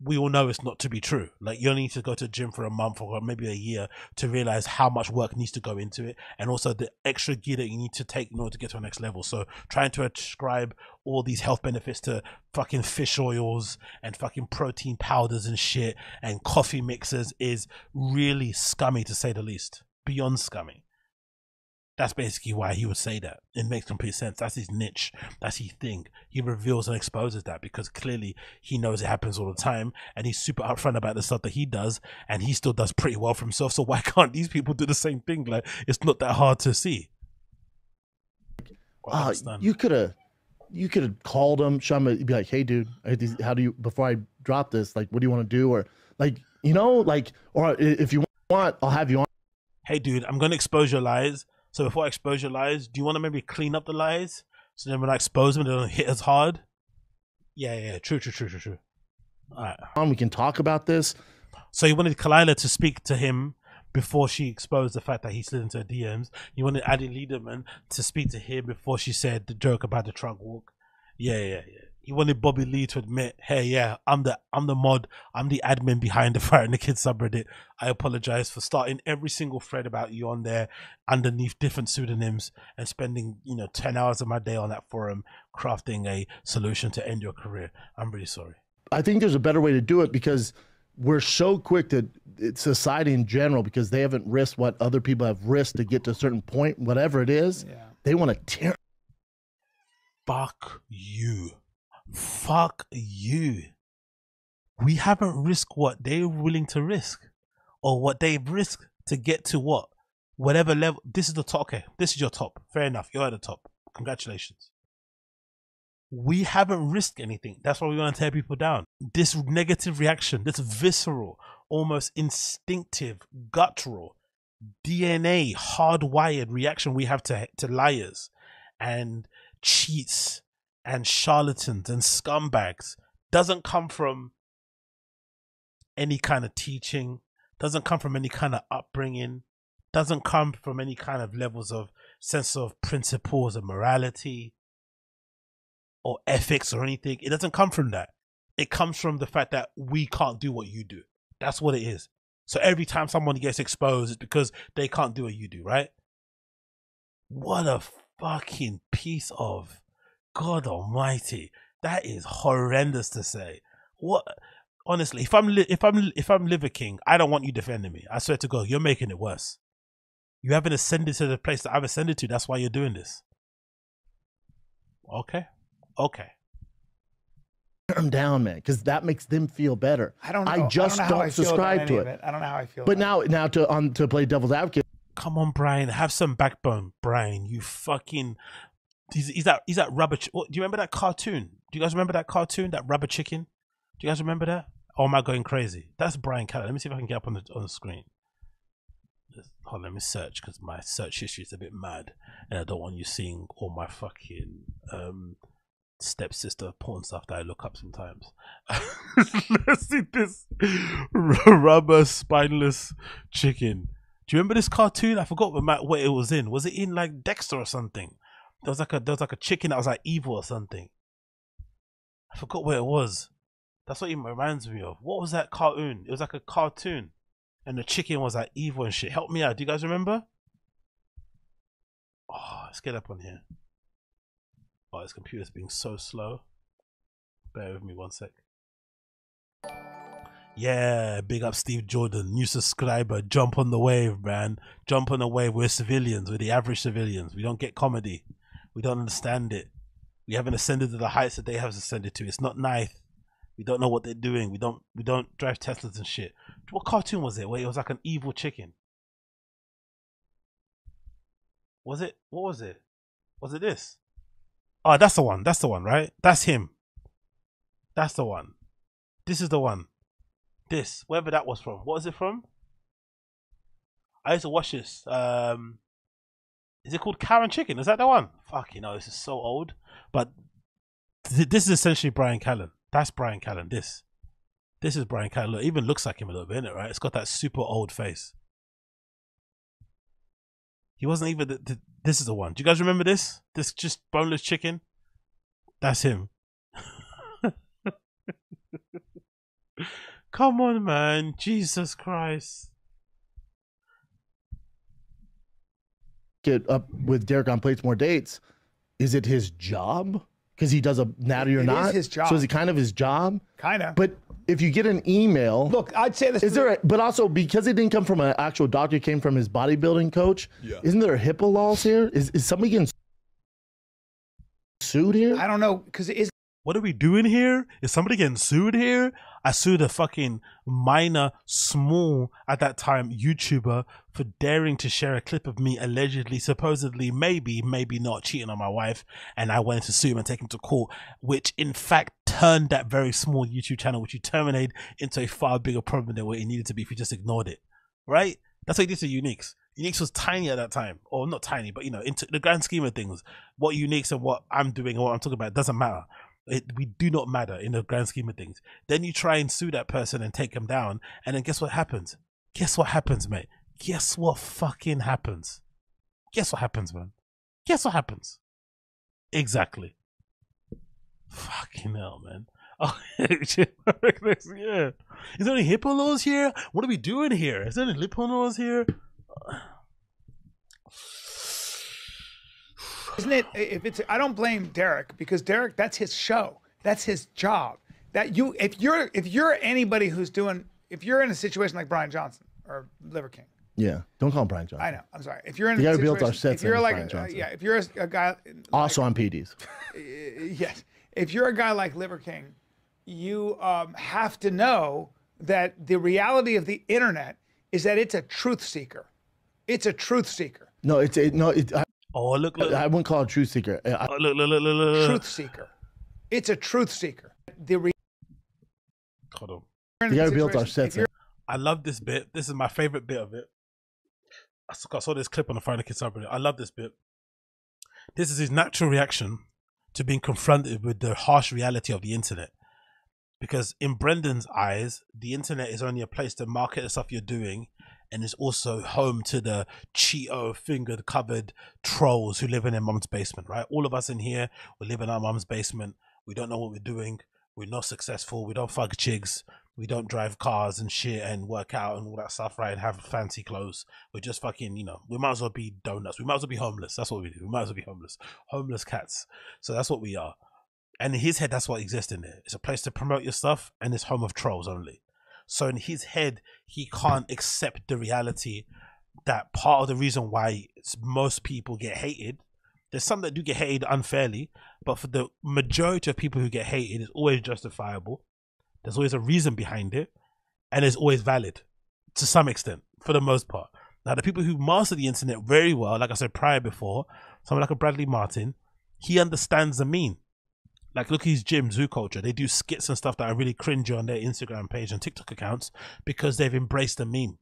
we all know it's not to be true. Like you only need to go to the gym for a month or maybe a year to realize how much work needs to go into it, and also the extra gear that you need to take in order to get to the next level. So trying to ascribe all these health benefits to fucking fish oils and fucking protein powders and shit and coffee mixers is really scummy to say the least. Beyond scummy. That's basically why he would say that. It makes complete sense. That's his niche. That's his thing. He reveals and exposes that because clearly he knows it happens all the time and he's super upfront about the stuff that he does and he still does pretty well for himself. So why can't these people do the same thing? Like it's not that hard to see. I uh, you could have, you could have called him, him, be like, hey, dude, I had these- how do you before I drop this? Like, what do you want to do? Or like, you know, like, or if you want, I'll have you on. hey dude, I'm gonna expose your lies. So before I expose your lies, do you want to maybe clean up the lies? So then when I expose them, they don't hit as hard. Yeah, yeah, true, true, true, true, true. All right. on. We can talk about this. So he wanted Khalyla to speak to him before she exposed the fact that he slid into her DMs. He wanted Annie Lederman to speak to him before she said the joke about the truck walk. Yeah, yeah, yeah. He wanted Bobby Lee to admit, hey, yeah, I'm the I'm the mod, I'm the admin behind the Fighter and the Kids subreddit. I apologize for starting every single thread about you on there underneath different pseudonyms and spending, you know, ten hours of my day on that forum crafting a solution to end your career. I'm really sorry. I think there's a better way to do it because we're so quick to it's society in general because they haven't risked what other people have risked to get to a certain point, whatever it is. Yeah. They want to tear. Fuck you. Fuck you. We haven't risked what they're willing to risk or what they've risked to get to what? Whatever level. This is the top. Okay, this is your top. Fair enough. You're at the top. Congratulations. We haven't risked anything. That's why we want to tear people down. This negative reaction, this visceral, almost instinctive, guttural, DNA hardwired reaction we have to to liars and cheats and charlatans and scumbags doesn't come from any kind of teaching, doesn't come from any kind of upbringing, doesn't come from any kind of levels of sense of principles of morality or ethics or anything. It doesn't come from that. It comes from the fact that we can't do what you do. That's what it is. So every time someone gets exposed, it's because they can't do what you do, right? What a fucking piece of God Almighty. That is horrendous to say. What? Honestly, if I'm li- if I'm if I'm Liver King, I don't want you defending me. I swear to God, you're making it worse. You haven't ascended to the place that I've ascended to. That's why you're doing this. Okay, okay. Tear them down, man, because that makes them feel better. I don't know. I just I don't, know how I subscribe to of it. I don't know how I feel. But about now, now to on to play devil's advocate. Come on, Brian. Have some backbone, Brian. You fucking. He's, he's that he's that rubber. Ch- what, do you remember that cartoon? Do you guys remember that cartoon? That rubber chicken. Do you guys remember that? Or am I going crazy? That's Brian Callen. Let me see if I can get up on the on the screen. Just, hold on, let me search because my search history is a bit mad, and I don't want you seeing all my fucking um stepsister porn stuff that I look up sometimes. Let's see this rubber spineless chicken. Do you remember this cartoon? I forgot what it was in. Was it in like Dexter or something? There was like a there was like a chicken that was like evil or something. I forgot where it was. That's what it reminds me of. What was that cartoon? It was like a cartoon, and the chicken was like evil and shit. Help me out. Do you guys remember? Oh, let's get up on here. Oh, this computer's being so slow. Bear with me one sec. Yeah, big up Steve Jordan, new subscriber. Jump on the wave, man. Jump on the wave. We're civilians. We're the average civilians. We don't get comedy. We don't understand it. We haven't ascended to the heights that they have ascended to. It's not nice. We don't know what they're doing. We don't. We don't drive Teslas and shit. What cartoon was it? Where it was like an evil chicken. Was it? What was it? Was it this? Oh, that's the one. That's the one, right? That's him. That's the one. This is the one. This, wherever that was from. What was it from? I used to watch this. Um, is it called Karen Chicken? Is that the one? Fuck, you know, this is so old. But th- this is essentially Brian Callen. That's Brian Callen. This, this is Brian Callen. Look, it even looks like him a little bit, innit, right? It's got that super old face. He wasn't even. The, the, this is the one. Do you guys remember this? This just boneless chicken. That's him. Come on, man. Jesus Christ. Get up with Derek on plates more dates. Is it his job? Because he does a natty or It is not. his job. So is it kind of his job? Kind of. But if you get an email, Look, I'd say this. is there? A, but also because it didn't come from an actual doctor, it came from his bodybuilding coach. Yeah. Isn't there HIPAA laws here? Is is somebody getting sued here? I don't know because it is. What are we doing here? Is somebody getting sued here? I sued a fucking minor, small at that time YouTuber for daring to share a clip of me allegedly, supposedly, maybe, maybe not cheating on my wife, and I went to sue him and take him to court, which in fact turned that very small YouTube channel, which he terminated, into a far bigger problem than what it needed to be if he just ignored it. Right? That's he did to Uniques. Uniques was tiny at that time, or not tiny, but you know, into the grand scheme of things, what Uniques and what I'm doing and what I'm talking about doesn't matter. It, we do not matter in the grand scheme of things. Then you try and sue that person and take them down, and then guess what happens? Guess what happens, mate? Guess what fucking happens? Guess what happens, man? Guess what happens? Exactly. Fucking hell, man. Oh, yeah. Is there any hippo laws here? What are we doing here? Is there any hippo laws here? Isn't it? If it's, I don't blame Derek because Derek, that's his show. That's his job. That you, if you're, if you're anybody who's doing, if you're in a situation like Brian Johnson or Liver King, Yeah, don't call him Brian Johnson. I know. I'm sorry. If you're in The a guy who built our situation, sets if you're like, Brian uh, Johnson. yeah, if you're a, a guy, Also on PEDs. yes, if you're a guy like Liver King, you um, have to know that the reality of the internet is that it's a truth seeker. It's a truth seeker. No, it's it, no. It, I, Oh, look, look, I wouldn't call it truth seeker. I, I- oh, look, look, look, look, look, look. Truth seeker. It's a truth seeker. The re- Hold on. you're in the a guy who built our sets. I love this bit. This is my favorite bit of it. I saw, I saw this clip on the Final Kids Subreddit. I love this bit. This is his natural reaction to being confronted with the harsh reality of the internet. Because in Brendan's eyes, the internet is only a place to market the stuff you're doing, and is also home to the Cheeto fingered covered trolls who live in their mum's basement, right? All of us in here, we live in our mum's basement. We don't know what we're doing. We're not successful. We don't fuck chicks. We don't drive cars and shit and work out and all that stuff, right? And have fancy clothes. We're just fucking, you know, we might as well be donuts. We might as well be homeless. That's what we do. We might as well be homeless. Homeless cats. So that's what we are. And in his head, that's what exists in there. It's a place to promote your stuff and it's home of trolls only. So in his head, he can't accept the reality that part of the reason why most people get hated, there's some that do get hated unfairly, but for the majority of people who get hated, it's always justifiable. There's always a reason behind it, and it's always valid to some extent, for the most part. Now, the people who master the internet very well, like I said prior before, someone like a Bradley Martyn, he understands the meme. Like, look at his gym, Zoo Culture. They do skits and stuff that are really cringy on their Instagram page and TikTok accounts because they've embraced the meme.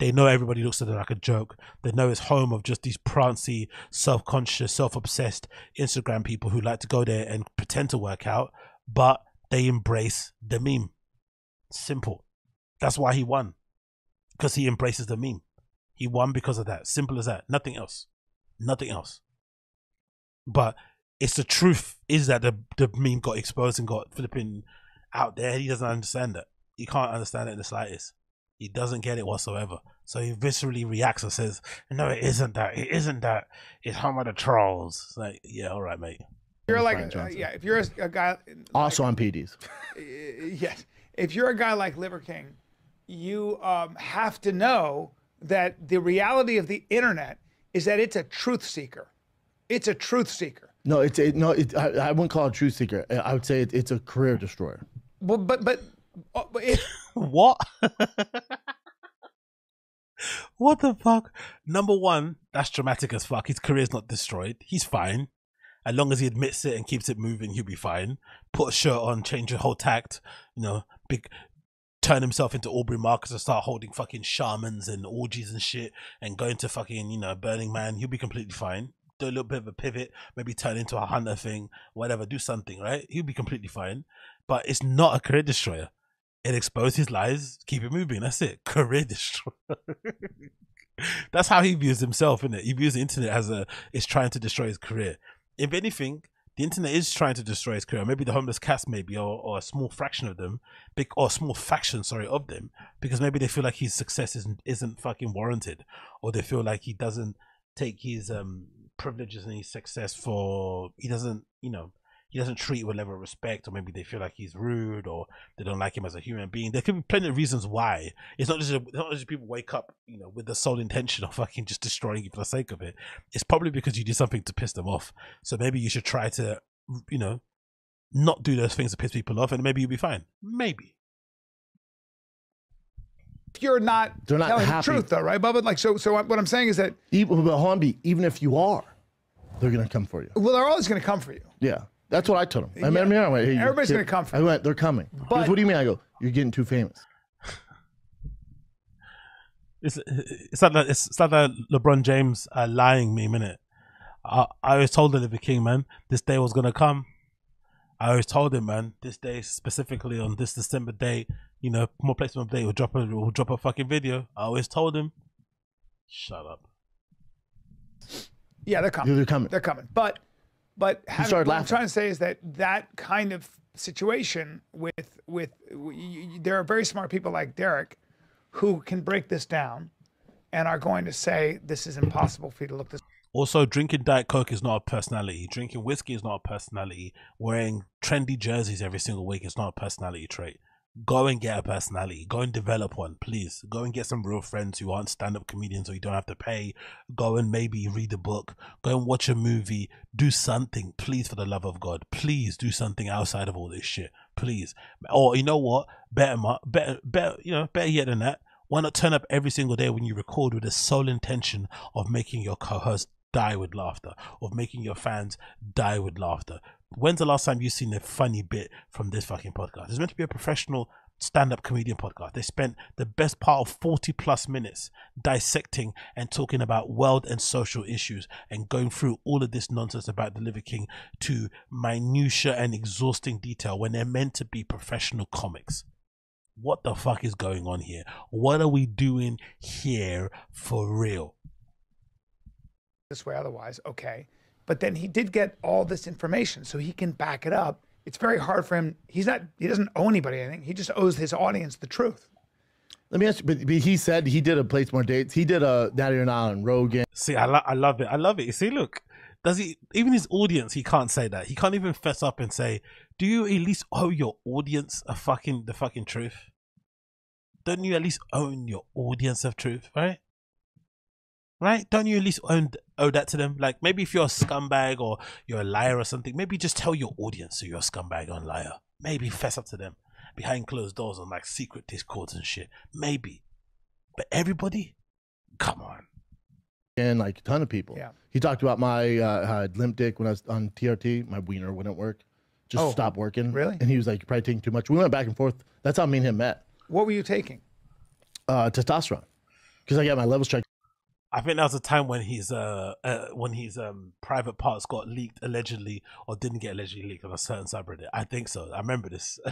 They know everybody looks at it like a joke. They know it's home of just these prancy, self conscious, self obsessed Instagram people who like to go there and pretend to work out, but they embrace the meme. Simple. That's why he won. Because he embraces the meme. He won because of that. Simple as that. Nothing else. Nothing else. But it's the truth is that the the meme got exposed and got flipping out there. He doesn't understand it. He can't understand it in the slightest. He doesn't get it whatsoever. So he viscerally reacts and says, "No, it isn't that. It isn't that. It's home of the trolls." It's like, yeah, all right, mate. you're like, uh, yeah, if you're a, a guy, Also on PEDs. yes, if you're a guy like Liver King, you um, have to know that the reality of the internet is that it's a truth seeker. It's a truth seeker. No, it's it, no. It, I, I wouldn't call it truth seeker. I would say it, it's a career destroyer. Well, but but, uh, but it, What? what the fuck? Number one, that's dramatic as fuck. His career's not destroyed. He's fine. As long as he admits it and keeps it moving, he'll be fine. Put a shirt on, change your whole tact, you know, big turn himself into Aubrey Marcus and start holding fucking shamans and orgies and shit and going to fucking, you know, Burning Man, he'll be completely fine. Do a little bit of a pivot, maybe turn into a hunter thing, whatever, do something, right? He'll be completely fine. But it's not a career destroyer it exposed his lies, keep it moving. That's it. Career destroyer. That's how he views himself, isn't it? He views the internet as a it's trying to destroy his career. If anything, the internet is trying to destroy his career. Maybe the homeless cast, maybe, or, or a small fraction of them, or a small faction, sorry, of them, because maybe they feel like his success isn't isn't fucking warranted, or they feel like he doesn't take his um privileges and his success for he doesn't, you know, he doesn't treat with level of respect, or maybe they feel like he's rude, or they don't like him as a human being. There could be plenty of reasons why. It's not just it's not just people wake up, you know, with the sole intention of fucking just destroying you for the sake of it. It's probably because you did something to piss them off. So maybe you should try to, you know, not do those things to piss people off, and maybe you'll be fine. Maybe. If you're not, They're not telling happy. the truth, though, right, Bubba? Like, so, so what I'm saying is that Even but Hornby, even if you are, they're gonna come for you. well, they're always going to come for you. Yeah, that's what I told him. I Yeah. met him here. I went, hey, Everybody's gonna come for I went, they're coming. He goes, But- what do you mean? I go, you're getting too famous. It's it's like that. It's, it's like that LeBron James uh, lying meme, innit? I I always told the Liver King, man, this day was gonna come. I always told him, man, this day specifically on this December date, you know, more placement day, we'll drop a we'll drop a fucking video. I always told him, shut up. Yeah, they're coming. They're coming. They're coming. But but having, started what I'm trying to say is that that kind of situation with with you- you- there are very smart people like Derek who can break this down and are going to say this is impossible for you to look this Also, drinking Diet Coke is not a personality. Drinking whiskey is not a personality. Wearing trendy jerseys every single week is not a personality trait. Go and get a personality. Go and develop one, please. Go and get some real friends who aren't stand up comedians or you don't have to pay. Go and maybe read a book. Go and watch a movie. Do something, please, for the love of God. Please do something outside of all this shit. Please. Or you know what? Better, better, better, you know, better yet than that. Why not turn up every single day when you record with the sole intention of making your co-host die with laughter, of making your fans die with laughter? When's the last time you've seen a funny bit from this fucking podcast? It's meant to be a professional stand-up comedian podcast. They spent the best part of 40 plus minutes dissecting and talking about world and social issues and going through all of this nonsense about the Liver King to minutia and exhausting detail when they're meant to be professional comics what the fuck is going on here? What are we doing here for real? This way otherwise okay but then he did get all this information so he can back it up it's very hard for him he's not he doesn't owe anybody anything he just owes his audience the truth Let me ask you, but, but he said he did a plates more dates. He did a Natty or Not on Rogan. See, I, lo- I love it. I love it. You see, look, does he, even his audience, he can't say that. He can't even fess up and say, do you at least owe your audience a fucking, the fucking truth? Don't you at least own your audience of truth, right? Right? Don't you at least own, owe that to them? Like, maybe if you're a scumbag or you're a liar or something, maybe just tell your audience that you're a scumbag or a liar. Maybe fess up to them behind closed doors on like secret discords and shit. Maybe. But everybody? Come on. and like a ton of people. Yeah. He talked about my uh, how I had limp dick when I was on TRT. My wiener wouldn't work, just Oh, stopped working. really? And he was like, "You're probably taking too much." We went back and forth. That's how me and him met. what were you taking Uh, testosterone, because I got my levels checked. I think that was a time when his uh, uh when his um private parts got leaked allegedly or didn't get allegedly leaked on a certain subreddit. I think so. I remember this.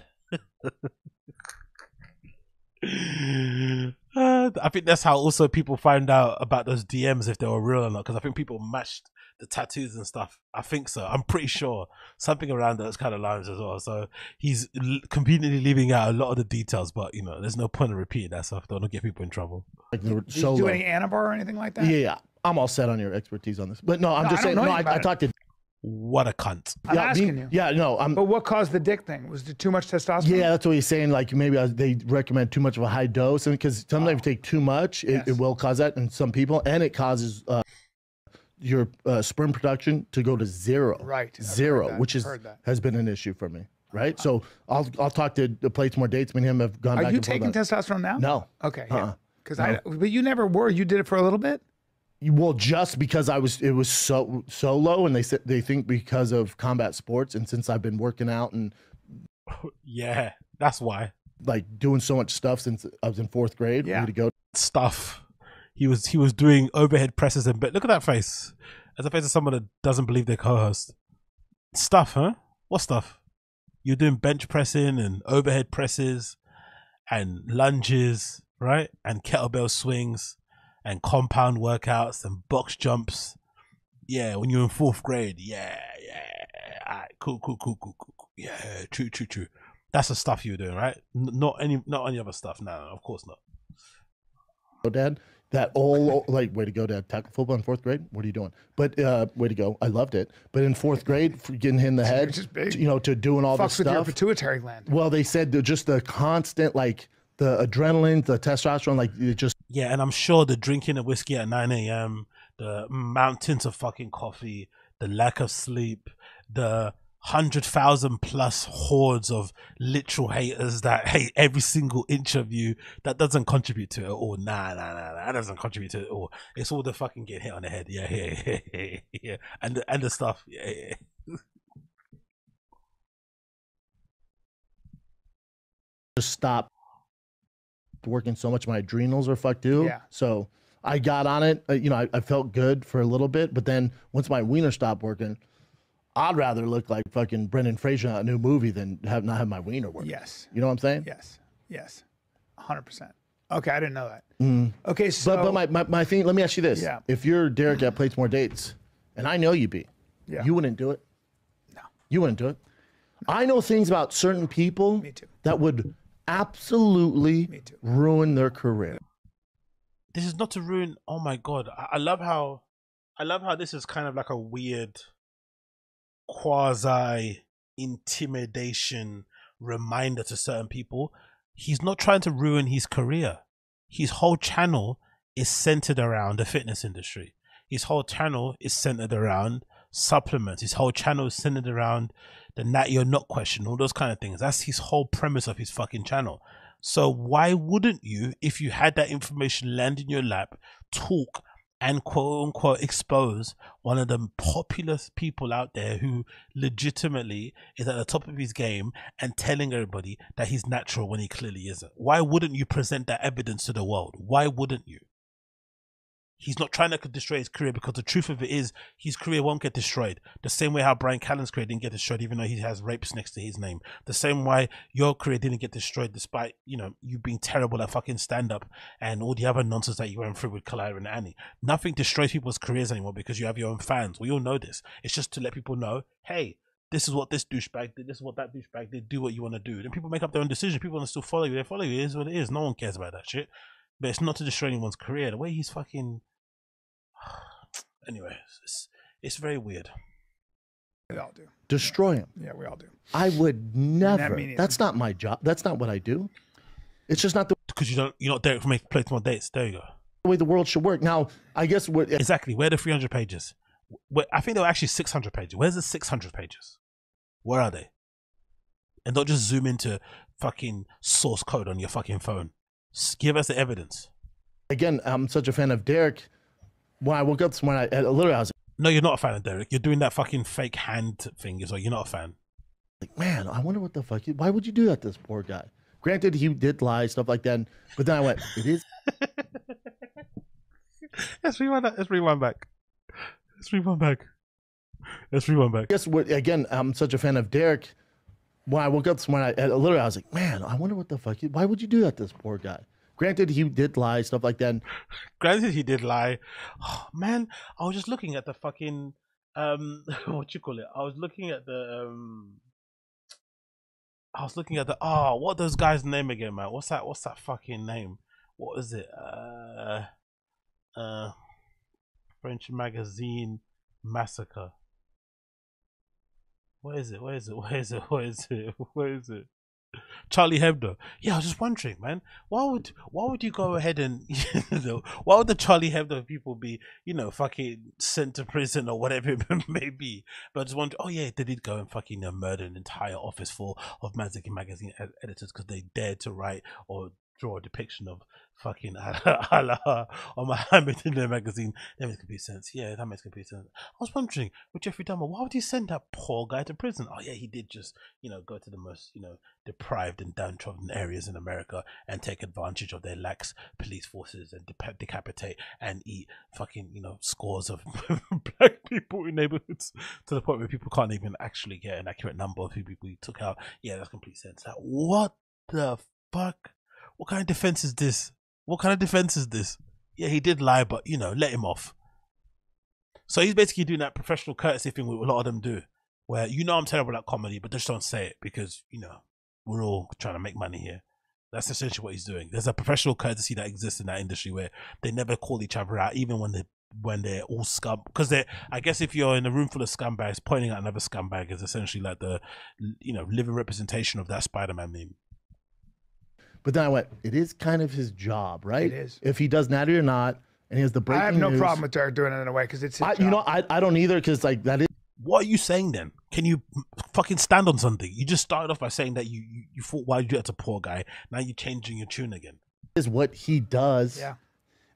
Uh, I think that's how also people find out about those DMs if they were real or not. Because I think people matched the tattoos and stuff. I think so. I'm pretty sure something around those kind of lines as well. So he's l- conveniently leaving out a lot of the details, but you know, there's no point in repeating that stuff. Don't get people in trouble. Like they were did so you do any Anavar or anything like that Yeah, yeah. I'm all set on your expertise on this, but no, I'm No, just I don't saying. know No, you I, I it. talked to. What a cunt. i'm yeah, me- asking you Yeah, no, I'm. but what caused the dick thing was it too much testosterone Yeah, that's what he's saying. Like maybe I, they recommend too much of a high dose, and because sometimes if you take too much, it, Yes. it will cause that in some people, and it causes uh, your uh, sperm production to go to zero. Right, I've zero, which is has been an issue for me. Right, so I'll I'll talk to the plates more dates. Me and him have gone are back you and taking about testosterone now No, okay yeah Uh-uh. because i but you never were you did it for a little bit well, just because I was it was so so low, and they said they think because of combat sports, and since I've been working out and Yeah, that's why. like doing so much stuff since I was in fourth grade, Yeah. to go. stuff. He was he was doing overhead presses and but look at that face. As a face of someone that doesn't believe their co-host. Stuff, huh? What stuff? You're doing bench pressing and overhead presses and lunges, right? And kettlebell swings and compound workouts and box jumps. Yeah, when you're in fourth grade. Yeah, yeah. All right, cool, cool, cool, cool, cool. Yeah, true, true, true. That's the stuff you were doing, right? N- not any, not any other stuff. No, of course not. Oh, dad. That all like way to go, to Tackle football in fourth grade. What are you doing? But uh, way to go. I loved it. But in fourth grade, for getting hit in the head, just big. you know, to doing all this fucks with your stuff. pituitary gland Well, they said just the constant like the adrenaline, the testosterone, like it just Yeah, and I'm sure the drinking of whiskey at 9 a.m., the mountains of fucking coffee, the lack of sleep, the hundred thousand plus hordes of literal haters that hate every single inch of you, that doesn't contribute to it at all. Nah, nah, nah, nah, that doesn't contribute to it at all. It's all the fucking getting hit on the head. Yeah, yeah, yeah, yeah, yeah. And the, and the stuff. Yeah, yeah. just stop working so much. My adrenals are fucked too. Yeah. So I got on it. Uh, you know, I, I felt good for a little bit, but then once my wiener stopped working, I'd rather look like fucking Brendan Fraser in a new movie than have not have my wiener work. Yes. You know what I'm saying? Yes. Yes. 100%. Okay, I didn't know that. Mm-hmm. Okay, so But but my, my, my thing, let me ask you this. Yeah. If you're Derek at Plates More Dates, and I know you'd be, Yeah. you wouldn't do it? No. You wouldn't do it? I know things about certain people Me too. that would absolutely Me too. ruin their career. this is not to ruin oh my god I, I love how i love how this is kind of like a weird quasi intimidation reminder to certain people. He's not trying to ruin his career. His whole channel is centered around the fitness industry. His whole channel is centered around supplements. His whole channel is centered around the nat you're not question all those kind of things. That's his whole premise of his fucking channel. So why wouldn't you, if you had that information land in your lap, talk and quote unquote expose one of the popular people out there who legitimately is at the top of his game and telling everybody that he's natural when he clearly isn't? Why wouldn't you present that evidence to the world? Why wouldn't you? He's not trying to destroy his career because the truth of it is his career won't get destroyed. The same way how Brian Callen's career didn't get destroyed, even though he has rapes next to his name. The same way your career didn't get destroyed despite, you know, you being terrible at fucking stand up and all the other nonsense that you went through with Khalyla and Annie. Nothing destroys people's careers anymore because you have your own fans. We all know this. It's just to let people know, hey, this is what this douchebag did, this is what that douchebag did, do what you want to do. Then people make up their own decision. People want to still follow you. They follow you. It is what it is. No one cares about that shit. But it's not to destroy anyone's career. The way he's fucking anyway, it's it's very weird. we all do. Destroy him. Yeah, we all do. I would never. me neither. That's not my job. That's not what I do. It's just not the Because you don't you're not Derek from make plates more dates. There you go. The way the world should work. Now, I guess what Exactly. Where are the three hundred pages? Where, I think there were actually six hundred pages. Where's the six hundred pages? Where are they? And don't just zoom into fucking source code on your fucking phone. S- Give us the evidence. again, I'm such a fan of Derek. When I woke up this morning, I, literally I was like, No, you're not a fan of Derek. You're doing that fucking fake hand thing, so you're not a fan. like, man, I wonder what the fuck. You, Why would you do that to this poor guy? Granted, he did lie, stuff like that. But then I went, it is Let's rewind that. Let's rewind back. Let's rewind back. Let's rewind back. Guess what again, I'm such a fan of Derek. When I woke up this morning, I literally I was like, man, I wonder what the fuck. You, why would you do that to this poor guy? Granted, he did lie, stuff like that. Granted, he did lie. Oh, man, I was just looking at the fucking um, what you call it? I was looking at the um, I was looking at the oh, what those guys' name again, man? What's that? What's that fucking name? What is it? Uh, uh, French magazine massacre. What is it? Where is it? Where is it? Where is it? Where is it? Charlie Hebdo. Yeah, I was just wondering, man. Why would why would you go ahead and you know why would the Charlie Hebdo people be you know fucking sent to prison or whatever it may be? But I just wonder. Oh yeah, they did go and fucking uh, murder an entire office full of magazine ed- editors because they dared to write or draw a depiction of fucking Allah or Muhammad in their magazine. That makes complete sense. Yeah, that makes complete sense. I was wondering with Jeffrey Dahmer, why would you send that poor guy to prison? Oh yeah, he did just you know go to the most you know deprived and downtrodden areas in America and take advantage of their lax police forces and depa- decapitate and eat fucking you know scores of black people in neighborhoods to the point where people can't even actually get an accurate number of who people he took out. Yeah, that's complete sense. Like, what the fuck? What kind of defense is this? What kind of defense is this? Yeah, he did lie, but you know, let him off. So he's basically doing that professional courtesy thing with a lot of them do, where you know I'm terrible at comedy, but just don't say it because you know we're all trying to make money here. That's essentially what he's doing. There's a professional courtesy that exists in that industry where they never call each other out, even when they when they're all scum. Because they, I guess, if you're in a room full of scumbags, pointing out another scumbag is essentially like the, you know, living representation of that Spider-Man meme. But then I went, it is kind of his job, right? It is. If he does natty or not, and he has the breaking I have no news- problem with Derek doing it in a way because it's his I, job. you know, I, I don't either because like that is What are you saying then? Can you fucking stand on something? You just started off by saying that you you, you thought why you do that to poor guy. Now you're changing your tune again. is what he does. yeah.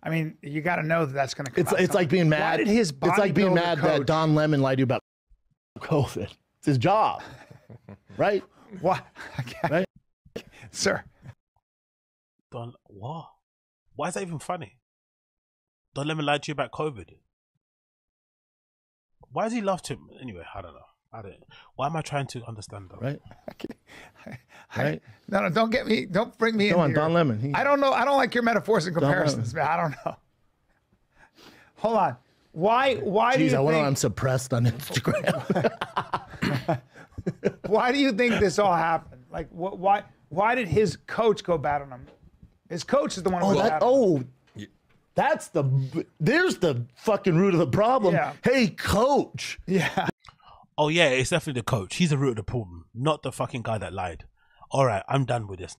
I mean, you got to know that that's going to come It's out it's like being mad. Why mad. did his it's like being bodybuilder mad that Don Lemon lied to you about COVID. It's his job, right? What? I can't- Right? Sir, Don, what? Why is that even funny? Don't let me lie to you about COVID. Why has he laughed him? Anyway, I don't know. I don't. Why am I trying to understand that? right? I- Right. No, no, don't get me. Don't bring me Come in. on, Don Lemon. He- I don't know. I don't like your metaphors and comparisons, man. I don't know. Hold on. Why? Why do Jeez, you I wonder why I'm think? suppressed on Instagram. Why do you think this all happened? Like, wh- why? Why did his coach go bad on him? His coach is the one oh, was that, bad on him. oh, that's the. There's the fucking root of the problem. Yeah. Hey, coach. Yeah. Oh yeah, it's definitely the coach. He's the root of the problem, not the fucking guy that lied. All right, I'm done with this